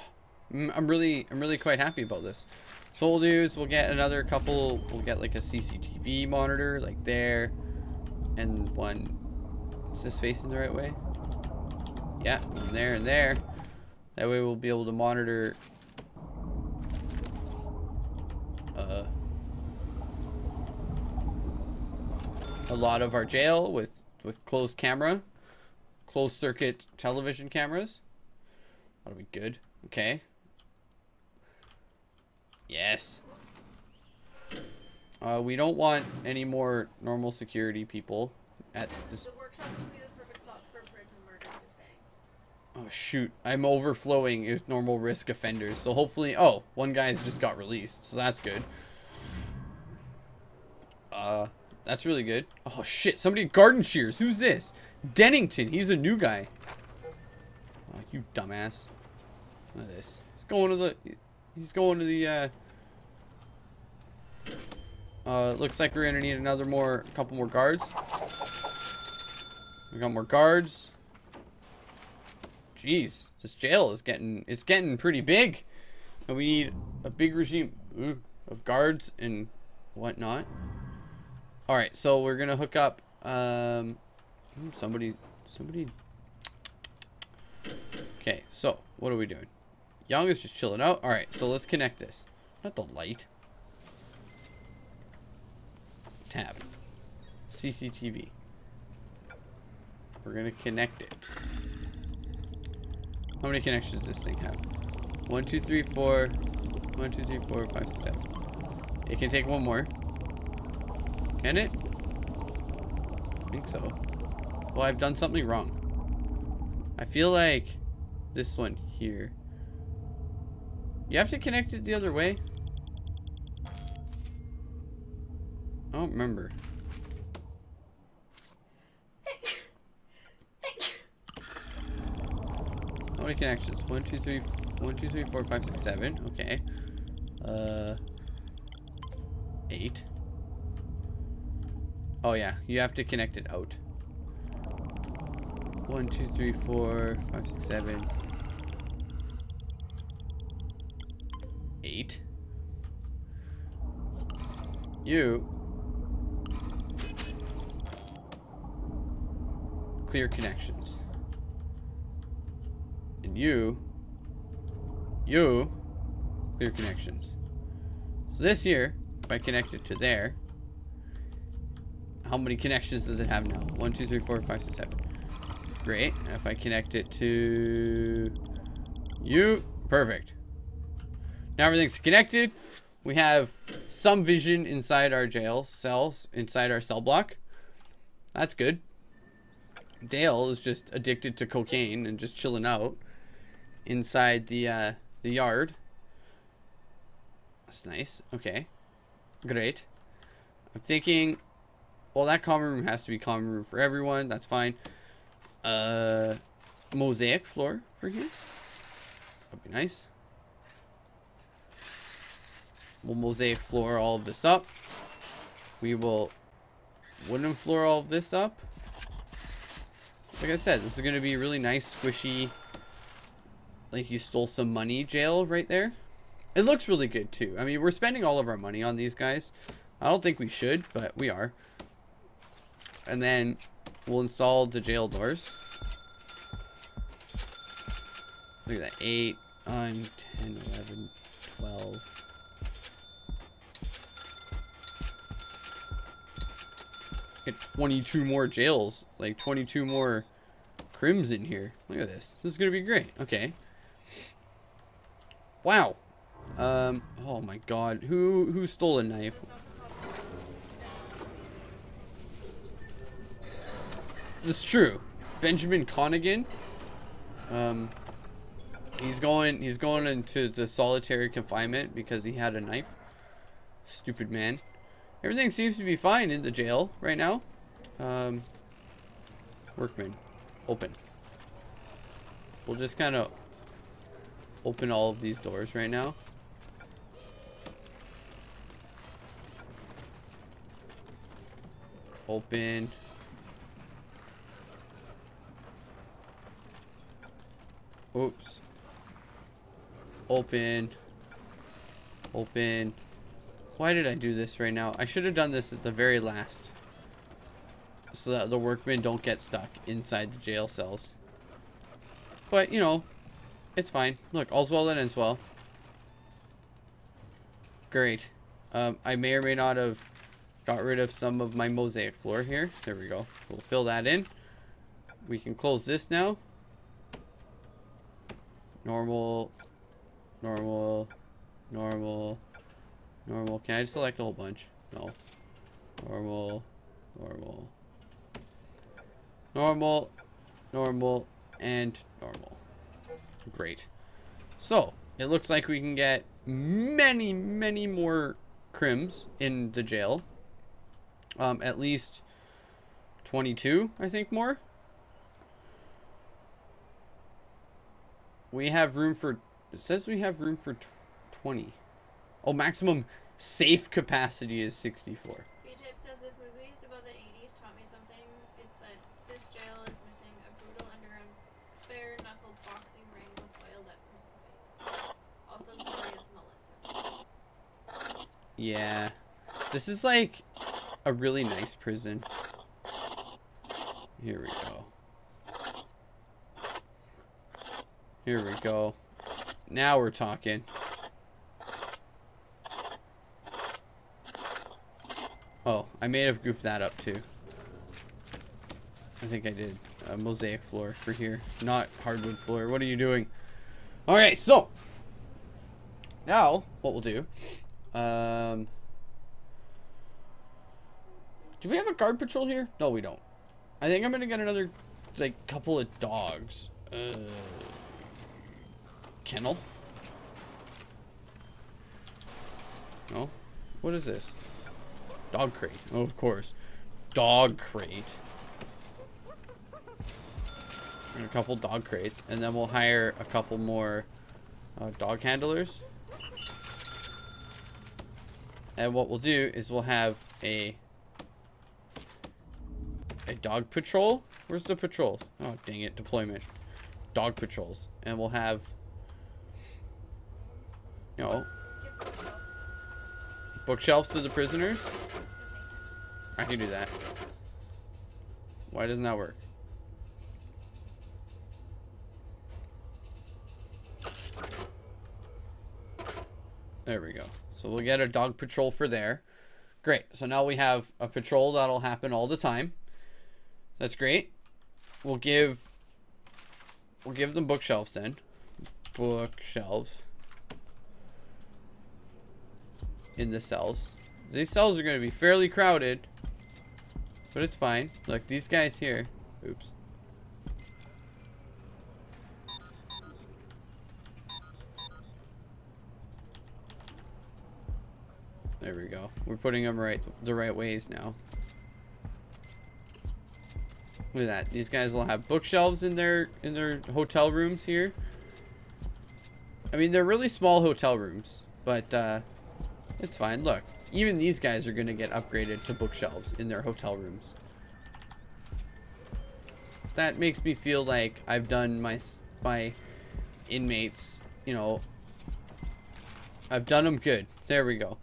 S1: I'm really, I'm really quite happy about this. So we'll do we'll get another couple. We'll get like a CCTV monitor, like there, and one. Is this facing the right way? Yeah, one there and there. That way we'll be able to monitor. Uh, a lot of our jail with with closed camera, closed circuit television cameras. That'll be good. Okay. Yes. Uh, we don't want any more normal security people at this.
S2: The workshop would be the perfect spot for prison murder, just saying.
S1: Oh shoot! I'm overflowing with normal risk offenders. So hopefully, oh, one guy's just got released, so that's good. Uh, that's really good. Oh shit! Somebody garden shears. Who's this? Dennington. He's a new guy. Oh, you dumbass. Look at this. He's going to the. He's going to the. Uh, uh, looks like we're gonna need another more, couple more guards. We got more guards. Jeez, this jail is getting, it's getting pretty big. And we need a big regime ooh, of guards and whatnot. All right, so we're gonna hook up. Um, somebody, somebody. Okay, so what are we doing? Young is just chilling out. All right, so let's connect this. Not the light. Tab. CCTV. We're gonna connect it. How many connections does this thing have? One, two, three, four. One, two, three, four, five, six, seven. It can take one more. Can it? I think so. Well, I've done something wrong. I feel like this one here. You have to connect it the other way? I don't remember. How many connections? One, two, three, one, two, three, four, five, six, seven. Okay. Uh, eight. Oh yeah, you have to connect it out. One, two, three, four, five, six, seven. Eight. You. Clear connections. And you. You. Clear connections. So this here, if I connect it to there, how many connections does it have now? One, two, three, four, five, six, seven. Great. If I connect it to you, perfect. Now everything's connected. We have some vision inside our jail cells, inside our cell block. That's good. Dale is just addicted to cocaine and just chilling out inside the uh, the yard. That's nice. Okay. Great. I'm thinking, well, that common room has to be common room for everyone. That's fine. Uh, mosaic floor for here. That'd be nice. We'll mosaic floor all of this up. We will wooden floor all of this up. Like I said, this is going to be a really nice, squishy, like you stole some money jail right there. It looks really good too. I mean, we're spending all of our money on these guys. I don't think we should, but we are. And then we'll install the jail doors. Look at that. 8, 9, 10, 11, 12. Get 22 more jails. Like 22 more crims in here. Look at this. This is going to be great. Okay. Wow. Um, oh my god. Who who stole a knife? This is true. Benjamin Connigan. Um, he's going he's going into the solitary confinement because he had a knife. Stupid man. Everything seems to be fine in the jail right now. Um, workman, open. We'll just kind of open all of these doors right now. Open. Oops. Open. Open. Why did I do this right now? I should have done this at the very last. So that the workmen don't get stuck inside the jail cells. But, you know, it's fine. Look, all's well that ends well. Great. Um, I may or may not have got rid of some of my mosaic floor here. There we go. We'll fill that in. We can close this now. Normal. Normal. Normal. Normal. Can I just select a whole bunch? No. Normal. Normal. Normal. Normal. And normal. Great. So, it looks like we can get many, many more crims in the jail. Um, at least 22, I think, more. We have room for... It says we have room for 20. Oh, maximum safe capacity is 64.
S2: B-Type says if movies about the 80s taught me something, it's that this jail is missing a brutal underground bare knuckle boxing ring with oiled up prison fights. Also glorious mullets.
S1: Yeah. This is like a really nice prison. Here we go. Here we go. Now we're talking. Oh, I may have goofed that up too. I think I did. A mosaic floor for here, not hardwood floor. What are you doing? Okay, so now what we'll do. Um, do we have a guard patrol here? No, we don't. I think I'm gonna get another like couple of dogs. Uh, kennel. No. What is this? Dog crate. Oh, of course. Dog crate. And a couple dog crates, and then we'll hire a couple more uh, dog handlers. And what we'll do is we'll have a a dog patrol. Where's the patrol? Oh, dang it, deployment. Dog patrols. And we'll have know bookshelves to the prisoners. I can do that. Why doesn't that work? There we go. So we'll get a dog patrol for there. Great. So now we have a patrol that'll happen all the time. That's great. We'll give we'll give them bookshelves then. Bookshelves in the cells. These cells are going to be fairly crowded, but it's fine. Look, these guys here. Oops. There we go. We're putting them right the right ways now. Look at that. These guys will have bookshelves in their in their hotel rooms here. I mean, they're really small hotel rooms, but uh, it's fine. Look, even these guys are going to get upgraded to bookshelves in their hotel rooms. That makes me feel like I've done my my inmates, you know, I've done them good. There we go.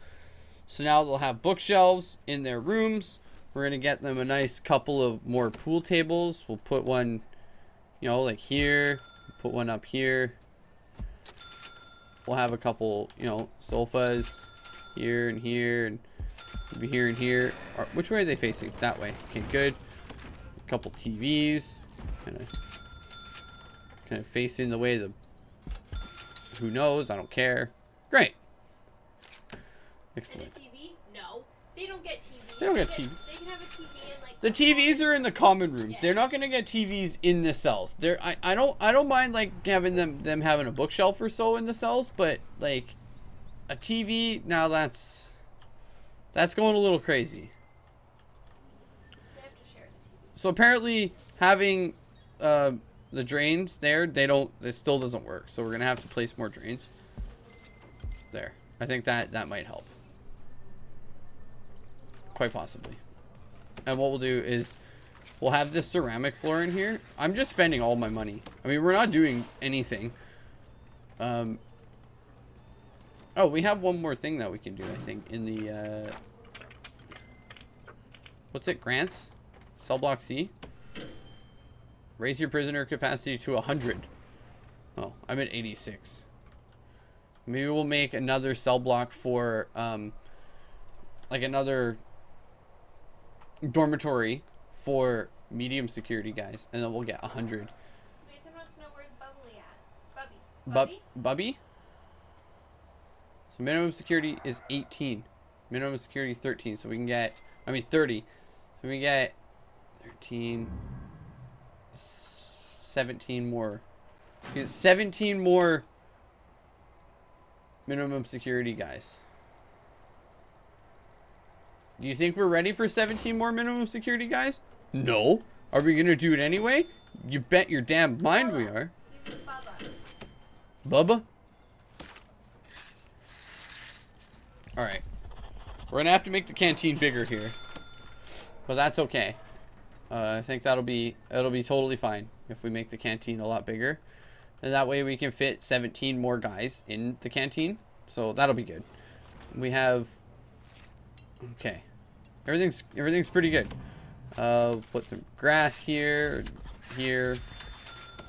S1: So now they'll have bookshelves in their rooms. We're going to get them a nice couple of more pool tables. We'll put one, you know, like here. Put one up here. We'll have a couple, you know, sofas here and here and maybe here and here. Or, which way are they facing? That way. Okay, good. A couple TVs. Kind of, kind of facing the way the. Who knows? I don't care. Great. Excellent.
S2: TV? No. They don't get TV.
S1: They don't get
S2: They can have a TV in like
S1: The TVs are in the common rooms. They're not gonna get TVs in the cells. They're I, I don't I don't mind like having them them having a bookshelf or so in the cells, but like a TV now that's that's going a little crazy.
S2: They have to share the TV.
S1: So apparently having uh, the drains there, they don't it still doesn't work. So we're gonna have to place more drains. There. I think that that might help. Quite possibly. And what we'll do is we'll have this ceramic floor in here. I'm just spending all my money. I mean, we're not doing anything. Um Oh, we have one more thing that we can do, I think, in the uh What's it? Grants? Cell block C? Raise your prisoner capacity to 100. Oh, I'm at 86. Maybe we'll make another cell block for, um, like another dormitory for medium security guys. And then we'll get 100.
S2: Nathan wants to know where's Bubbly at. Bubby.
S1: Bub
S2: Bubby?
S1: So minimum security is 18. Minimum security 13. So we can get, I mean 30. So we get 13, s- 17 more. We get 17 more minimum security guys. Do you think we're ready for 17 more minimum security guys? No. Are we going to do it anyway? You bet your damn mind we are.
S2: Bubba?
S1: Alright. We're gonna have to make the canteen bigger here. But that's okay. Uh, I think that'll be it'll be totally fine if we make the canteen a lot bigger. And that way we can fit 17 more guys in the canteen. So that'll be good. We have Okay. Everything's everything's pretty good. Uh put some grass here, here.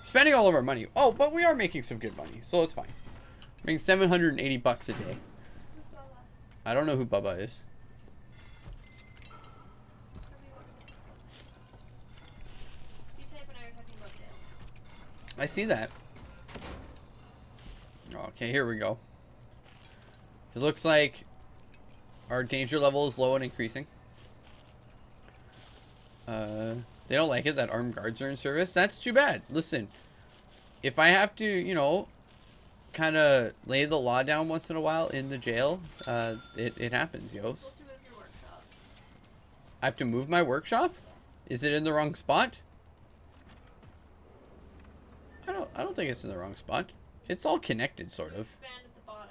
S1: Spending all of our money. Oh, but we are making some good money, so it's fine. Making 780 bucks a day. I don't know who Bubba is.
S2: I
S1: see that. Okay, here we go. It looks like our danger level is low and increasing. Uh, they don't like it that armed guards are in service. That's too bad. Listen, if I have to, you know, kind of lay the law down once in a while in the jail, uh, it, it happens, yo.
S2: You're supposed to move your workshop.
S1: I have to move my workshop? Is it in the wrong spot? I don't I don't think it's in the wrong spot. It's all connected sort of.
S2: Expand at the bottom.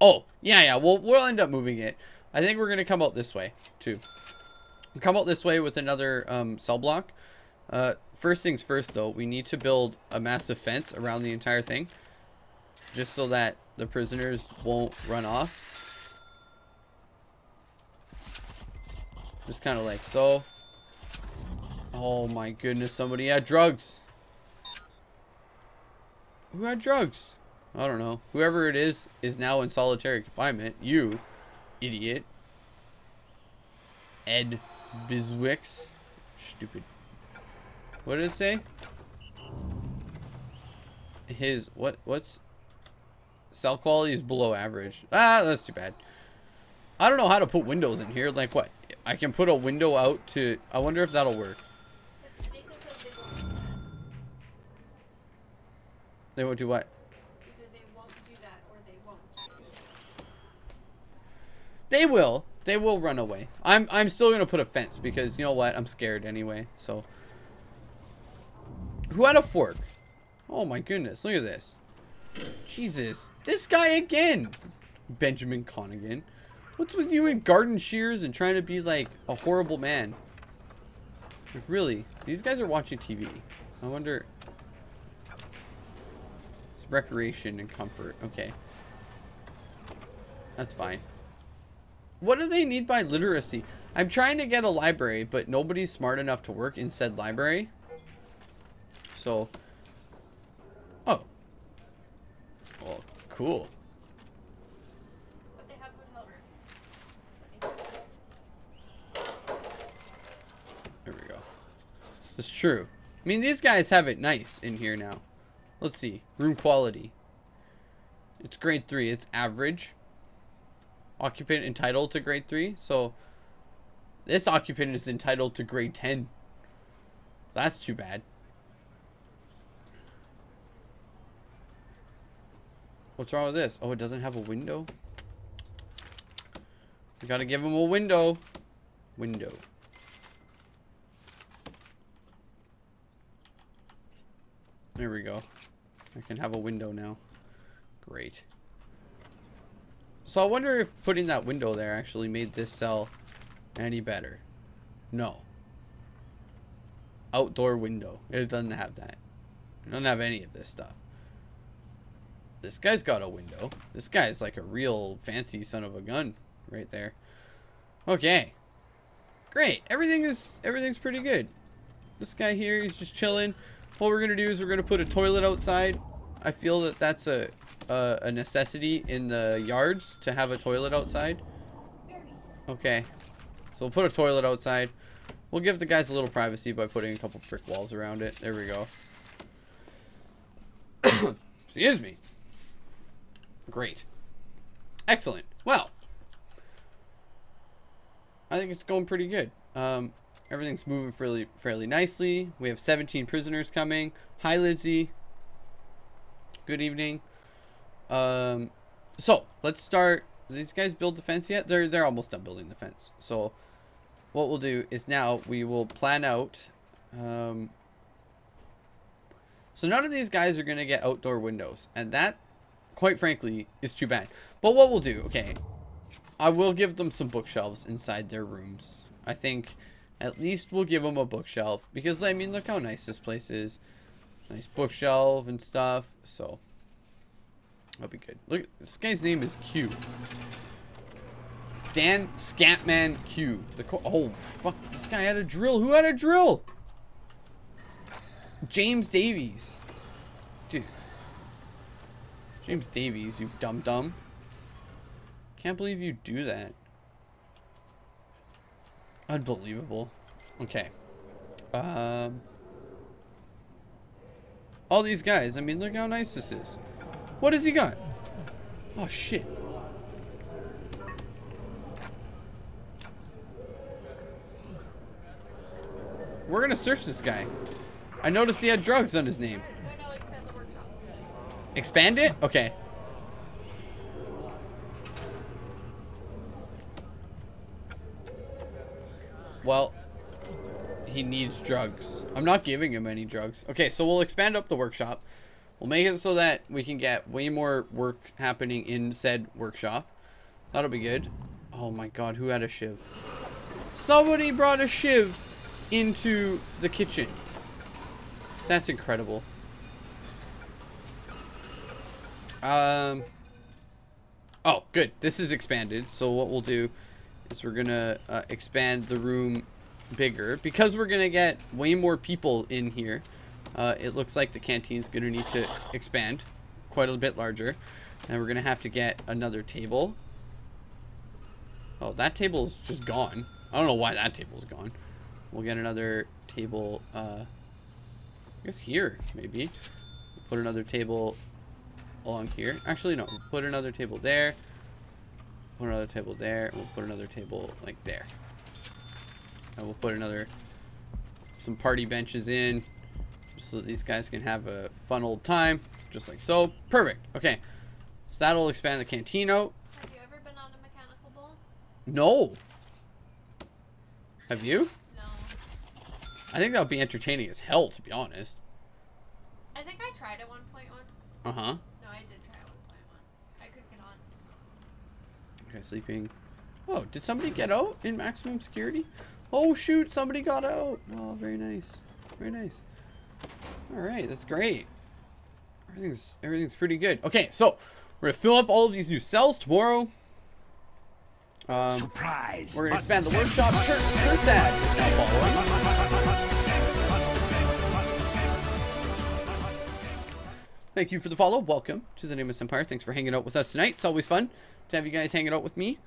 S1: Oh, yeah, yeah. We'll we'll end up moving it. I think we're gonna come out this way too. Come out this way with another um, cell block. Uh, first things first, though, we need to build a massive fence around the entire thing, just so that the prisoners won't run off. Just kind of like so. Oh my goodness! Somebody had drugs. Who had drugs? I don't know. Whoever it is is now in solitary confinement. You, idiot. Ed Biswix. Stupid. What did it say? His what? What's cell quality is below average. Ah, that's too bad. I don't know how to put windows in here. Like what? I can put a window out to. I wonder if that'll work.
S2: It makes it so they won't do.
S1: They won't do what?
S2: Either they won't do that or they won't.
S1: They will. They will run away. I'm I'm still gonna put a fence because you know what? I'm scared anyway. So who had a fork? Oh my goodness! Look at this. Jesus, this guy again. Benjamin Connigan. What's with you and garden shears and trying to be like a horrible man? Like, really? These guys are watching TV. I wonder. It's recreation and comfort. Okay. That's fine. What do they need by literacy? I'm trying to get a library, but nobody's smart enough to work in said library. So, oh, well, cool.
S2: But they have hotel rooms.
S1: There we go. That's true. I mean, these guys have it nice in here now. Let's see. Room quality. It's grade 3. It's average. Occupant entitled to grade 3. So, this occupant is entitled to grade 10. That's too bad. What's wrong with this? Oh, it doesn't have a window? We gotta give him a window. Window. There we go. I can have a window now. Great. So I wonder if putting that window there actually made this cell any better. No. Outdoor window. It doesn't have that. It doesn't have any of this stuff. This guy's got a window. This guy's like a real fancy son of a gun right there. Okay. Great. Everything is everything's pretty good. This guy here, he's just chilling. What we're gonna do is we're gonna put a toilet outside. I feel that that's a a, a necessity in the yards to have a toilet outside. Okay. So we'll put a toilet outside. We'll give the guys a little privacy by putting a couple brick walls around it. There we go. Excuse me. Great. Excellent. Well, I think it's going pretty good. Um, everything's moving fairly fairly nicely. We have 17 prisoners coming. Hi, Lizzie. Good evening. Um, so let's start. These guys build the fence yet? They're they're almost done building the fence. So what we'll do is now we will plan out. Um, so none of these guys are gonna get outdoor windows, and that, quite frankly, is too bad. But what we'll do, okay, I will give them some bookshelves inside their rooms. I think at least we'll give them a bookshelf because I mean, look how nice this place is. Nice bookshelf and stuff. So that'll be good. Look, this guy's name is Q. Dan Scatman Q. The oh fuck, this guy had a drill. Who had a drill? James Davies. Dude. James Davies, you dumb dumb. Can't believe you do that. Unbelievable. Okay. Um. All these guys. I mean, look how nice this is. What has he got? Oh, shit. We're gonna search this guy. I noticed he had drugs on his name.
S2: Expand
S1: it? Okay. Well, he needs drugs. I'm not giving him any drugs. Okay, so we'll expand up the workshop. We'll make it so that we can get way more work happening in said workshop. That'll be good. Oh my god, who had a shiv? Somebody brought a shiv into the kitchen. That's incredible. Um. Oh, good. This is expanded. So what we'll do is we're gonna uh, expand the room bigger because we're gonna get way more people in here. Uh, it looks like the canteen's gonna need to expand quite a bit larger, and we're gonna have to get another table. Oh, that table's just gone. I don't know why that table's gone. We'll get another table. Uh, I guess here maybe. Put another table along here. Actually, no. Put another table there. Put another table there. We'll put another table like there. And we'll put another some party benches in so these guys can have a fun old time, just like so. Perfect. Okay. So that'll expand the canteen out.
S2: Have you ever been on a mechanical bull?
S1: No. Have you?
S2: No.
S1: I think that would be entertaining as hell, to be honest.
S2: I think I tried at one point once.
S1: Uh huh.
S2: No, I did try at one point once. I couldn't get on.
S1: Okay, sleeping. Oh, did somebody get out in maximum security? Oh shoot, somebody got out. Oh, very nice. Very nice. All right, that's great. Everything's everything's pretty good. Okay, so we're gonna fill up all of these new cells tomorrow. Um,
S3: Surprise.
S1: we're gonna expand the workshop. Church Church ad is now following. Thank you for the follow. Welcome to the Nameless Empire. Thanks for hanging out with us tonight. It's always fun to have you guys hanging out with me.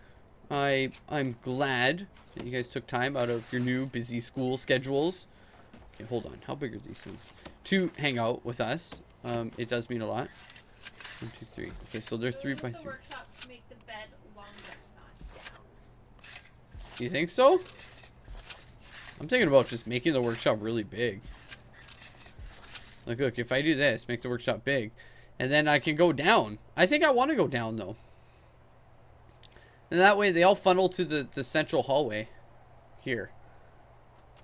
S1: I I'm glad that you guys took time out of your new busy school schedules. Okay, hold on. How big are these things? To hang out with us. Um, it does mean a lot. One, two, three. Okay, so they're three by
S2: the
S1: three.
S2: workshop to make the bed longer.
S1: You think so? I'm thinking about just making the workshop really big. Like, look, if I do this, make the workshop big, and then I can go down. I think I want to go down, though. And that way, they all funnel to the, the central hallway. Here.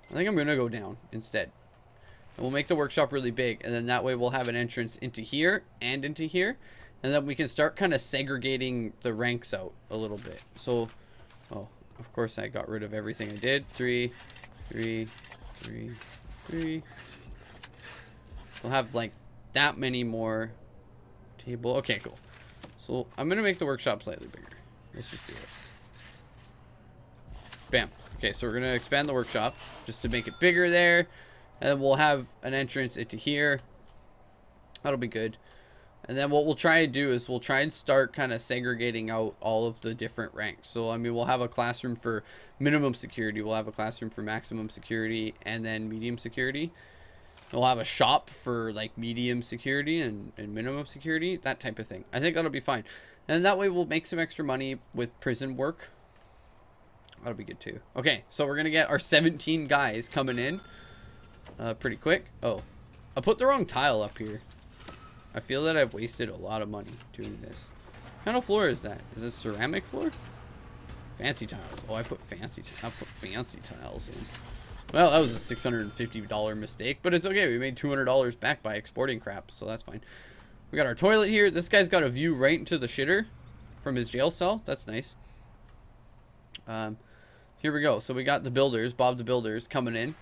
S1: I think I'm going to go down instead. And we'll make the workshop really big, and then that way we'll have an entrance into here and into here. And then we can start kind of segregating the ranks out a little bit. So, oh, of course I got rid of everything I did. Three, three, three, three. We'll have like that many more table. Okay, cool. So I'm gonna make the workshop slightly bigger. Let's just do it. Bam. Okay, so we're gonna expand the workshop just to make it bigger there, and we'll have an entrance into here. That'll be good. And then what we'll try and do is we'll try and start kind of segregating out all of the different ranks. So, I mean, we'll have a classroom for minimum security. We'll have a classroom for maximum security and then medium security. We'll have a shop for like medium security and, and minimum security, that type of thing. I think that'll be fine. And that way we'll make some extra money with prison work. That'll be good too. Okay, so we're going to get our 17 guys coming in uh, pretty quick. Oh, I put the wrong tile up here. I feel that I've wasted a lot of money doing this. What kind of floor is that? Is it ceramic floor? Fancy tiles. Oh, I put fancy. I put fancy tiles in. Well, that was a $650 mistake, but it's okay. We made $200 back by exporting crap, so that's fine. We got our toilet here. This guy's got a view right into the shitter from his jail cell. That's nice. Um, here we go. So we got the builders, Bob the Builders, coming in.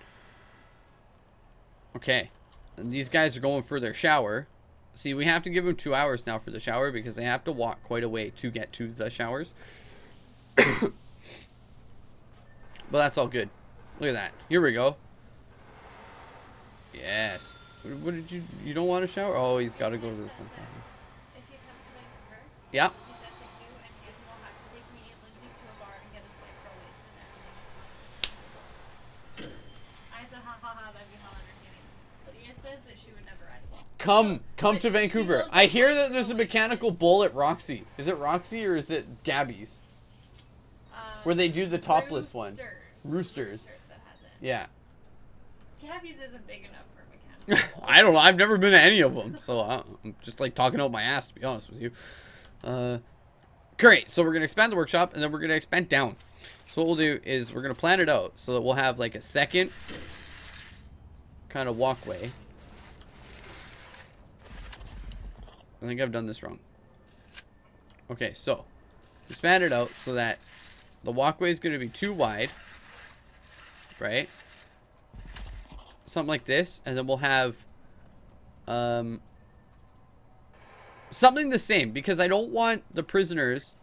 S1: Okay. And these guys are going for their shower. See, we have to give them two hours now for the shower because they have to walk quite a way to get to the showers. but that's all good. Look at that. Here we go. Yes. What, what did you... You don't want a shower? Oh, he's got to go to the...
S2: If he comes to Vancouver,
S1: Yeah.
S2: he says thank you, and he will have to take me and Lindsay to a bar and get us white girl wasted and everything. I said, ha ha ha, that'd be hell entertaining. Lydia says that she would never ride along.
S1: Come, come
S2: But
S1: to Vancouver. I hear that there's a mechanical bull at Roxy. Is it Roxy or is it Gabby's?
S2: Um,
S1: Where they do the topless one.
S2: Roosters.
S1: Roosters.
S2: Roosters it.
S1: Yeah.
S2: Gabby's isn't big enough for a mechanical.
S1: I don't know. I've never been to any of them, so I'm just like talking out my ass to be honest with you. Uh, great. So we're gonna expand the workshop, and then we're gonna expand down. So what we'll do is we're gonna plan it out so that we'll have like a second kind of walkway. I think I've done this wrong. Okay, so expand it out so that the walkway is gonna be too wide, right? Something like this, and then we'll have um something the same because I don't want the prisoners.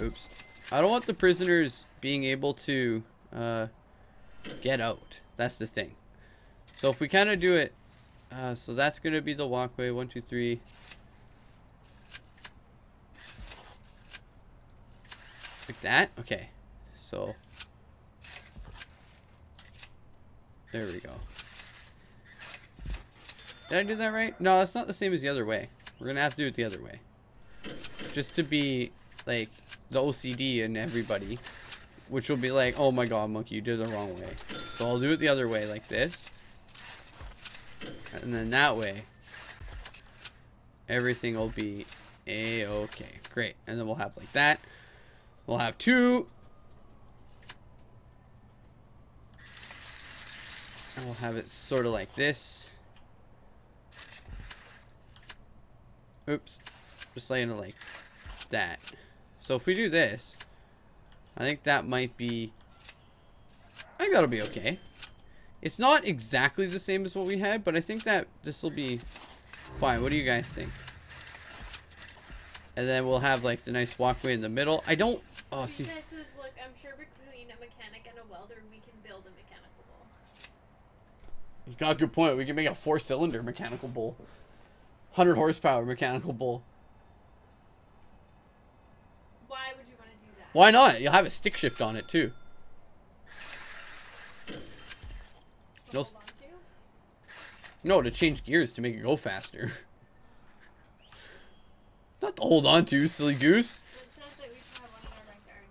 S1: Oops, I don't want the prisoners being able to uh, get out. That's the thing. So if we kind of do it, uh, so that's gonna be the walkway. One, two, three. Like that. Okay. So There we go. Did I do that right? No, that's not the same as the other way. We're gonna have to do it the other way. Just to be, like, the OCD in everybody. Which will be like, oh my god, Monkey, you did the wrong way. So I'll do it the other way, like this. And then that way, everything will be a-okay. Great. And then we'll have like that. We'll have two we'll have it sort of like this. Oops. Just laying it like that. So if we do this, I think that might be... I think that'll be okay. It's not exactly the same as what we had, but I think that this will be fine. What do you guys think? And then we'll have like the nice walkway in the middle. I don't Oh, see.
S2: look, I'm sure between a mechanic and a welder, we can build a mechanical bull.
S1: You got a good point. We can make a four-cylinder mechanical bull. 100 horsepower mechanical bull.
S2: Why would you want to do that?
S1: Why not? You'll have a stick shift on it too.
S2: To
S1: You'll
S2: hold on to?
S1: No, to change gears to make it go faster. Not to hold on to, silly goose.
S2: It says that we should have one in our backyard.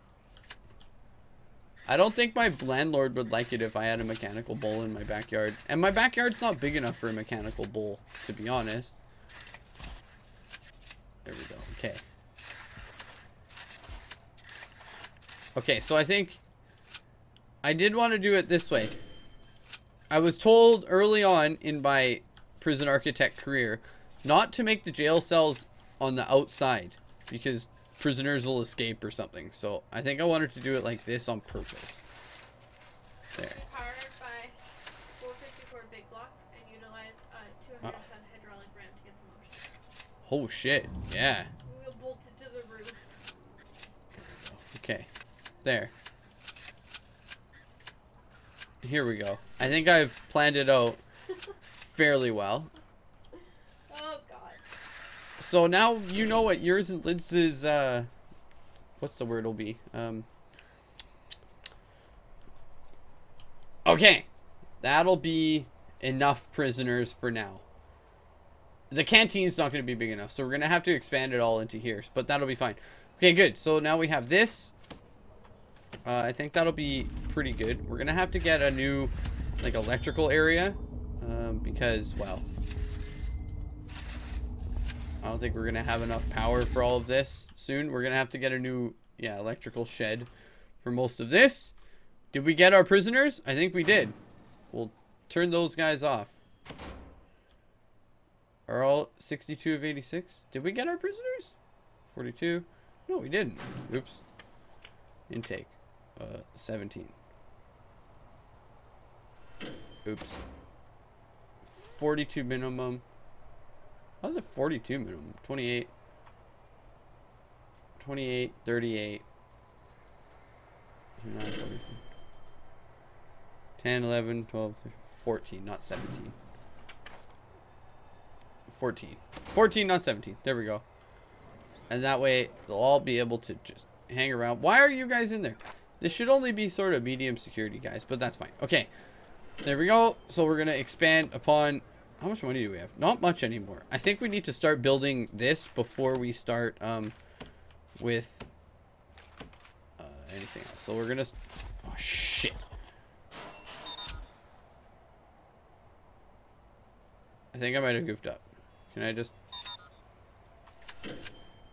S1: I don't think my landlord would like it if I had a mechanical bull in my backyard. And my backyard's not big enough for a mechanical bull, to be honest. There we go. Okay. Okay, so I think I did want to do it this way. I was told early on in my prison architect career not to make the jail cells on the outside because prisoners will escape or something. So I think I wanted to do it like this on purpose. There.
S2: Powered by 454 big block and utilize a 200 uh. ton hydraulic ram to get the motion.
S1: Oh shit. Yeah.
S2: We will bolt it to the roof.
S1: Okay. There. Here we go. I think I've planned it out fairly well.
S2: Oh.
S1: So now you know what yours and Liz's uh what's the word will be? Um Okay. That'll be enough prisoners for now. The canteen's not going to be big enough, so we're going to have to expand it all into here, but that'll be fine. Okay, good. So now we have this. Uh, I think that'll be pretty good. We're going to have to get a new like electrical area um, because, well, I don't think we're gonna have enough power for all of this soon. We're gonna have to get a new, yeah, electrical shed for most of this. Did we get our prisoners? I think we did. We'll turn those guys off. Are all 62 of 86? Did we get our prisoners? 42? No, we didn't. Oops. Intake. Uh, 17. Oops. 42 minimum. How is it 42 minimum? 28. 28, 38. 10, 11, 12, 13, 14, not 17. 14. 14, not 17. There we go. And that way, they'll all be able to just hang around. Why are you guys in there? This should only be sort of medium security, guys, but that's fine. Okay. There we go. So we're going to expand upon... How much money do we have? Not much anymore. I think we need to start building this before we start um, with uh, anything else. So we're going to... Oh, shit. I think I might have goofed up. Can I just...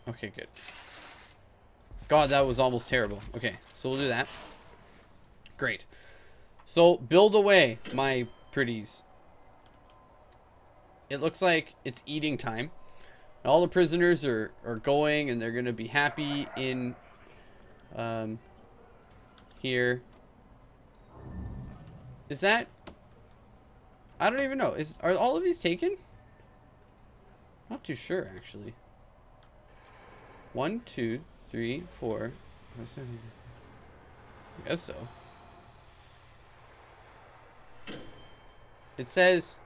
S1: Okay, good. God, that was almost terrible. Okay, so we'll do that. Great. So, build away, my pretties. It looks like it's eating time. All the prisoners are, are going, and they're going to be happy in um, here. Is that... I don't even know. Is Are all of these taken? Not too sure, actually. One, two, three, four. I guess so. It says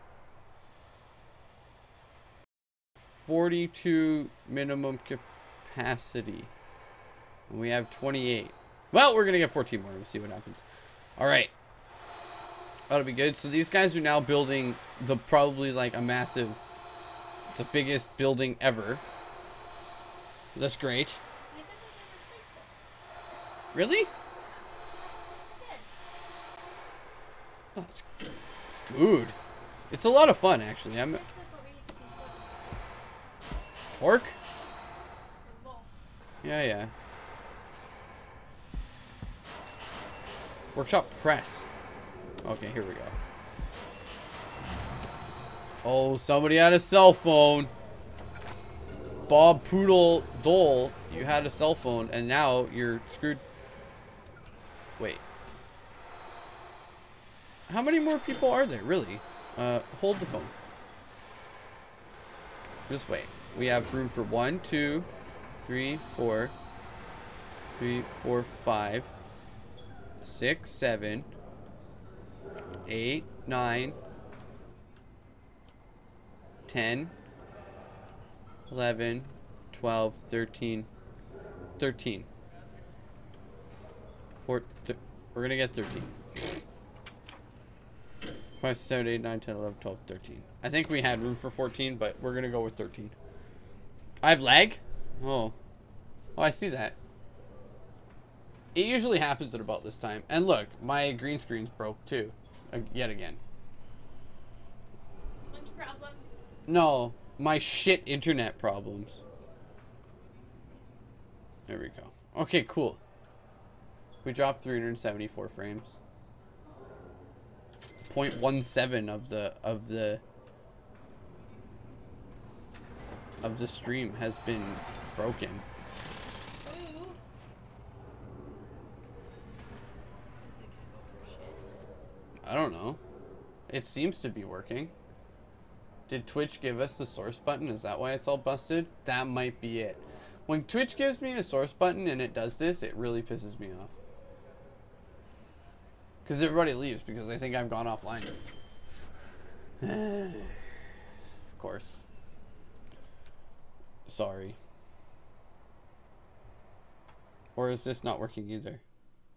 S1: 42 minimum capacity. And we have 28. Well, we're going to get 14 more. We'll see what happens. All right. That'll be good. So these guys are now building the probably like a massive, the biggest building ever. That's great. Really? Oh, it's, it's good. It's a lot of fun, actually. I'm
S2: This is what we need to think bull.
S1: Yeah, yeah. Workshop press. Okay, here we go. Oh, somebody had a cell phone. Bob Poodle Dole, you had a cell phone, and now you're screwed. Wait. How many more people are there, really? Uh, hold the phone. Just wait. We have room for one, two, three, four, three, four, five, six, seven, eight, nine, ten, eleven, twelve, thirteen, thirteen. Four, th- we're gonna get 13. 5, 7, 8, 9, 10, 11, 12, 13. I think we had room for 14, but we're gonna go with 13. I have lag? Oh. Oh, I see that. It usually happens at about this time. And look, my green screen's broke too. Uh, yet again.
S2: Monkey problems.
S1: No, my shit internet problems. There we go. Okay, cool. We dropped 374 frames. 0.17 of the of the of the stream has been broken.
S2: I
S1: don't know. It seems to be working. Did Twitch give us the source button? Is that why it's all busted? That might be it. When Twitch gives me a source button and it does this, it really pisses me off. Because everybody leaves because they think I've gone offline. of course. Sorry. Or is this not working either?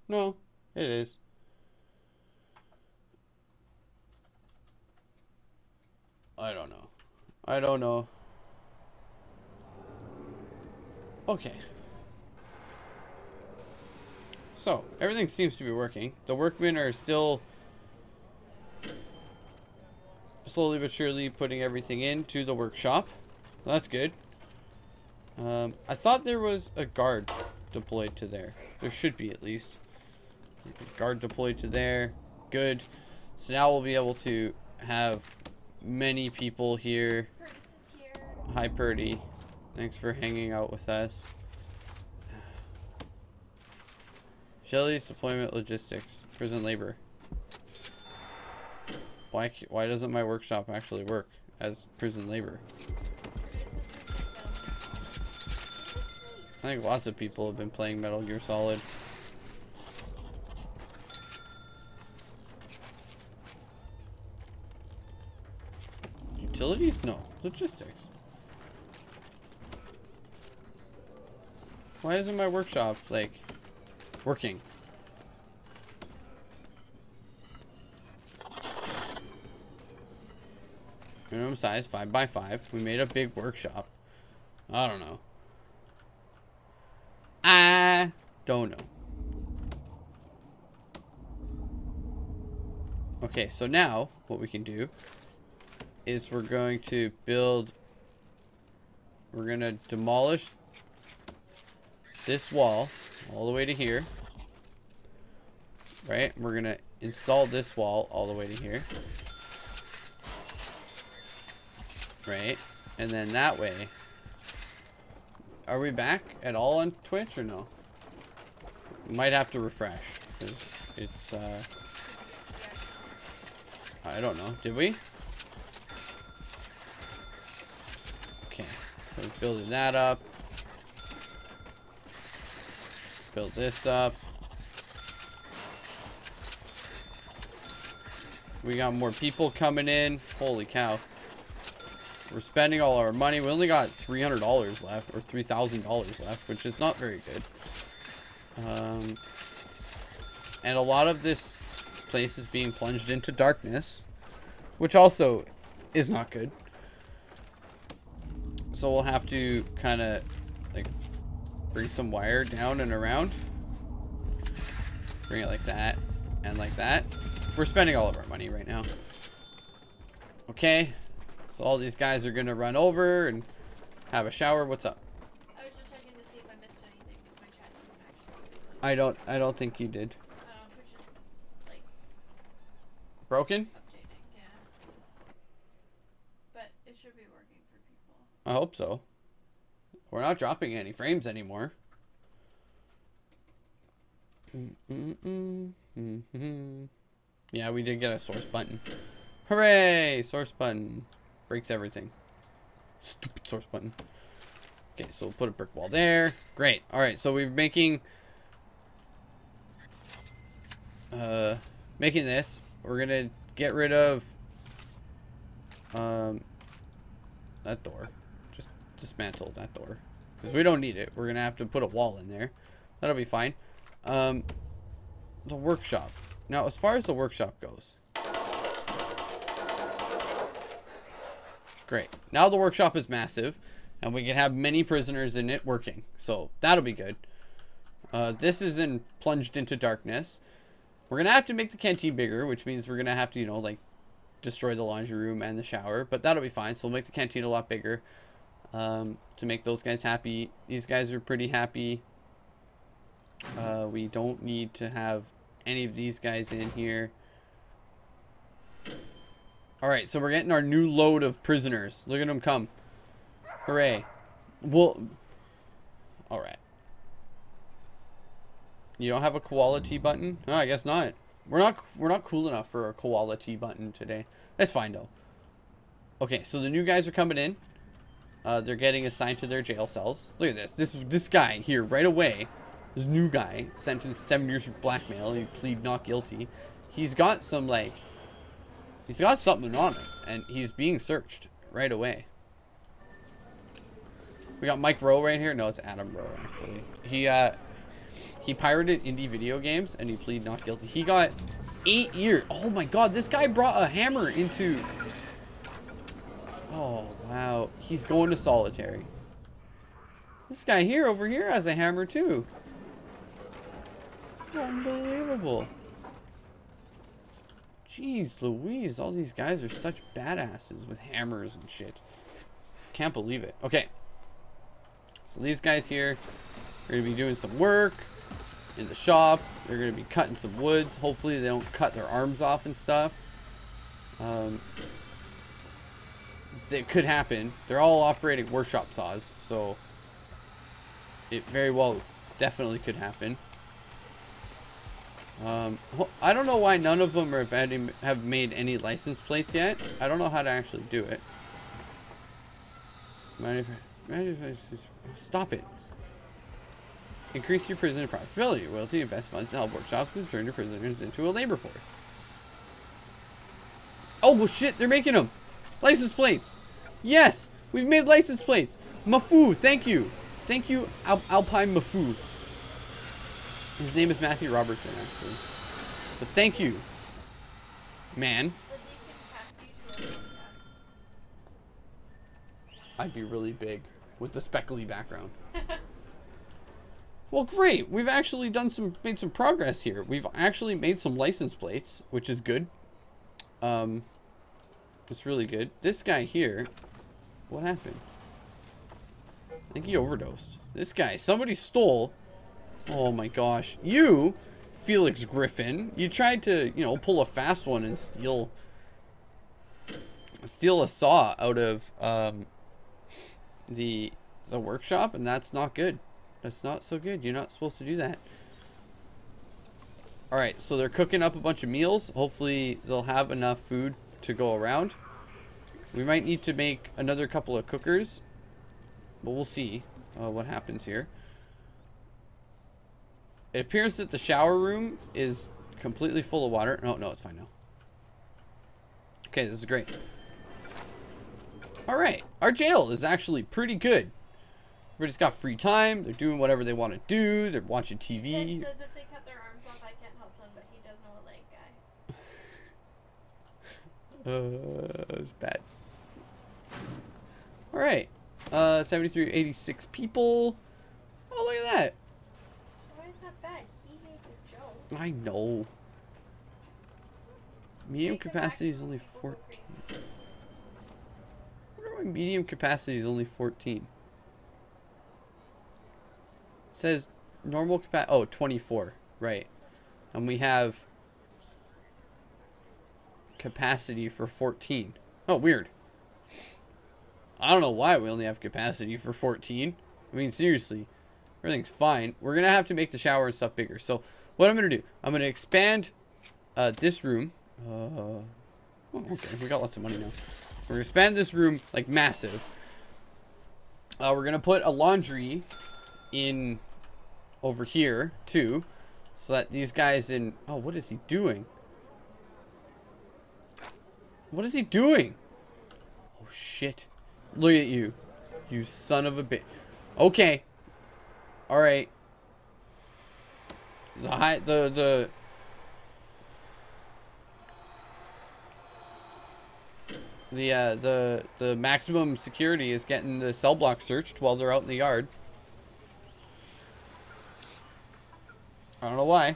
S1: No, it is. I don't know. I don't know. Okay. So, everything seems to be working. The workmen are still slowly but surely putting everything into the workshop. That's good. Um, I thought there was a guard deployed to there. There should be at least. Guard deployed to there. Good. So now we'll be able to have many people here. Hi, Purdy. Thanks for hanging out with us. Shelly's deployment logistics, prison labor. Why? Why doesn't my workshop actually work as prison labor? I think lots of people have been playing Metal Gear Solid. Utilities? No. Logistics. Why isn't my workshop, like, working? Minimum size, 5 by 5 We made a big workshop. I don't know. I don't know. Okay, so now what we can do is we're going to build we're going to demolish this wall all the way to here. Right? We're going to install this wall all the way to here. Right? And then that way are we back at all on Twitch or no? Might have to refresh. it's, uh... I don't know. Did we? Okay. So building that up. Build this up. We got more people coming in. Holy cow. We're spending all our money. We only got $300 left, or $3,000 left, which is not very good. Um, and a lot of this place is being plunged into darkness, which also is not good. So we'll have to kind of, like, bring some wire down and around. Bring it like that, and like that. We're spending all of our money right now. Okay. So all these guys are gonna run over and have a shower. What's up?
S2: I was just checking to see if I missed anything because my chat didn't actually.
S1: I don't. I don't think you did.
S2: Um, know, is like
S1: Broken?
S2: updating, yeah. But it should be working for people.
S1: I hope so. We're not dropping any frames anymore. Yeah, we did get a source button. Hooray! Source button. Breaks everything. Stupid source button. Okay, so we'll put a brick wall there. Great. All right, so we're making... Uh, making this. We're going to get rid of... Um, that door. Just dismantle that door. Because we don't need it. We're going to have to put a wall in there. That'll be fine. Um, the workshop. Now, as far as the workshop goes, Great. Now the workshop is massive. And we can have many prisoners in it working. So, that'll be good. Uh, this is in plunged into darkness. We're gonna have to make the canteen bigger, which means we're gonna have to, you know, like destroy the laundry room and the shower, but that'll be fine. So we'll make the canteen a lot bigger um, to make those guys happy. These guys are pretty happy. Uh, we don't need to have any of these guys in here. All right, so we're getting our new load of prisoners. Look at them come. Hooray. Well, all right. You don't have a quality button? No, I guess not. We're not we're not cool enough for a quality button today. That's fine though. Okay, so the new guys are coming in. Uh, they're getting assigned to their jail cells. Look at this. This this guy here right away. This new guy sentenced seven years for blackmail. He plead not guilty. He's got some like. He's got something on him, and he's being searched right away. We got Mike Rowe right here. No, it's Adam Rowe actually. He uh he pirated indie video games and he pleaded not guilty. He got eight years. Oh my god, this guy brought a hammer into... Oh, wow. He's going to solitary. This guy here, over here, has a hammer too. Unbelievable. Jeez Louise, all these guys are such badasses with hammers and shit. Can't believe it. Okay. So these guys here are going to be doing some work in the shop. They're going to be cutting some woods. Hopefully they don't cut their arms off and stuff. Um, it could happen. They're all operating workshop saws, so it very well definitely could happen. Um, I don't know why none of them have, any, have made any license plates yet. I don't know how to actually do it. Stop it. Increase your prisoner profitability. Royalty invest funds to help workshops and turn your prisoners into a labor force. Oh, well shit, they're making them. License plates. Yes, we've made license plates. Mafu, thank you. Thank you, Al Alpine Mafu. His name is Matthew Robertson, actually. But thank you, man. I'd be really big with the speckly background. well, great. We've actually done some, made some progress here. We've actually made some license plates, which is good. Um, it's really good. This guy here, what happened? I think he overdosed. This guy, somebody stole. Oh my gosh. You, Felix Griffin, you tried to, you know, pull a fast one and steal, steal a saw out of, um, the, the workshop, and that's not good. That's not so good. You're not supposed to do that. Alright, so they're cooking up a bunch of meals. Hopefully they'll have enough food to go around. We might need to make another couple of cookers. But we'll see uh, what happens here. It appears that the shower room is completely full of water. No, no, it's fine now. Okay, this is great. Alright, our jail is actually pretty good. Everybody's got free time. They're doing whatever they want to do. They're watching TV.
S2: It says if they cut their arms off, I can't help them, but he does know a leg guy.
S1: Uh, it's bad. All right. Uh, 73, 86 people. Oh, look at that.
S2: Why is that bad? He made the joke.
S1: I know. Medium capacity is only 14.
S2: crazy.
S1: wonder why medium capacity is only 14. says normal capacity. Oh, 24. Right. And we have capacity for 14. Oh, weird. I don't know why we only have capacity for 14. I mean, seriously. Everything's fine. We're going to have to make the shower and stuff bigger. So, what I'm going to do, I'm going to expand uh, this room. Uh, oh, okay, we got lots of money now. We're going to expand this room, like, massive. Uh, we're going to put a laundry in over here, too. So that these guys in... Oh, what is he doing? What is he doing? Oh, shit. Look at you. You son of a bitch. Okay. Alright. The high... The... The... The, uh, the, the maximum security is getting the cell block searched while they're out in the yard. I don't know why.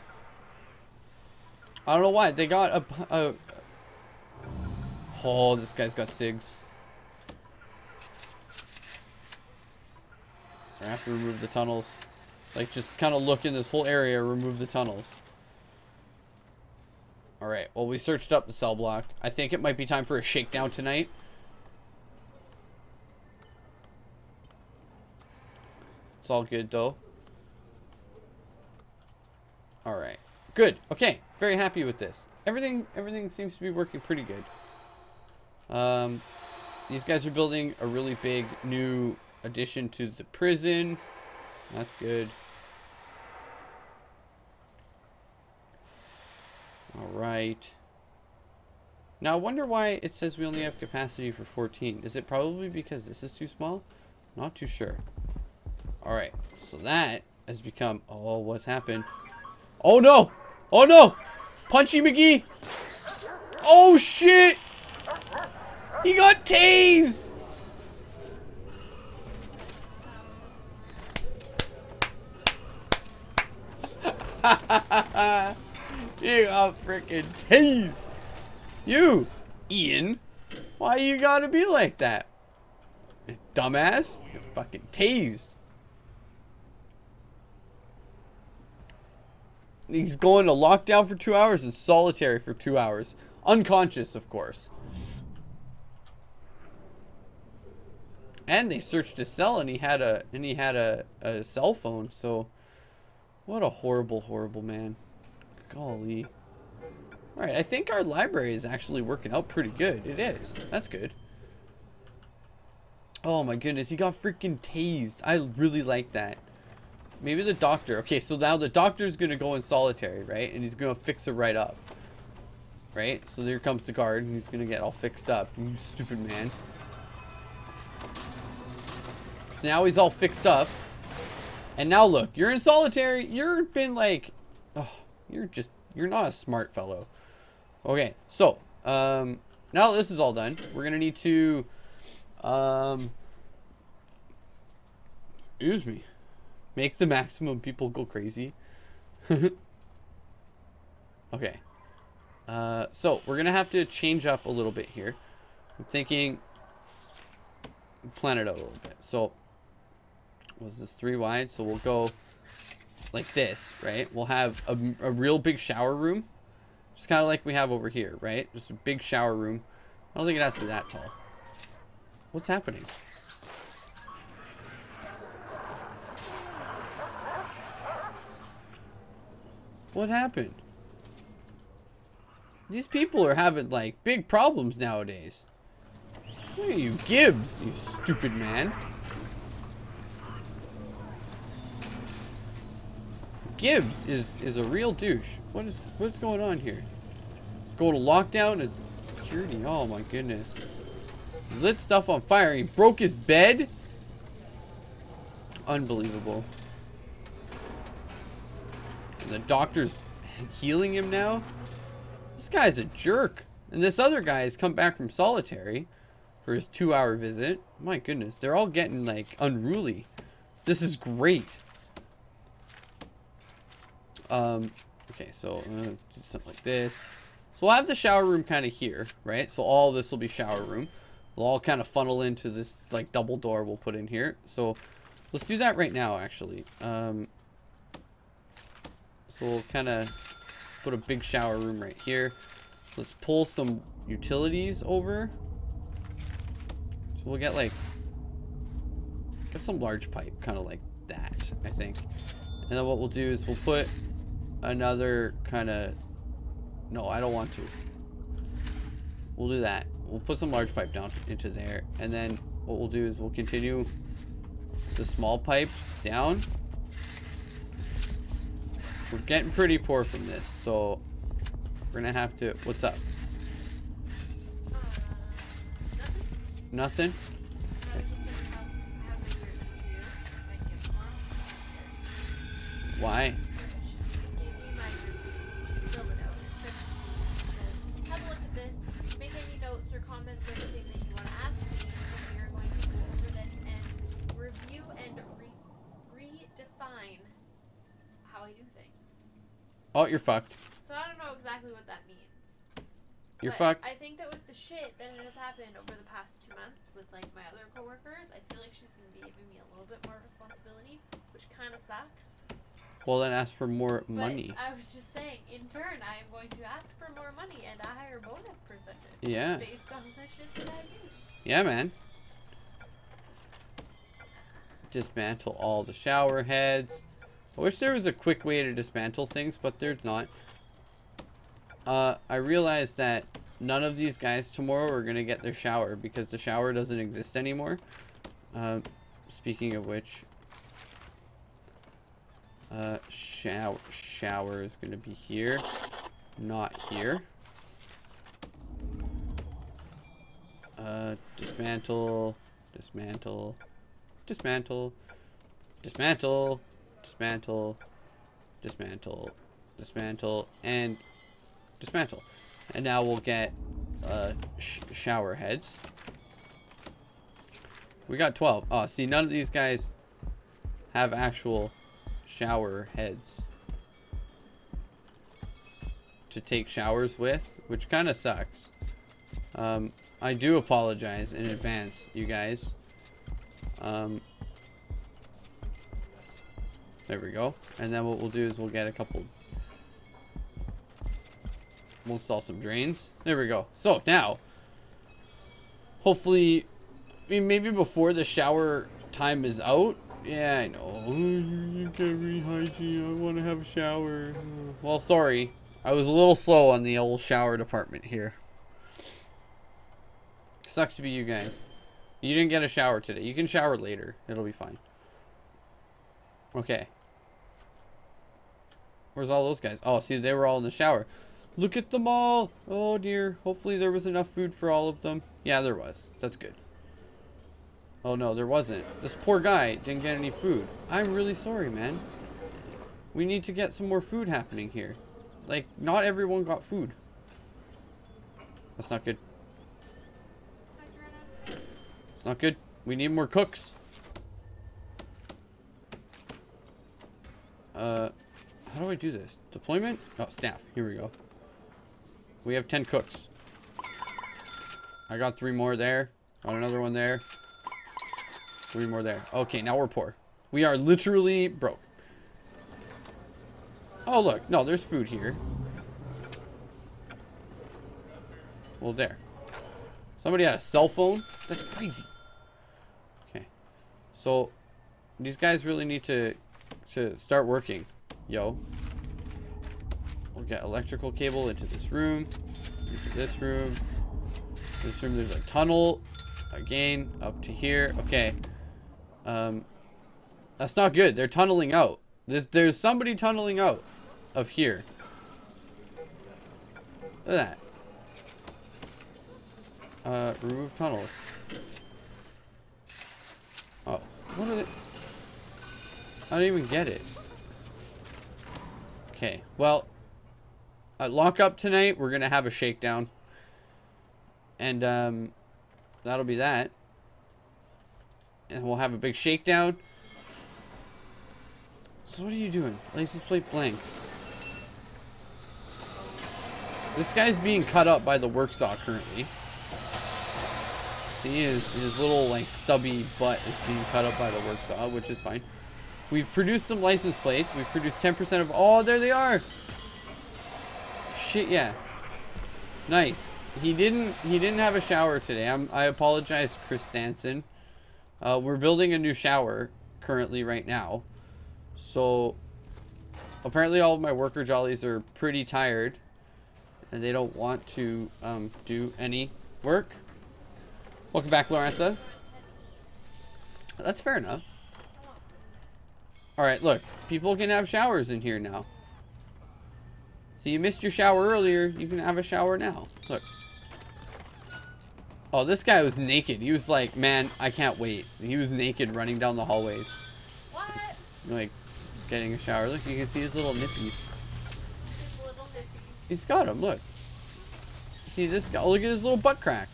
S1: I don't know why. They got a, a... Oh, this guy's got SIGs. I have to remove the tunnels. Like, just kind of look in this whole area, remove the tunnels. Alright, well, we searched up the cell block. I think it might be time for a shakedown tonight. It's all good, though. Alright. Good. Okay. Very happy with this. Everything everything seems to be working pretty good. Um, these guys are building a really big new addition to the prison. That's good. Alright. Now, I wonder why it says we only have capacity for 14. Is it probably because this is too small? Not too sure. Alright, so that has become... Oh, what's happened? Oh, no! Oh, no! Punchy McGee! Oh, shit! He got tased! you got freaking tased! You, Ian, why you gotta be like that? Dumbass, you're fucking tased. He's going to lockdown for two hours and solitary for two hours. Unconscious, of course. And they searched his cell and he had a and he had a, a cell phone, so what a horrible, horrible man. Golly. Alright, I think our library is actually working out pretty good. It is. That's good. Oh my goodness, he got freaking tased. I really like that. Maybe the doctor. Okay, so now the doctor's gonna go in solitary, right? And he's gonna fix it right up. Right? So there comes the guard, and he's gonna get all fixed up. You stupid man. So now he's all fixed up. And now look, you're in solitary. You're been like, oh, you're just, you're not a smart fellow. Okay, so, um, now this is all done, we're gonna need to, um, excuse me. Make the maximum people go crazy. okay. Uh, so, we're to have to change up a little bit here. I'm thinking plan it out a little bit. So, was this three wide? So we'll go like this, right? We'll have a, a real big shower room. Just kind of like we have over here, right? Just a big shower room. I don't think it has to be that tall. What's happening? What happened? These people are having, like, big problems nowadays. Look you, Gibbs, you stupid man. Gibbs is, is a real douche. What is, what's going on here? Go to lockdown and security. Oh my goodness. He lit stuff on fire. He broke his bed. Unbelievable. And the doctor's healing him now? This guy's a jerk. And this other guy has come back from solitary for his two hour visit. My goodness, they're all getting like unruly. This is great. Um, okay, so do something like this. So we'll have the shower room kind of here, right? So all this will be shower room. We'll all kind of funnel into this like double door we'll put in here. So let's do that right now, actually. Um, so we'll kind of put a big shower room right here. Let's pull some utilities over. So we'll get like, get some large pipe, kind of like that, I think. And then what we'll do is we'll put another kind of, no, I don't want to. We'll do that. We'll put some large pipe down into there. And then what we'll do is we'll continue the small pipes down we're getting pretty poor from this, so we're gonna have to. What's up?
S2: Nothing.
S1: Nothing.
S2: I
S1: Oh, you're fucked.
S2: So I don't know exactly what that means.
S1: You're
S2: but
S1: fucked.
S2: I think that with the shit that has happened over the past two months with like my other coworkers, I feel like she's gonna be giving me a little bit more responsibility, which kind of sucks.
S1: Well, then ask for more
S2: But
S1: money.
S2: I was just saying, in turn, I am going to ask for more money and a higher bonus percentage
S1: Yeah.
S2: based on the shit that I do.
S1: Yeah, man. Dismantle all the shower heads. I wish there was a quick way to dismantle things, but there's not. Uh, I realized that none of these guys tomorrow are going to get their shower because the shower doesn't exist anymore. Uh, speaking of which, uh, shower, shower is going to be here, not here. Uh, dismantle, dismantle, dismantle, dismantle, dismantle, dismantle, dismantle, and dismantle. And now we'll get uh, sh shower heads. We got 12. Oh, see, none of these guys have actual shower heads to take showers with, which kind of sucks. Um, I do apologize in advance, you guys. Um, there we go. And then what we'll do is we'll get a couple. We'll install some drains. There we go. So now, hopefully, I mean, maybe before the shower time is out. Yeah, I know. Oh, you get rehygiene. I want to have a shower. Well, sorry. I was a little slow on the old shower department here. Sucks to be you guys. You didn't get a shower today. You can shower later. It'll be fine. Okay. Where's all those guys? Oh, see, they were all in the shower. Look at them all. Oh, dear. Hopefully there was enough food for all of them. Yeah, there was. That's good. Oh, no, there wasn't. This poor guy didn't get any food. I'm really sorry, man. We need to get some more food happening here. Like, not everyone got food. That's not good. It's not good. We need more cooks. Uh, how do I do this? Deployment? Oh, staff. Here we go. We have 10 cooks. I got three more there. Got another one there. Three more there. Okay, now we're poor. We are literally broke. Oh, look. No, there's food here. Well, there. Somebody had a cell phone? That's crazy. Okay. So, these guys really need to to start working. Yo. We'll get electrical cable into this room. Into this room. This room, there's a tunnel. Again, up to here. Okay. Um, that's not good. They're tunneling out. There's, there's somebody tunneling out of here. Look at that. Uh, remove tunnels. Oh, what are they? I don't even get it. Okay, well, at lockup tonight, we're gonna have a shakedown, and um, that'll be that. And we'll have a big shakedown. So what are you doing? License plate blank. This guy's being cut up by the work saw currently. See, his, his little, like, stubby butt is being cut up by the work saw, which is fine. We've produced some license plates. We've produced 10% of... Oh, there they are! Shit, yeah. Nice. He didn't he didn't have a shower today. I'm, I apologize, Chris Danson. Uh, we're building a new shower currently right now. So, apparently all of my worker jollies are pretty tired. And they don't want to um, do any work. Welcome back, Lorantha. That's fair enough. Alright, look. People can have showers in here now. So you missed your shower earlier. You can have a shower now. Look. Oh, this guy was naked. He was like, man, I can't wait. He was naked running down the hallways.
S2: What?
S1: Like, getting a shower. Look, you can see his little nippies.
S2: This little hippie.
S1: He's got him, look. See this guy? Oh, look at his little butt crack.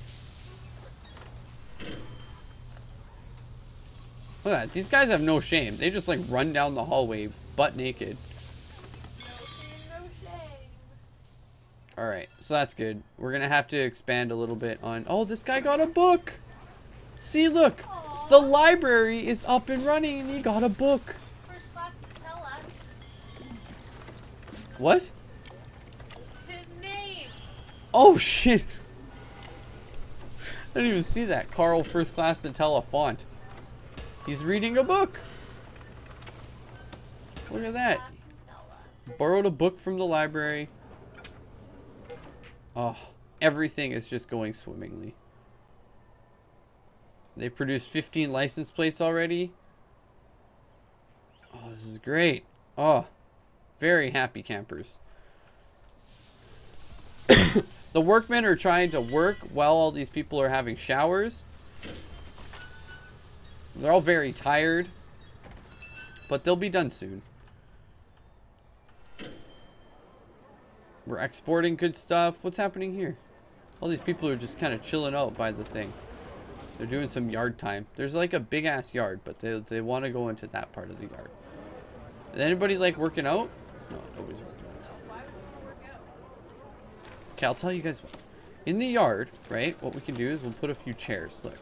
S1: Look at that. These guys have no shame. They just like run down the hallway butt naked.
S2: No shame, no shame.
S1: Alright, so that's good. We're gonna have to expand a little bit on... Oh, this guy got a book! See, look!
S2: Aw.
S1: The library is up and running and he got a book.
S2: First class Nutella.
S1: What?
S2: His name.
S1: Oh, shit! I didn't even see that. Carl First Class Nutella font. He's reading a book. Look at that. Borrowed a book from the library. Oh, everything is just going swimmingly. They produced 15 license plates already. Oh, this is great. Oh, very happy campers. the workmen are trying to work while all these people are having showers. They're all very tired. But they'll be done soon. We're exporting good stuff. What's happening here? All these people are just kind of chilling out by the thing. They're doing some yard time. There's like a big ass yard, but they, they want to go into that part of the yard. Is anybody like working out? No, nobody's working out. Okay, I'll tell you guys what. In the yard, right, what we can do is we'll put a few chairs. Look.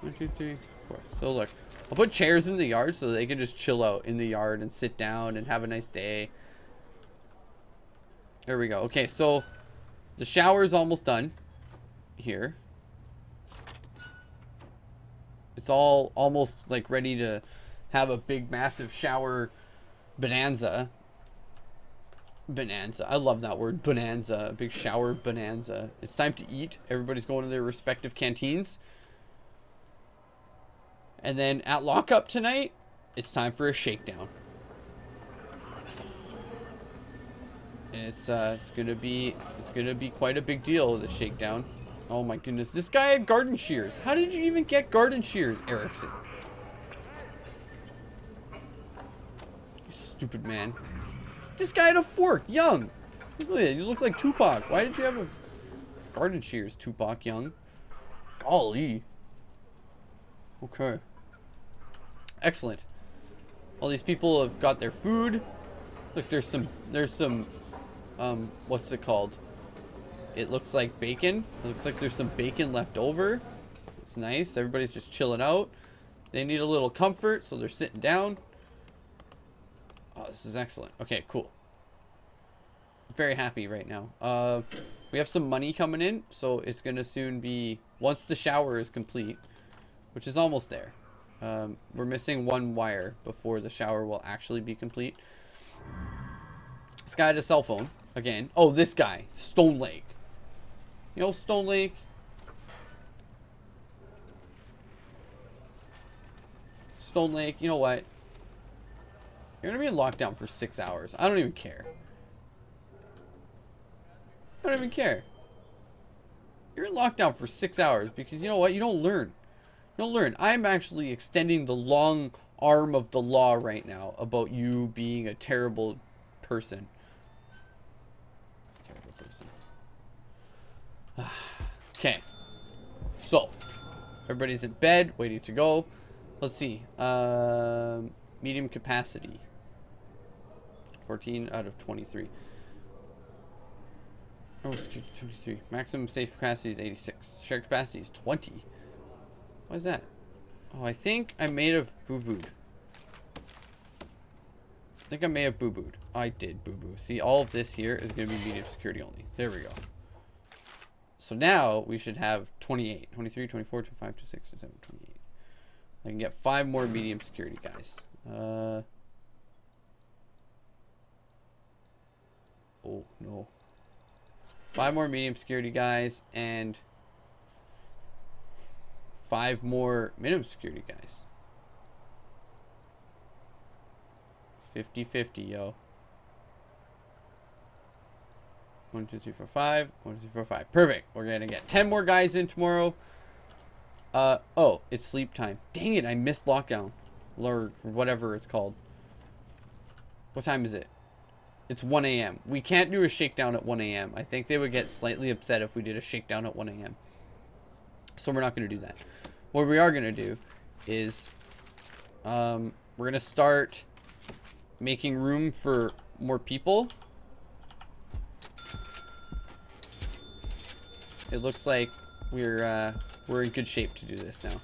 S1: One, two, three, four. So look, I'll put chairs in the yard so they can just chill out in the yard and sit down and have a nice day. There we go. Okay, so the shower is almost done here. It's all almost like ready to have a big massive shower bonanza. Bonanza. I love that word. Bonanza. Big shower bonanza. It's time to eat. Everybody's going to their respective canteens. And then at lockup tonight, it's time for a shakedown. It's uh it's gonna be it's gonna be quite a big deal, the shakedown. Oh my goodness. This guy had garden shears. How did you even get garden shears, Erickson? You stupid man. This guy had a fork, young. Look at that. You look like Tupac. Why did you have a garden shears, Tupac young? Golly. Okay. Excellent. All these people have got their food. Look, there's some, there's some, um, what's it called? It looks like bacon. It looks like there's some bacon left over. It's nice. Everybody's just chilling out. They need a little comfort, so they're sitting down. Oh, this is excellent. Okay, cool. Very happy right now. Uh, we have some money coming in, so it's gonna soon be once the shower is complete, which is almost there. Um, we're missing one wire before the shower will actually be complete. This guy had a cell phone again. Oh, this guy, Stone Lake. You know Stone Lake. Stone Lake. You know what? You're gonna be in lockdown for six hours. I don't even care. I don't even care. You're in lockdown for six hours because you know what? You don't learn. You don't learn. I'm actually extending the long arm of the law right now about you being a terrible person. Terrible person. okay. So, everybody's in bed, waiting to go. Let's see. Um, medium capacity. 14 out of 23. Oh, excuse me, 23. Maximum safe capacity is 86. Shared capacity is 20. What is that? Oh, I think I may have boo-booed. I think I may have boo-booed. I did boo-boo. See, all of this here is going to be medium security only. There we go. So now we should have 28. 23, 24, 25, 26, 27, 28. I can get five more medium security guys. Uh... Oh, no. Five more medium security guys and five more minimum security guys. 50-50, yo. One, two, three, four, five. One, two, three, four, five. Perfect. We're gonna get ten more guys in tomorrow. Uh oh, it's sleep time. Dang it, I missed lockdown. Or whatever it's called. What time is it? It's 1 a.m. We can't do a shakedown at 1 a.m. I think they would get slightly upset if we did a shakedown at 1 a.m. So we're not going to do that. What we are going to do is um, we're going to start making room for more people. It looks like we're uh, we're in good shape to do this now.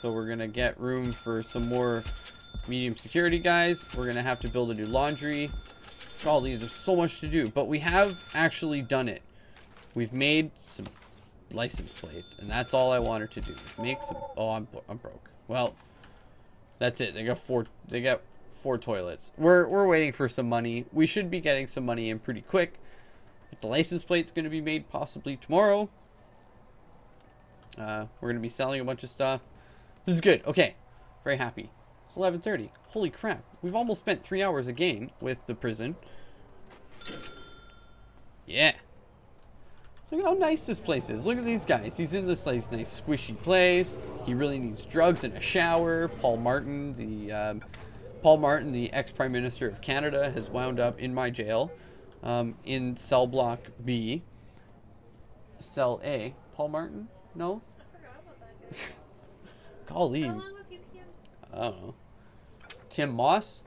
S1: So we're gonna get room for some more medium security guys. We're gonna have to build a new laundry. Oh, these are so much to do, but we have actually done it. We've made some license plates, and that's all I wanted to do. Make some. Oh, I'm I'm broke. Well, that's it. They got four. They got four toilets. We're we're waiting for some money. We should be getting some money in pretty quick. The license plate's going to be made possibly tomorrow. Uh, we're going to be selling a bunch of stuff. This is good. Okay. Very happy. It's 11.30. Holy crap. We've almost spent three hours again with the prison. Yeah. Look at how nice this place is. Look at these guys. He's in this nice, nice squishy place. He really needs drugs and a shower. Paul Martin, the um, Paul Martin, the ex-prime minister of Canada, has wound up in my jail um, in cell block B. Cell A. Paul Martin? No?
S2: I forgot about that guy.
S1: Golly.
S2: How long was he?
S1: I don't know. Tim Moss?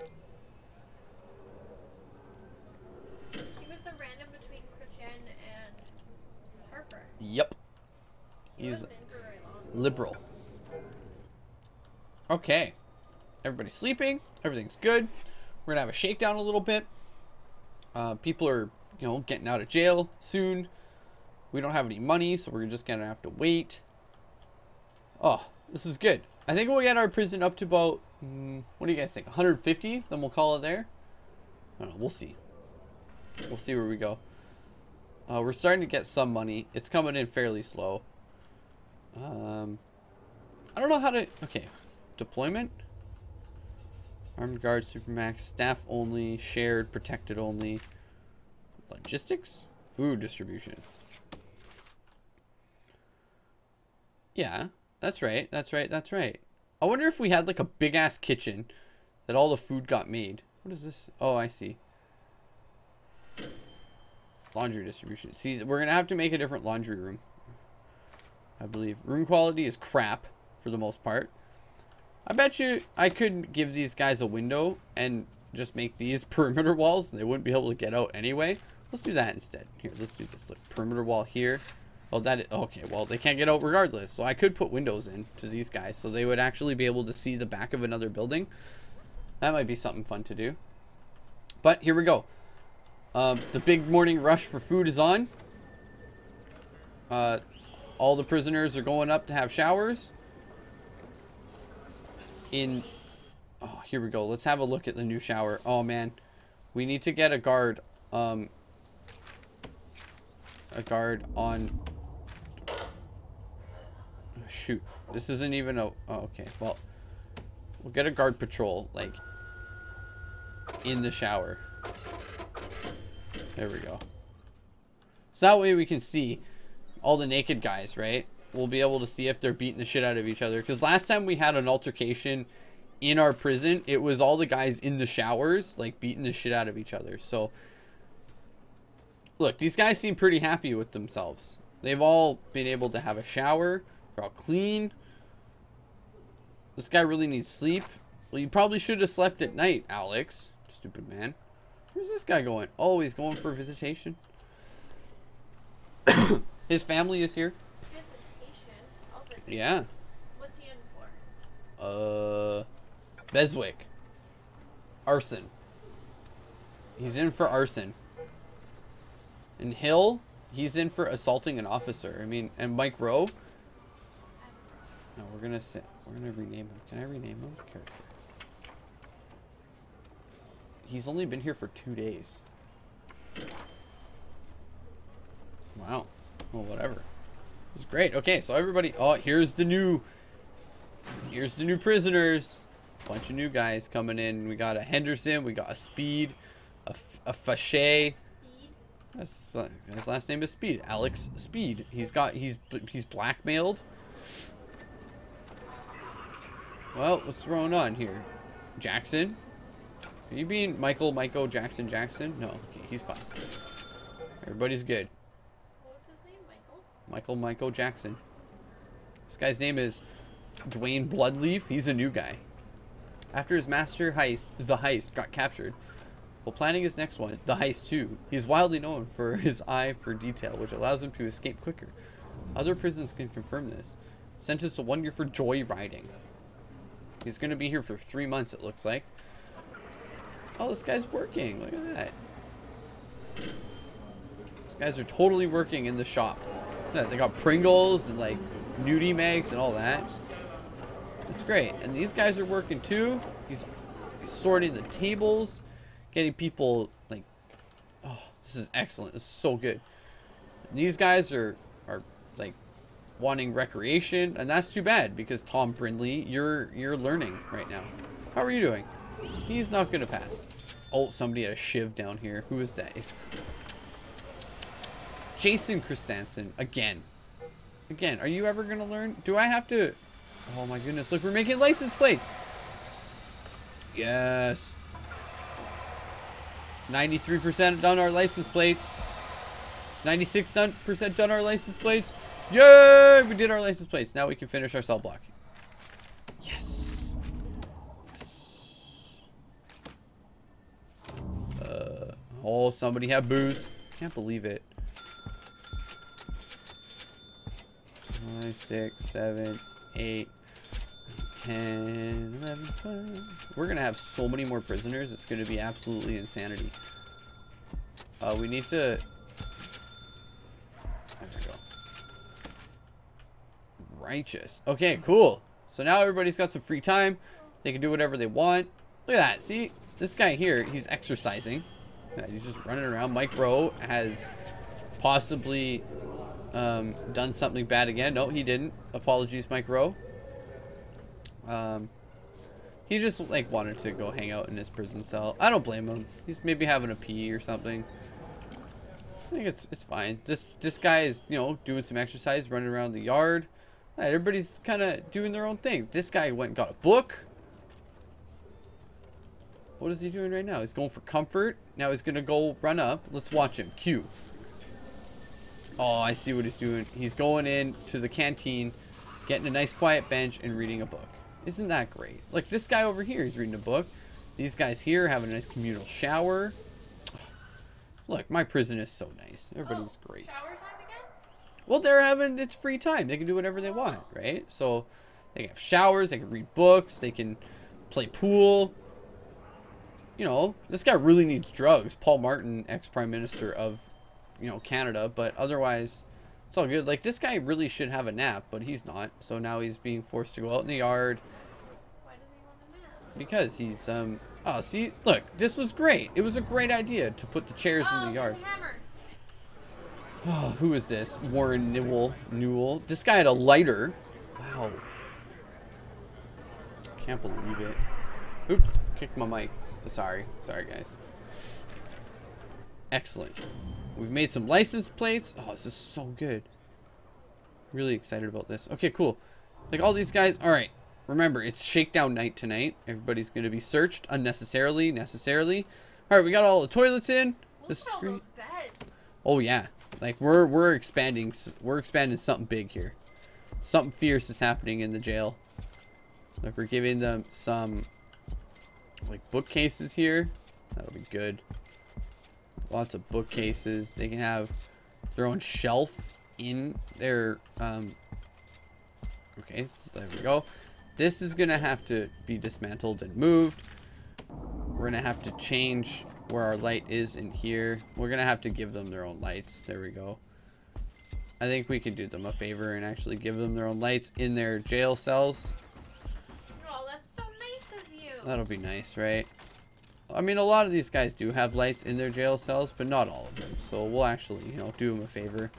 S2: He was the random between Chrétien and Harper.
S1: Yep. He's liberal. Okay. Everybody's sleeping. Everything's good. We're going to have a shakedown a little bit. Uh, people are, you know, getting out of jail soon. We don't have any money, so we're just going to have to wait. Oh, this is good. I think we'll get our prison up to about, mm, what do you guys think, 150? Then we'll call it there? I don't know. We'll see. We'll see where we go. Uh, we're starting to get some money. It's coming in fairly slow. Um, I don't know how to. Okay, deployment. Armed guard, supermax, staff only, shared, protected only. Logistics, food distribution. Yeah, that's right. That's right. That's right. I wonder if we had like a big ass kitchen that all the food got made. What is this? Oh, I see. Laundry distribution. See, we're gonna have to make a different laundry room. I believe room quality is crap for the most part. I bet you I could give these guys a window and just make these perimeter walls and they wouldn't be able to get out anyway. Let's do that instead. Here, let's do this. Look, perimeter wall here. Oh, that is, okay. Well, they can't get out regardless. So I could put windows in to these guys so they would actually be able to see the back of another building. That might be something fun to do. But here we go. Um, the big morning rush for food is on. Uh, all the prisoners are going up to have showers. In, oh, here we go. Let's have a look at the new shower. Oh man, we need to get a guard. Um, a guard on. Shoot, this isn't even a. Oh, okay, well, we'll get a guard patrol like in the shower. There we go. So that way we can see all the naked guys, right? We'll be able to see if they're beating the shit out of each other. Because last time we had an altercation in our prison, it was all the guys in the showers, like, beating the shit out of each other. So, look, these guys seem pretty happy with themselves. They've all been able to have a shower. They're all clean. This guy really needs sleep. Well, you probably should have slept at night, Alex. Stupid man. Where's this guy going? Oh, he's going for visitation. His family is here.
S2: Visitation.
S1: Yeah.
S2: What's he in for?
S1: Uh, Beswick. Arson. He's in for arson. And Hill, he's in for assaulting an officer. I mean, and Mike Rowe. No, we're gonna say we're gonna rename him. Can I rename him? Character. He's only been here for two days. Wow. Well, whatever. This is great. Okay, so everybody. Oh, here's the new Here's the new prisoners. Bunch of new guys coming in. We got a Henderson. We got a Speed. A. That's, uh, his last name is Speed. Alex Speed. He's got he's he's blackmailed. Well, what's going on here? Jackson? Are you being Michael Michael Jackson Jackson? No, okay, he's fine. Everybody's good.
S2: What was his name? Michael.
S1: Michael Michael Jackson. This guy's name is Dwayne Bloodleaf. He's a new guy. After his master heist, the heist, got captured, while planning his next one, the heist 2, he's wildly known for his eye for detail, which allows him to escape quicker. Other prisons can confirm this. Sentenced to one year for joyriding. He's going to be here for three months, it looks like. Oh, this guy's working. Look at that. These guys are totally working in the shop. They got Pringles and like nudie mags and all that. It's great. And these guys are working too. He's, he's sorting the tables, getting people like, oh, this is excellent. This is so good. And these guys are are like wanting recreation, and that's too bad because Tom Brindley, you're you're learning right now. How are you doing? He's not gonna pass. Oh, somebody had a shiv down here. Who is that? It's Jason Christensen again. Again, are you ever gonna learn? Do I have to? Oh my goodness! Look, we're making license plates. Yes. 93% done our license plates. 96% done our license plates. Yay! We did our license plates. Now we can finish our cell block. Yes. Uh, oh, somebody had booze. Can't believe it. Five, six, seven, eight, 10, 11, 12. We're going to have so many more prisoners. It's going to be absolutely insanity. Uh, we need to... There we go. Righteous. Okay, cool. So now everybody's got some free time. They can do whatever they want. Look at that. See? This guy here, he's exercising. Yeah, he's just running around. Mike Rowe has possibly um, done something bad again. No, he didn't. Apologies, Mike Rowe. Um, he just like wanted to go hang out in his prison cell. I don't blame him. He's maybe having a pee or something. I think it's it's fine. This this guy is you know doing some exercise, running around the yard. Yeah, everybody's kind of doing their own thing. This guy went and got a book. What is he doing right now? He's going for comfort. Now he's gonna go run up. Let's watch him. Q. Oh, I see what he's doing. He's going in to the canteen, getting a nice quiet bench and reading a book. Isn't that great? Like this guy over here, he's reading a book. These guys here have a nice communal shower. Look, my prison is so nice. Everybody's
S2: oh,
S1: great.
S2: Shower time again?
S1: Well, they're having it's free time. They can do whatever they want, right? So they can have showers, they can read books, they can play pool. You know, this guy really needs drugs. Paul Martin, ex prime minister of, you know, Canada, but otherwise it's all good. Like this guy really should have a nap, but he's not. So now he's being forced to go out in the yard
S2: Why does he want a nap?
S1: because he's um oh, see, look, this was great. It was a great idea to put the chairs
S2: oh,
S1: in the yard. Oh, who is this? Warren Newell. Newell. This guy had a lighter. Wow. Can't believe it. Oops. Kicked my mic. Sorry. Sorry, guys. Excellent. We've made some license plates. Oh, this is so good. Really excited about this. Okay, cool. Like all these guys. All right. Remember, it's shakedown night tonight. Everybody's going to be searched unnecessarily, necessarily. All right, we got all the toilets in.
S2: Look
S1: This
S2: at all
S1: screen.
S2: those beds.
S1: Oh yeah, like we're we're expanding we're expanding something big here. Something fierce is happening in the jail. Like we're giving them some like bookcases here. That'll be good. Lots of bookcases. They can have their own shelf in their um Okay, so there we go. This is gonna have to be dismantled and moved. We're gonna have to change where our light is in here. We're gonna have to give them their own lights. There we go. I think we can do them a favor and actually give them their own lights in their jail cells. That'll be nice, right? I mean, a lot of these guys do have lights in their jail cells, but not all of them. So we'll actually, you know, do them a favor.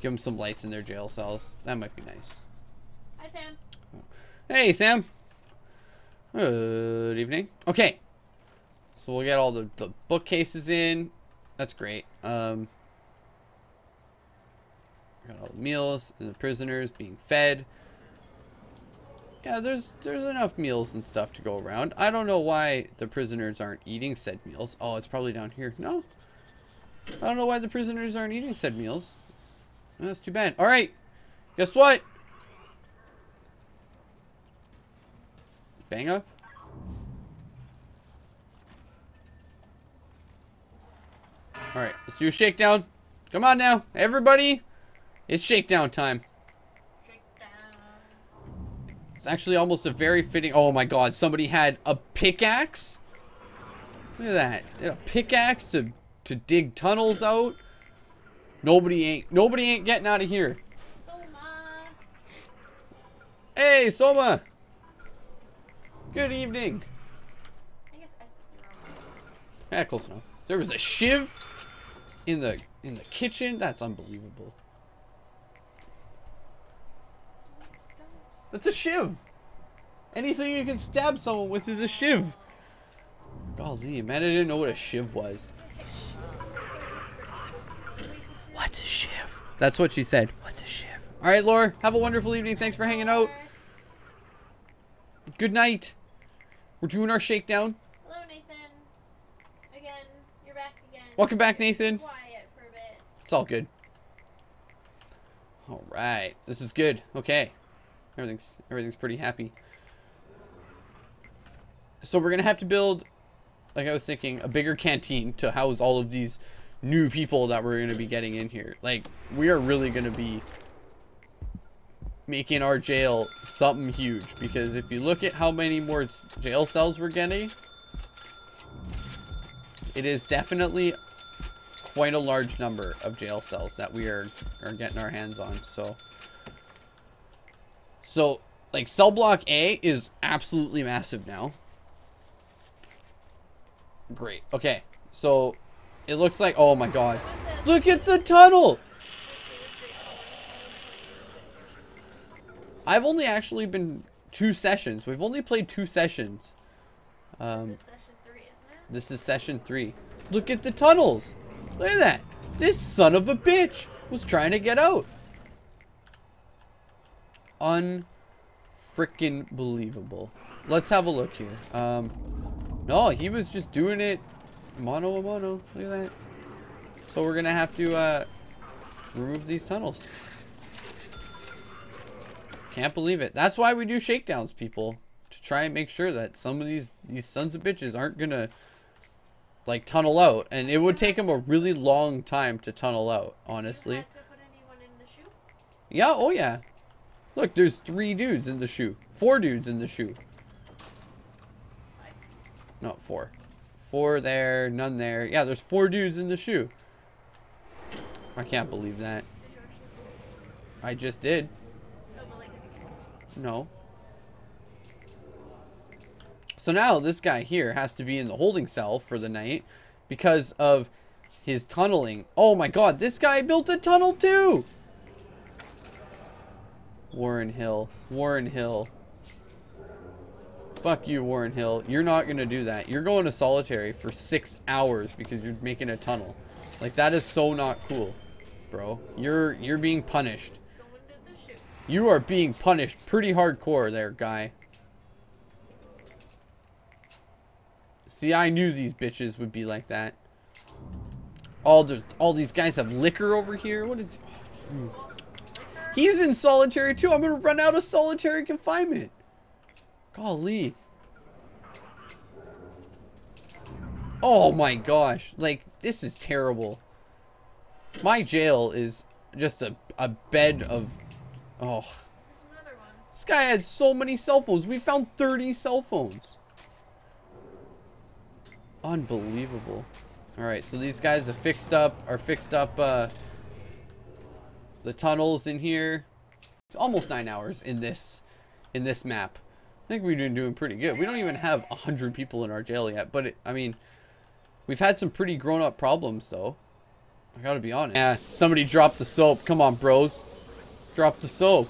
S1: Give them some lights in their jail cells. That might be nice.
S2: Hi, Sam.
S1: Hey, Sam. Good evening. Okay. So we'll get all the, the bookcases in. That's great. Um, got all the meals and the prisoners being fed. Yeah, there's there's enough meals and stuff to go around. I don't know why the prisoners aren't eating said meals. Oh, it's probably down here. No. I don't know why the prisoners aren't eating said meals. That's too bad. All right. Guess what? Bang up. All right, let's do a shakedown. Come on now, everybody. It's shakedown time. It's actually almost a very fitting. Oh my god, somebody had a pickaxe? Look at that. a pickaxe to to dig tunnels out. Nobody ain't nobody ain't getting out of here.
S2: Soma.
S1: Hey, Soma. Good evening.
S2: I guess S.
S1: Yeah, close enough. There was a shiv in the in the kitchen. That's unbelievable. That's a shiv. Anything you can stab someone with is a shiv. Golly, man, I didn't know what a shiv was. What's a shiv? That's what she said. What's a shiv? All right, Laura. Have a wonderful evening. Thanks for hanging out. Good night. We're doing our shakedown.
S2: Hello, Nathan. Again, you're back again.
S1: Welcome back, Nathan.
S2: Quiet for a bit.
S1: It's all good. All right, this is good. Okay, everything's everything's pretty happy. So we're gonna have to build, like I was thinking, a bigger canteen to house all of these new people that we're gonna be getting in here. Like we are really gonna be making our jail something huge because if you look at how many more jail cells we're getting, it is definitely quite a large number of jail cells that we are are getting our hands on. So, so like cell block A is absolutely massive now. Great. Okay. So it looks like oh my god. Look at the tunnel. I've only actually been two sessions. We've only played two sessions. Um,
S2: This is session three, isn't it?
S1: this is session three. Look at the tunnels. Look at that. This son of a bitch was trying to get out. Unfrickin' believable. Let's have a look here. Um, no, he was just doing it mono a mono. Look at that. So we're gonna have to uh, remove these tunnels. Can't believe it. That's why we do shakedowns, people. To try and make sure that some of these these sons of bitches aren't gonna like tunnel out, and it would take them a really long time to tunnel out. Honestly.
S2: You had to put anyone in the shoe?
S1: Yeah. Oh yeah. Look, there's three dudes in the shoe. Four dudes in the shoe. Not four. Four there, none there. Yeah, there's four dudes in the shoe. I can't believe that. I just did.
S2: No.
S1: So now this guy here has to be in the holding cell for the night because of his tunneling. Oh my god, this guy built a tunnel too! Warren Hill. Warren Hill. Fuck you, Warren Hill. You're not gonna do that. You're going to solitary for six hours because you're making a tunnel. Like that is so not cool, bro. You're you're being punished. You are being punished pretty hardcore there, guy. See, I knew these bitches would be like that. All the all these guys have liquor over here. What is? oh, He's in solitary too. I'm gonna run out of solitary confinement. Golly. Oh my gosh. Like, this is terrible. My jail is just a, a bed of... Oh. This guy had so many cell phones. We found 30 cell phones. Unbelievable. Alright, so these guys are fixed up, are fixed up, uh, the tunnels in here. It's almost nine hours in this, in this map. I think we've been doing pretty good. We don't even have a hundred people in our jail yet, but it, I mean, we've had some pretty grown-up problems though. I gotta be honest. Yeah, somebody dropped the soap. Come on, bros. Drop the soap.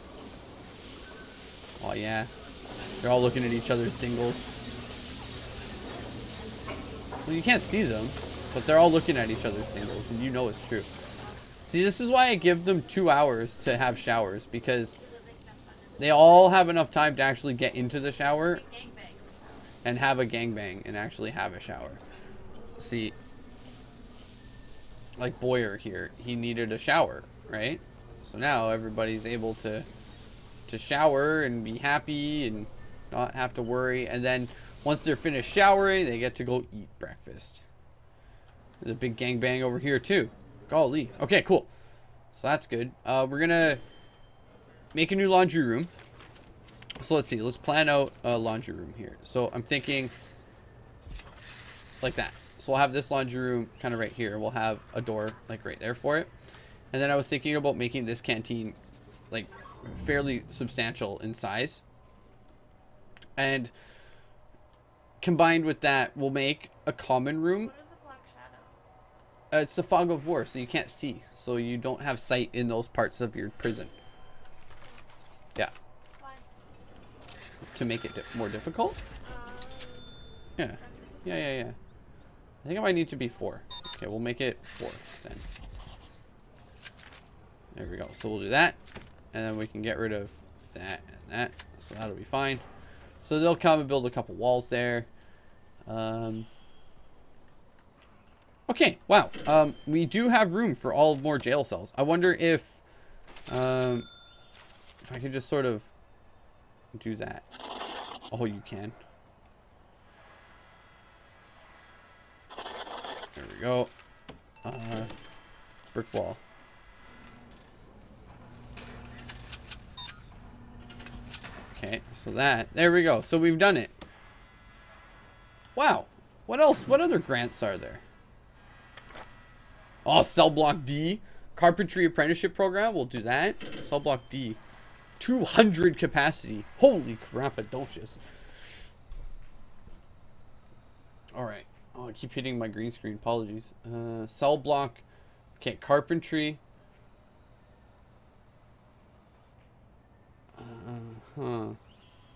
S1: Oh yeah. They're all looking at each other's dingles. Well, you can't see them, but they're all looking at each other's dingles, and you know it's true. See, this is why I give them two hours to have showers, because they all have enough time to actually get into the shower and have a gangbang and actually have a shower. See, like Boyer here, he needed a shower, right? So now everybody's able to to shower and be happy and not have to worry. And then once they're finished showering, they get to go eat breakfast. There's a big gangbang over here too. Golly. Okay, cool. So that's good. Uh, we're gonna make a new laundry room. So let's see. Let's plan out a laundry room here. So I'm thinking like that. So we'll have this laundry room kind of right here. We'll have a door like right there for it. And then I was thinking about making this canteen like fairly substantial in size. And combined with that, we'll make a common room.
S2: What are the black shadows?
S1: Uh, it's the fog of war, so you can't see. So you don't have sight in those parts of your prison. Yeah, to make it di more difficult.
S2: Um,
S1: Yeah, yeah, yeah, yeah. I think it might need to be four. Okay, we'll make it four then. There we go. So we'll do that. And then we can get rid of that and that. So that'll be fine. So they'll come and build a couple walls there. Um, okay, wow. Um, we do have room for all more jail cells. I wonder if, um, if I could just sort of do that. Oh, you can. There we go. Uh, brick wall. Okay, so that, there we go. So we've done it. Wow. What else? What other grants are there? Oh, cell block D. Carpentry apprenticeship program. We'll do that. Cell block D. 200 capacity. Holy crapadocious. Alright. Oh, I keep hitting my green screen. Apologies. Uh, cell block. Okay, carpentry. Uh, huh.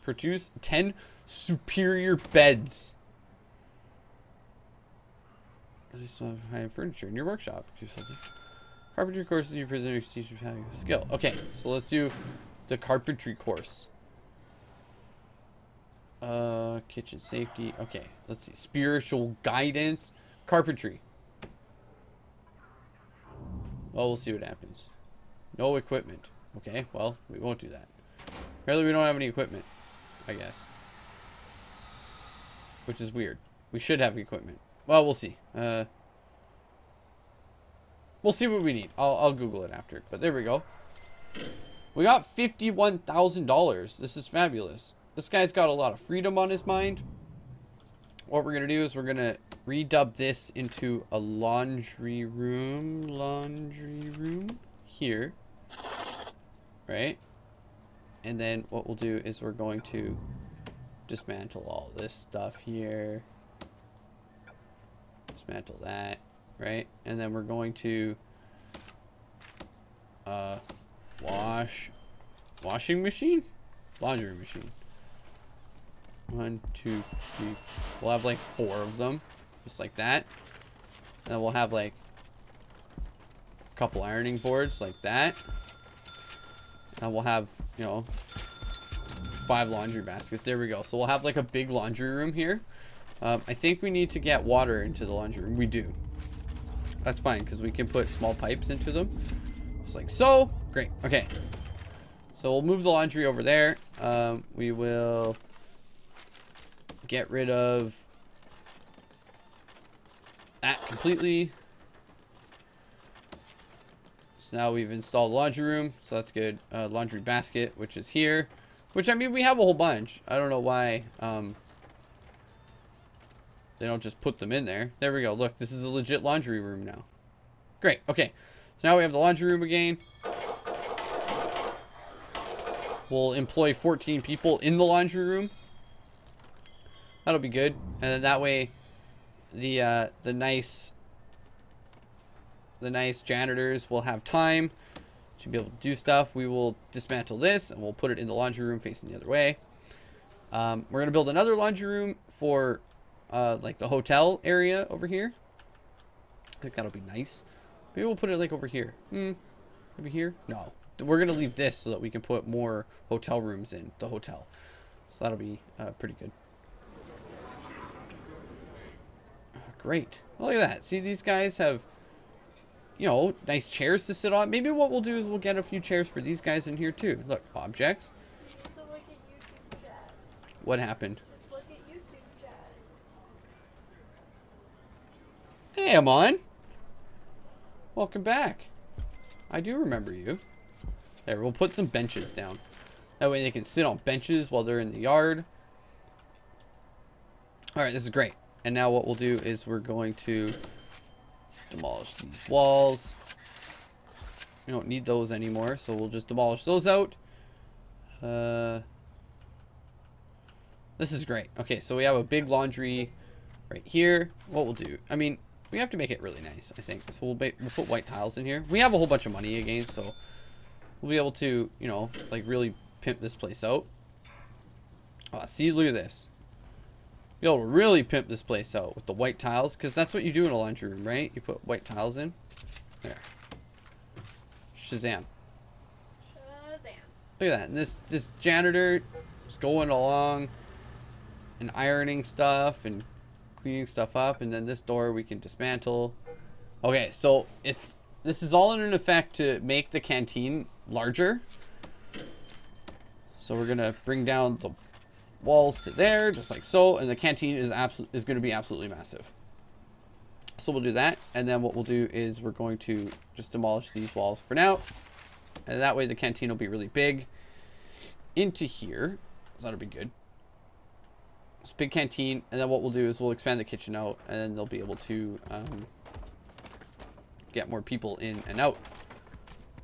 S1: Produce 10 superior beds. Least have high-end furniture in your workshop. Carpentry courses you prisoner teachers have skill. Okay, so let's do the carpentry course. Uh, kitchen safety. Okay, let's see. Spiritual guidance. Carpentry. Well, we'll see what happens. No equipment. Okay, well, we won't do that. Apparently we don't have any equipment, I guess. Which is weird. We should have equipment. Well, we'll see. Uh, we'll see what we need. I'll, I'll Google it after. But there we go. We got $51,000. This is fabulous. This guy's got a lot of freedom on his mind. What we're going to do is we're going to redub this into a laundry room. Laundry room. Here. Right? And then what we'll do is we're going to dismantle all this stuff here. Dismantle that. Right? And then we're going to uh, wash washing machine? Laundry machine. One two three we'll have like four of them just like that. And then we'll have like a couple ironing boards like that. And we'll have you know five laundry baskets. There we go. So we'll have like a big laundry room here um, I think we need to get water into the laundry room we do that's fine because we can put small pipes into them just like so. Great. Okay. So we'll move the laundry over there. Um, we will get rid of that completely. So now we've installed the laundry room. So that's good. Uh, laundry basket, which is here. Which, I mean, we have a whole bunch. I don't know why um, they don't just put them in there. There we go. Look, this is a legit laundry room now. Great. Okay. So now we have the laundry room again. We'll employ 14 people in the laundry room. That'll be good. And then that way the uh, the nice the nice janitors will have time to be able to do stuff. We will dismantle this and we'll put it in the laundry room facing the other way. Um, we're gonna build another laundry room for uh, like the hotel area over here. I think that'll be nice. Maybe we'll put it like over here. Hmm. Maybe here? No. We're gonna leave this so that we can put more hotel rooms in the hotel. So that'll be uh, pretty good. Great. Look at that. See, these guys have, you know, nice chairs to sit on. Maybe what we'll do is we'll get a few chairs for these guys in here too. Look, objects.
S2: So look at YouTube chat.
S1: What happened?
S2: Just look at YouTube chat.
S1: Hey, Amon. Welcome back. I do remember you. There, we'll put some benches down. That way they can sit on benches while they're in the yard. Alright, this is great. And now what we'll do is we're going to demolish these walls. We don't need those anymore, so we'll just demolish those out. Uh, this is great. Okay, so we have a big laundry right here. What we'll do, I mean, we have to make it really nice, I think. So we'll, we'll put white tiles in here. We have a whole bunch of money again, so we'll be able to, you know, like really pimp this place out. Oh, see, look at this. Be able to really pimp this place out with the white tiles, because that's what you do in a laundry room, right? You put white tiles in. There. Shazam.
S2: Shazam.
S1: Look at that. And this this janitor is going along and ironing stuff and cleaning stuff up, and then this door we can dismantle. Okay, so it's this is all in an effect to make the canteen larger. So we're gonna bring down the walls to there, just like so, and the canteen is absolute is gonna be absolutely massive. So we'll do that, and then what we'll do is we're going to just demolish these walls for now. And that way the canteen will be really big. Into here. So that'll be good. It's big canteen. And then what we'll do is we'll expand the kitchen out. And then they'll be able to um, get more people in and out.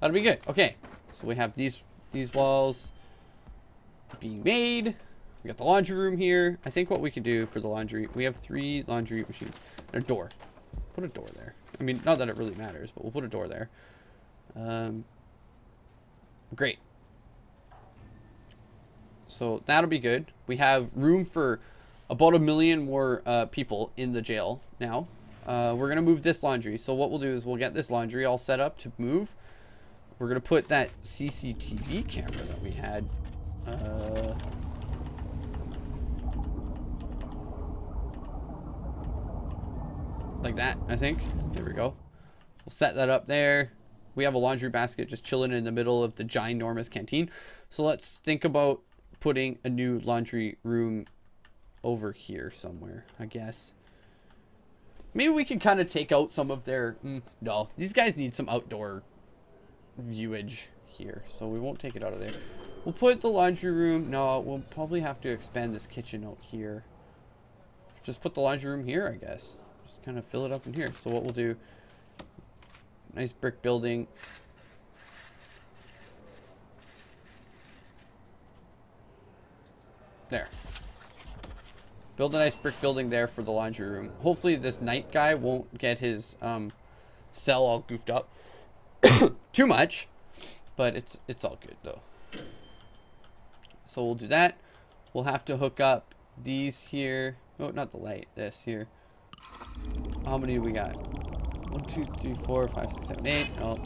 S1: That'll be good. Okay. So we have these these walls being made. We got the laundry room here. I think what we can do for the laundry, we have three laundry machines. And a door. Put a door there. I mean, not that it really matters, but we'll put a door there. Um, Great. So that'll be good. We have room for about a million more uh, people in the jail now. Uh, we're going to move this laundry. So what we'll do is we'll get this laundry all set up to move. We're going to put that CCTV camera that we had. Uh, like that, I think. There we go. We'll set that up there. We have a laundry basket just chilling in the middle of the ginormous canteen. So let's think about putting a new laundry room over here somewhere, I guess. Maybe we can kind of take out some of their... Mm, no, these guys need some outdoor viewage here. So we won't take it out of there. We'll put the laundry room... No, we'll probably have to expand this kitchen out here. Just put the laundry room here, I guess. Just kind of fill it up in here. So what we'll do... Nice brick building. There. Build a nice brick building there for the laundry room. Hopefully this night guy won't get his um, cell all goofed up too much. But it's it's all good though. So we'll do that. We'll have to hook up these here. Oh, not the light. This here. How many do we got? One, two, three, four, five, six, seven, eight. Oh.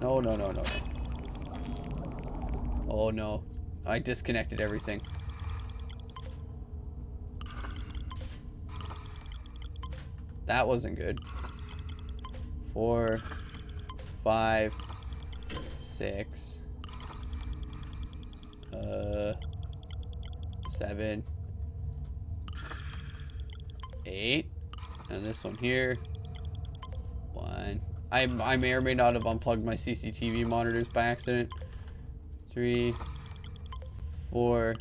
S1: No, no, no, no, no. Oh no. I disconnected everything. That wasn't good. Four, five, six, uh, seven, eight, and this one here. One. I, I may or may not have unplugged my CCTV monitors by accident. Three, four,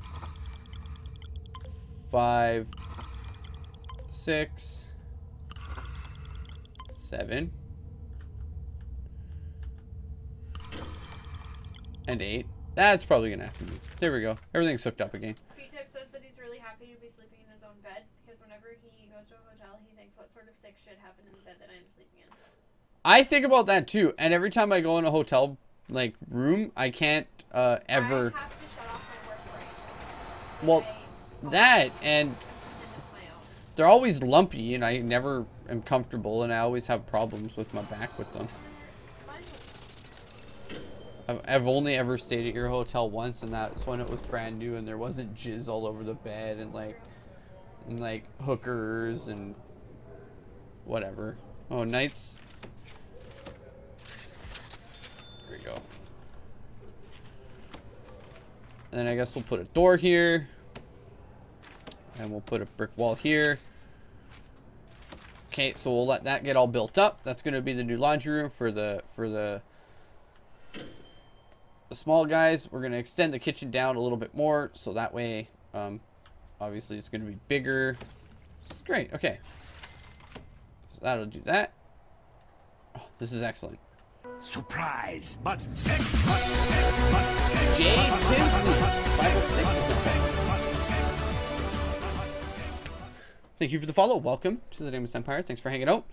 S1: five, six, seven, and eight. That's probably gonna have to move. There we go. Everything's hooked up again.
S2: P-Tip says that he's really happy to be sleeping in his own bed because whenever he goes to a hotel, he thinks, what sort of sick shit happened in the bed that I'm sleeping in?
S1: I think about that too, and every time I go in a hotel like room, I can't uh ever.
S2: I have to shut off my work brain. If
S1: Well,
S2: I
S1: that and
S2: and it's my own.
S1: they're always lumpy, and I never am comfortable, and I always have problems with my back with them. I've, I've only ever stayed at your hotel once, and that's when it was brand new, and there wasn't jizz all over the bed, and like, and like hookers and whatever. Oh, nights. There we go. And I guess we'll put a door here, and we'll put a brick wall here. Okay, so we'll let that get all built up. That's gonna be the new laundry room for the for the the small guys. We're going to extend the kitchen down a little bit more. So that way, um, obviously it's going to be bigger. Great. Okay. So that'll do that. Oh, this is excellent.
S3: Surprise! Button six. Button six. Button six.
S1: Jay
S3: Button
S1: Tinsley.
S3: six.
S1: 506 is the text. Thank you for the follow. Welcome to the Nameless Empire. Thanks for hanging out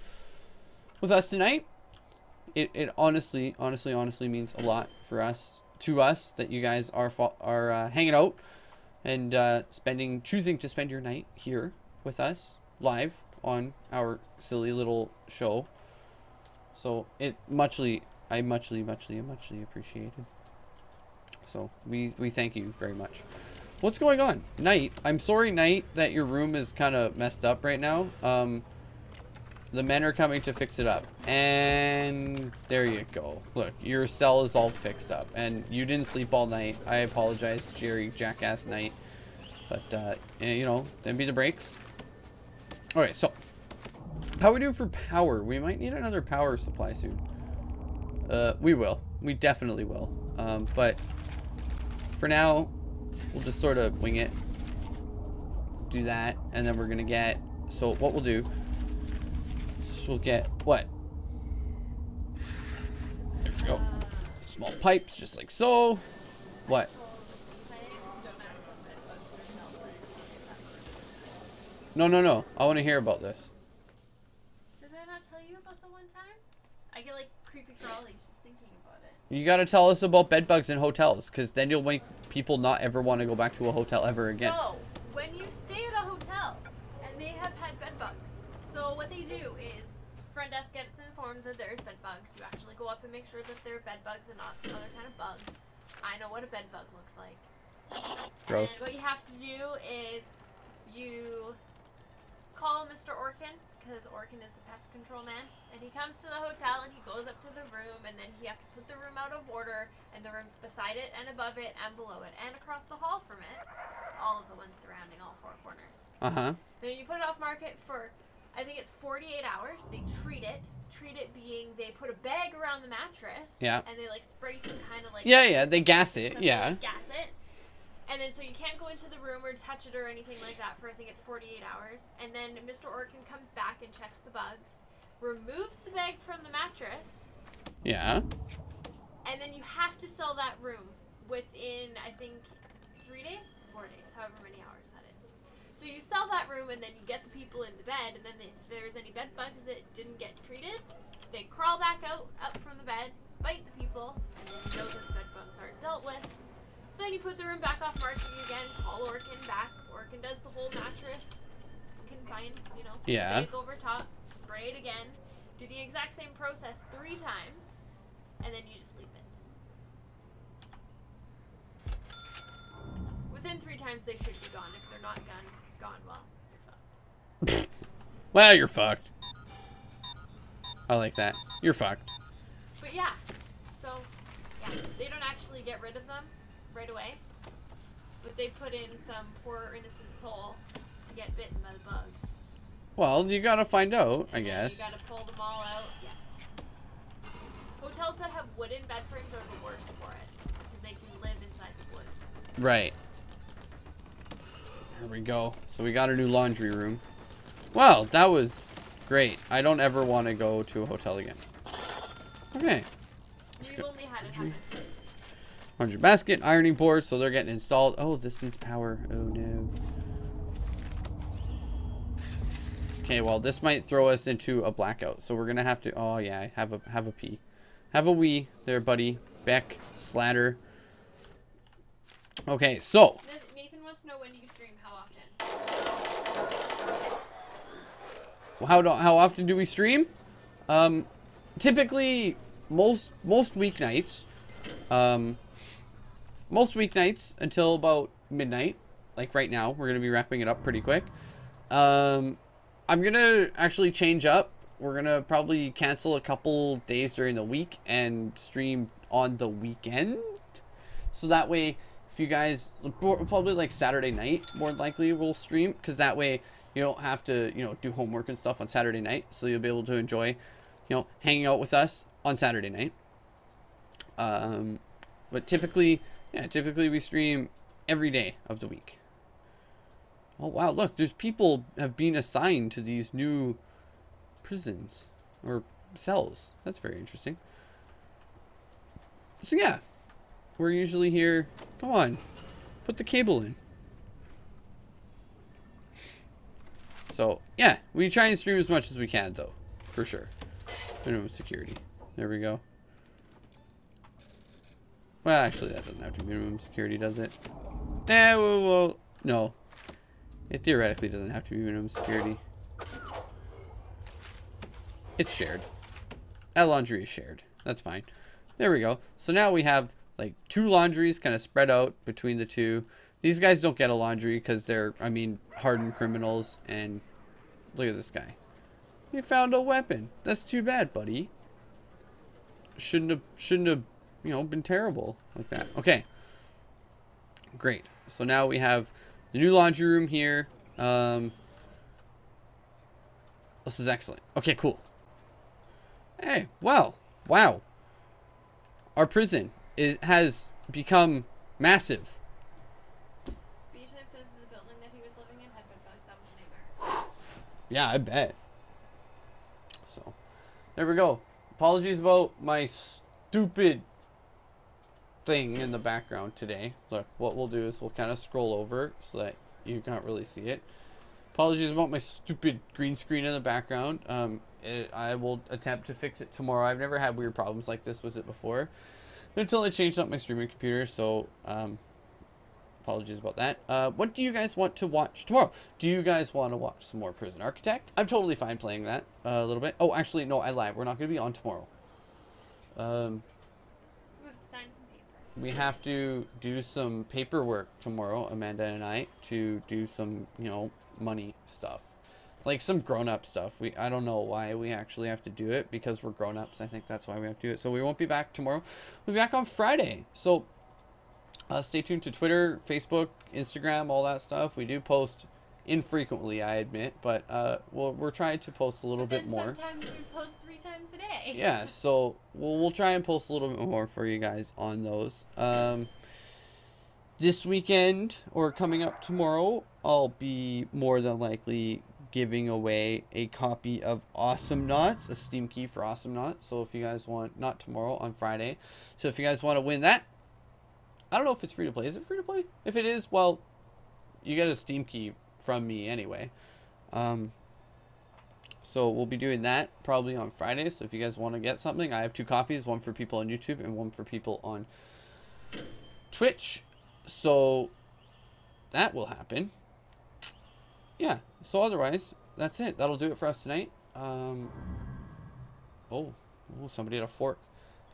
S1: with us tonight. It, it honestly, honestly, honestly means a lot for us, to us, that you guys are are uh, hanging out and uh, spending, choosing to spend your night here with us live on our silly little show. So it muchly, I muchly, muchly, muchly appreciated. So we we thank you very much. What's going on, Knight? I'm sorry, Knight, that your room is kind of messed up right now. Um, the men are coming to fix it up, and there you go. Look, your cell is all fixed up, and you didn't sleep all night. I apologize, Jerry, jackass Knight. But uh, eh, you know, then be the breaks. All right, so how we doing for power? We might need another power supply soon. Uh, we will. We definitely will. Um, but for now, we'll just sort of wing it. Do that, and then we're gonna get. So what we'll do is we'll get what? There we go. Small pipes, just like so. What? No, no, no. I want to hear about this.
S2: Did I not tell you about the one time? I get like creepy just thinking about it.
S1: You gotta tell us about bed bugs in hotels, because then you'll make people not ever want to go back to a hotel ever again.
S2: So, when you stay at a hotel and they have had bed bugs, so what they do is front desk gets informed that there's bed bugs. You actually go up and make sure that they're bed bugs and not some other kind of bug. I know what a bed bug looks like.
S1: Gross.
S2: And what you have to do is you call Mr. Orkin because Orkin is the pest control man, and he comes to the hotel and he goes up to the room, and then he have to put the room out of order, and the rooms beside it and above it and below it and across the hall from it, all of the ones surrounding all four corners.
S1: Uh huh.
S2: Then you put it off market for, I think it's 48 hours. They treat it. Treat it being they put a bag around the mattress.
S1: Yeah.
S2: And they like spray some kind of like.
S1: Yeah, yeah. They gas it. Yeah.
S2: like Gas it. And then so you can't go into the room or touch it or anything like that for I think it's 48 hours. And then Mr. Orkin comes back and checks the bugs, removes the bag from the mattress,
S1: Yeah.
S2: and then you have to sell that room within I think three days, four days, however many hours that is. So you sell that room and then you get the people in the bed, and then if there's any bed bugs that didn't get treated, they crawl back out up from the bed, bite the people, and then you know that the bed bugs aren't dealt with. So then you put the room back off market again, call Orkin back. Orkin does the whole mattress confined, you know,
S1: Yeah.
S2: bag over top, spray it again, do the exact same process three times, and then you just leave it. Within three times, they should be gone. If they're not gone, gone, well, you're fucked.
S1: Well, you're fucked. I like that. You're fucked.
S2: But yeah, so yeah, they don't actually get rid of them right away, but they put in some poor innocent soul to get bitten by the bugs.
S1: Well, you gotta find out, I
S2: And then
S1: guess.
S2: You gotta pull them all out. Yeah. Hotels that have wooden bed frames are the worst for it because they can live inside the wood.
S1: Right. Here we go. So we got a new laundry room. Wow, that was great. I don't ever want to go to a hotel again. Okay.
S2: We've only had it happen twice.
S1: Laundry basket, ironing board, so they're getting installed. Oh, this needs power. Oh no. Okay, well, this might throw us into a blackout, so we're gonna have to. Oh yeah, have a have a pee, have a wee there, buddy. Beck, Slatter. Okay, so
S2: Nathan wants to know when do you stream? How often?
S1: how do, how often do we stream? Um, typically most most weeknights. Um, most weeknights until about midnight. Like right now, we're gonna be wrapping it up pretty quick. Um, I'm gonna actually change up. We're gonna probably cancel a couple days during the week and stream on the weekend. So that way, if you guys probably like Saturday night, more likely we'll stream because that way you don't have to you know do homework and stuff on Saturday night. So you'll be able to enjoy, you know, hanging out with us on Saturday night. Um, but typically, yeah, typically we stream every day of the week. Oh wow, look, there's people have been assigned to these new prisons or cells. That's very interesting. So yeah, we're usually here. Come on, put the cable in. So yeah, we try and stream as much as we can though, for sure. Minimum security. There we go. Well, actually, that doesn't have to be minimum security, does it? Eh, well, well, no. It theoretically doesn't have to be minimum security. It's shared. That laundry is shared. That's fine. There we go. So now we have like two laundries kind of spread out between the two. These guys don't get a laundry because they're, I mean, hardened criminals. And look at this guy. He found a weapon. That's too bad, buddy. Shouldn't have, shouldn't have, you know, been terrible like that. Okay. Great. So now we have the new laundry room here. Um, this is excellent. Okay, cool. Hey, well, wow. Our prison it has become massive.
S2: Beachknife says the building that he was living in had bed bugs. That was a nightmare.
S1: Yeah, I bet. So, there we go. Apologies about my stupid thing in the background today. Look, what we'll do is we'll kind of scroll over so that you can't really see it. Apologies about my stupid green screen in the background. Um, it, I will attempt to fix it tomorrow. I've never had weird problems like this with it before until I changed up my streaming computer. So, um, apologies about that. Uh, what do you guys want to watch tomorrow? Do you guys want to watch some more Prison Architect? I'm totally fine playing that uh, a little bit. Oh, actually, no, I lied. We're not going to be on tomorrow. Um,
S2: We have to sign some paper.
S1: We have to do some paperwork tomorrow, Amanda and I, to do some, you know, money stuff. Like some grown-up stuff. We I don't know why we actually have to do it because we're grown-ups. I think that's why we have to do it. So we won't be back tomorrow. We'll be back on Friday. So uh, stay tuned to Twitter, Facebook, Instagram, all that stuff. We do post infrequently, I admit, but uh, we'll, we're trying to post a little bit more
S2: Sometimes we post times a day.
S1: yeah so we'll, we'll try and post a little bit more for you guys on those. Um this weekend or coming up tomorrow i'll be more than likely giving away a copy of Awesomenauts a steam key for Awesomenauts. So if you guys want not tomorrow on friday. So if you guys want to win that i don't know if it's free to play. Is it free to play? If it is well you get a steam key from me anyway. Um so we'll be doing that probably on Friday. So if you guys want to get something, I have two copies, one for people on YouTube and one for people on Twitch. So that will happen. Yeah. So otherwise, that's it. That'll do it for us tonight. Um. Oh, oh, somebody had a fork.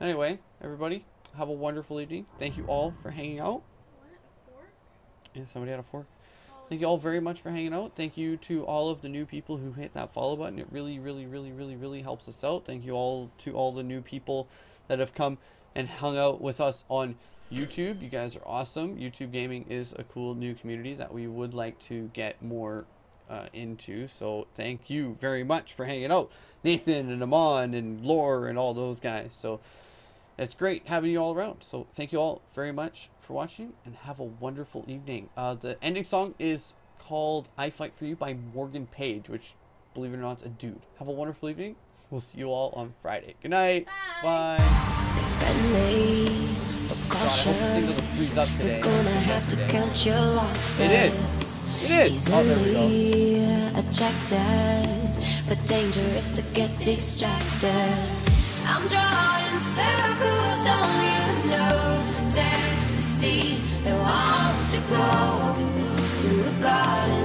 S1: Anyway, everybody, have a wonderful evening. Thank you all for hanging out.
S2: What? A fork?
S1: Yeah, somebody had a fork. Thank you all very much for hanging out. Thank you to all of the new people who hit that follow button. It really, really, really, really, really helps us out. Thank you all to all the new people that have come and hung out with us on YouTube. You guys are awesome. YouTube gaming is a cool new community that we would like to get more uh, into. So thank you very much for hanging out. Nathan and Amon and Lore and all those guys. So it's great having you all around. So thank you all very much for watching and have a wonderful evening. Uh, the ending song is called I Fight For You by Morgan Page, which, believe it or not, is a dude. Have a wonderful evening. We'll see you all on Friday. Good night.
S2: Bye.
S1: Bye. God, I hope this thing doesn't freeze up today.
S4: You're gonna have to count your losses.
S1: It is. It is. Oh, there we go.
S4: Attracted, but dangerous to get distracted. I'm drawing circles, don't you see to go to a garden.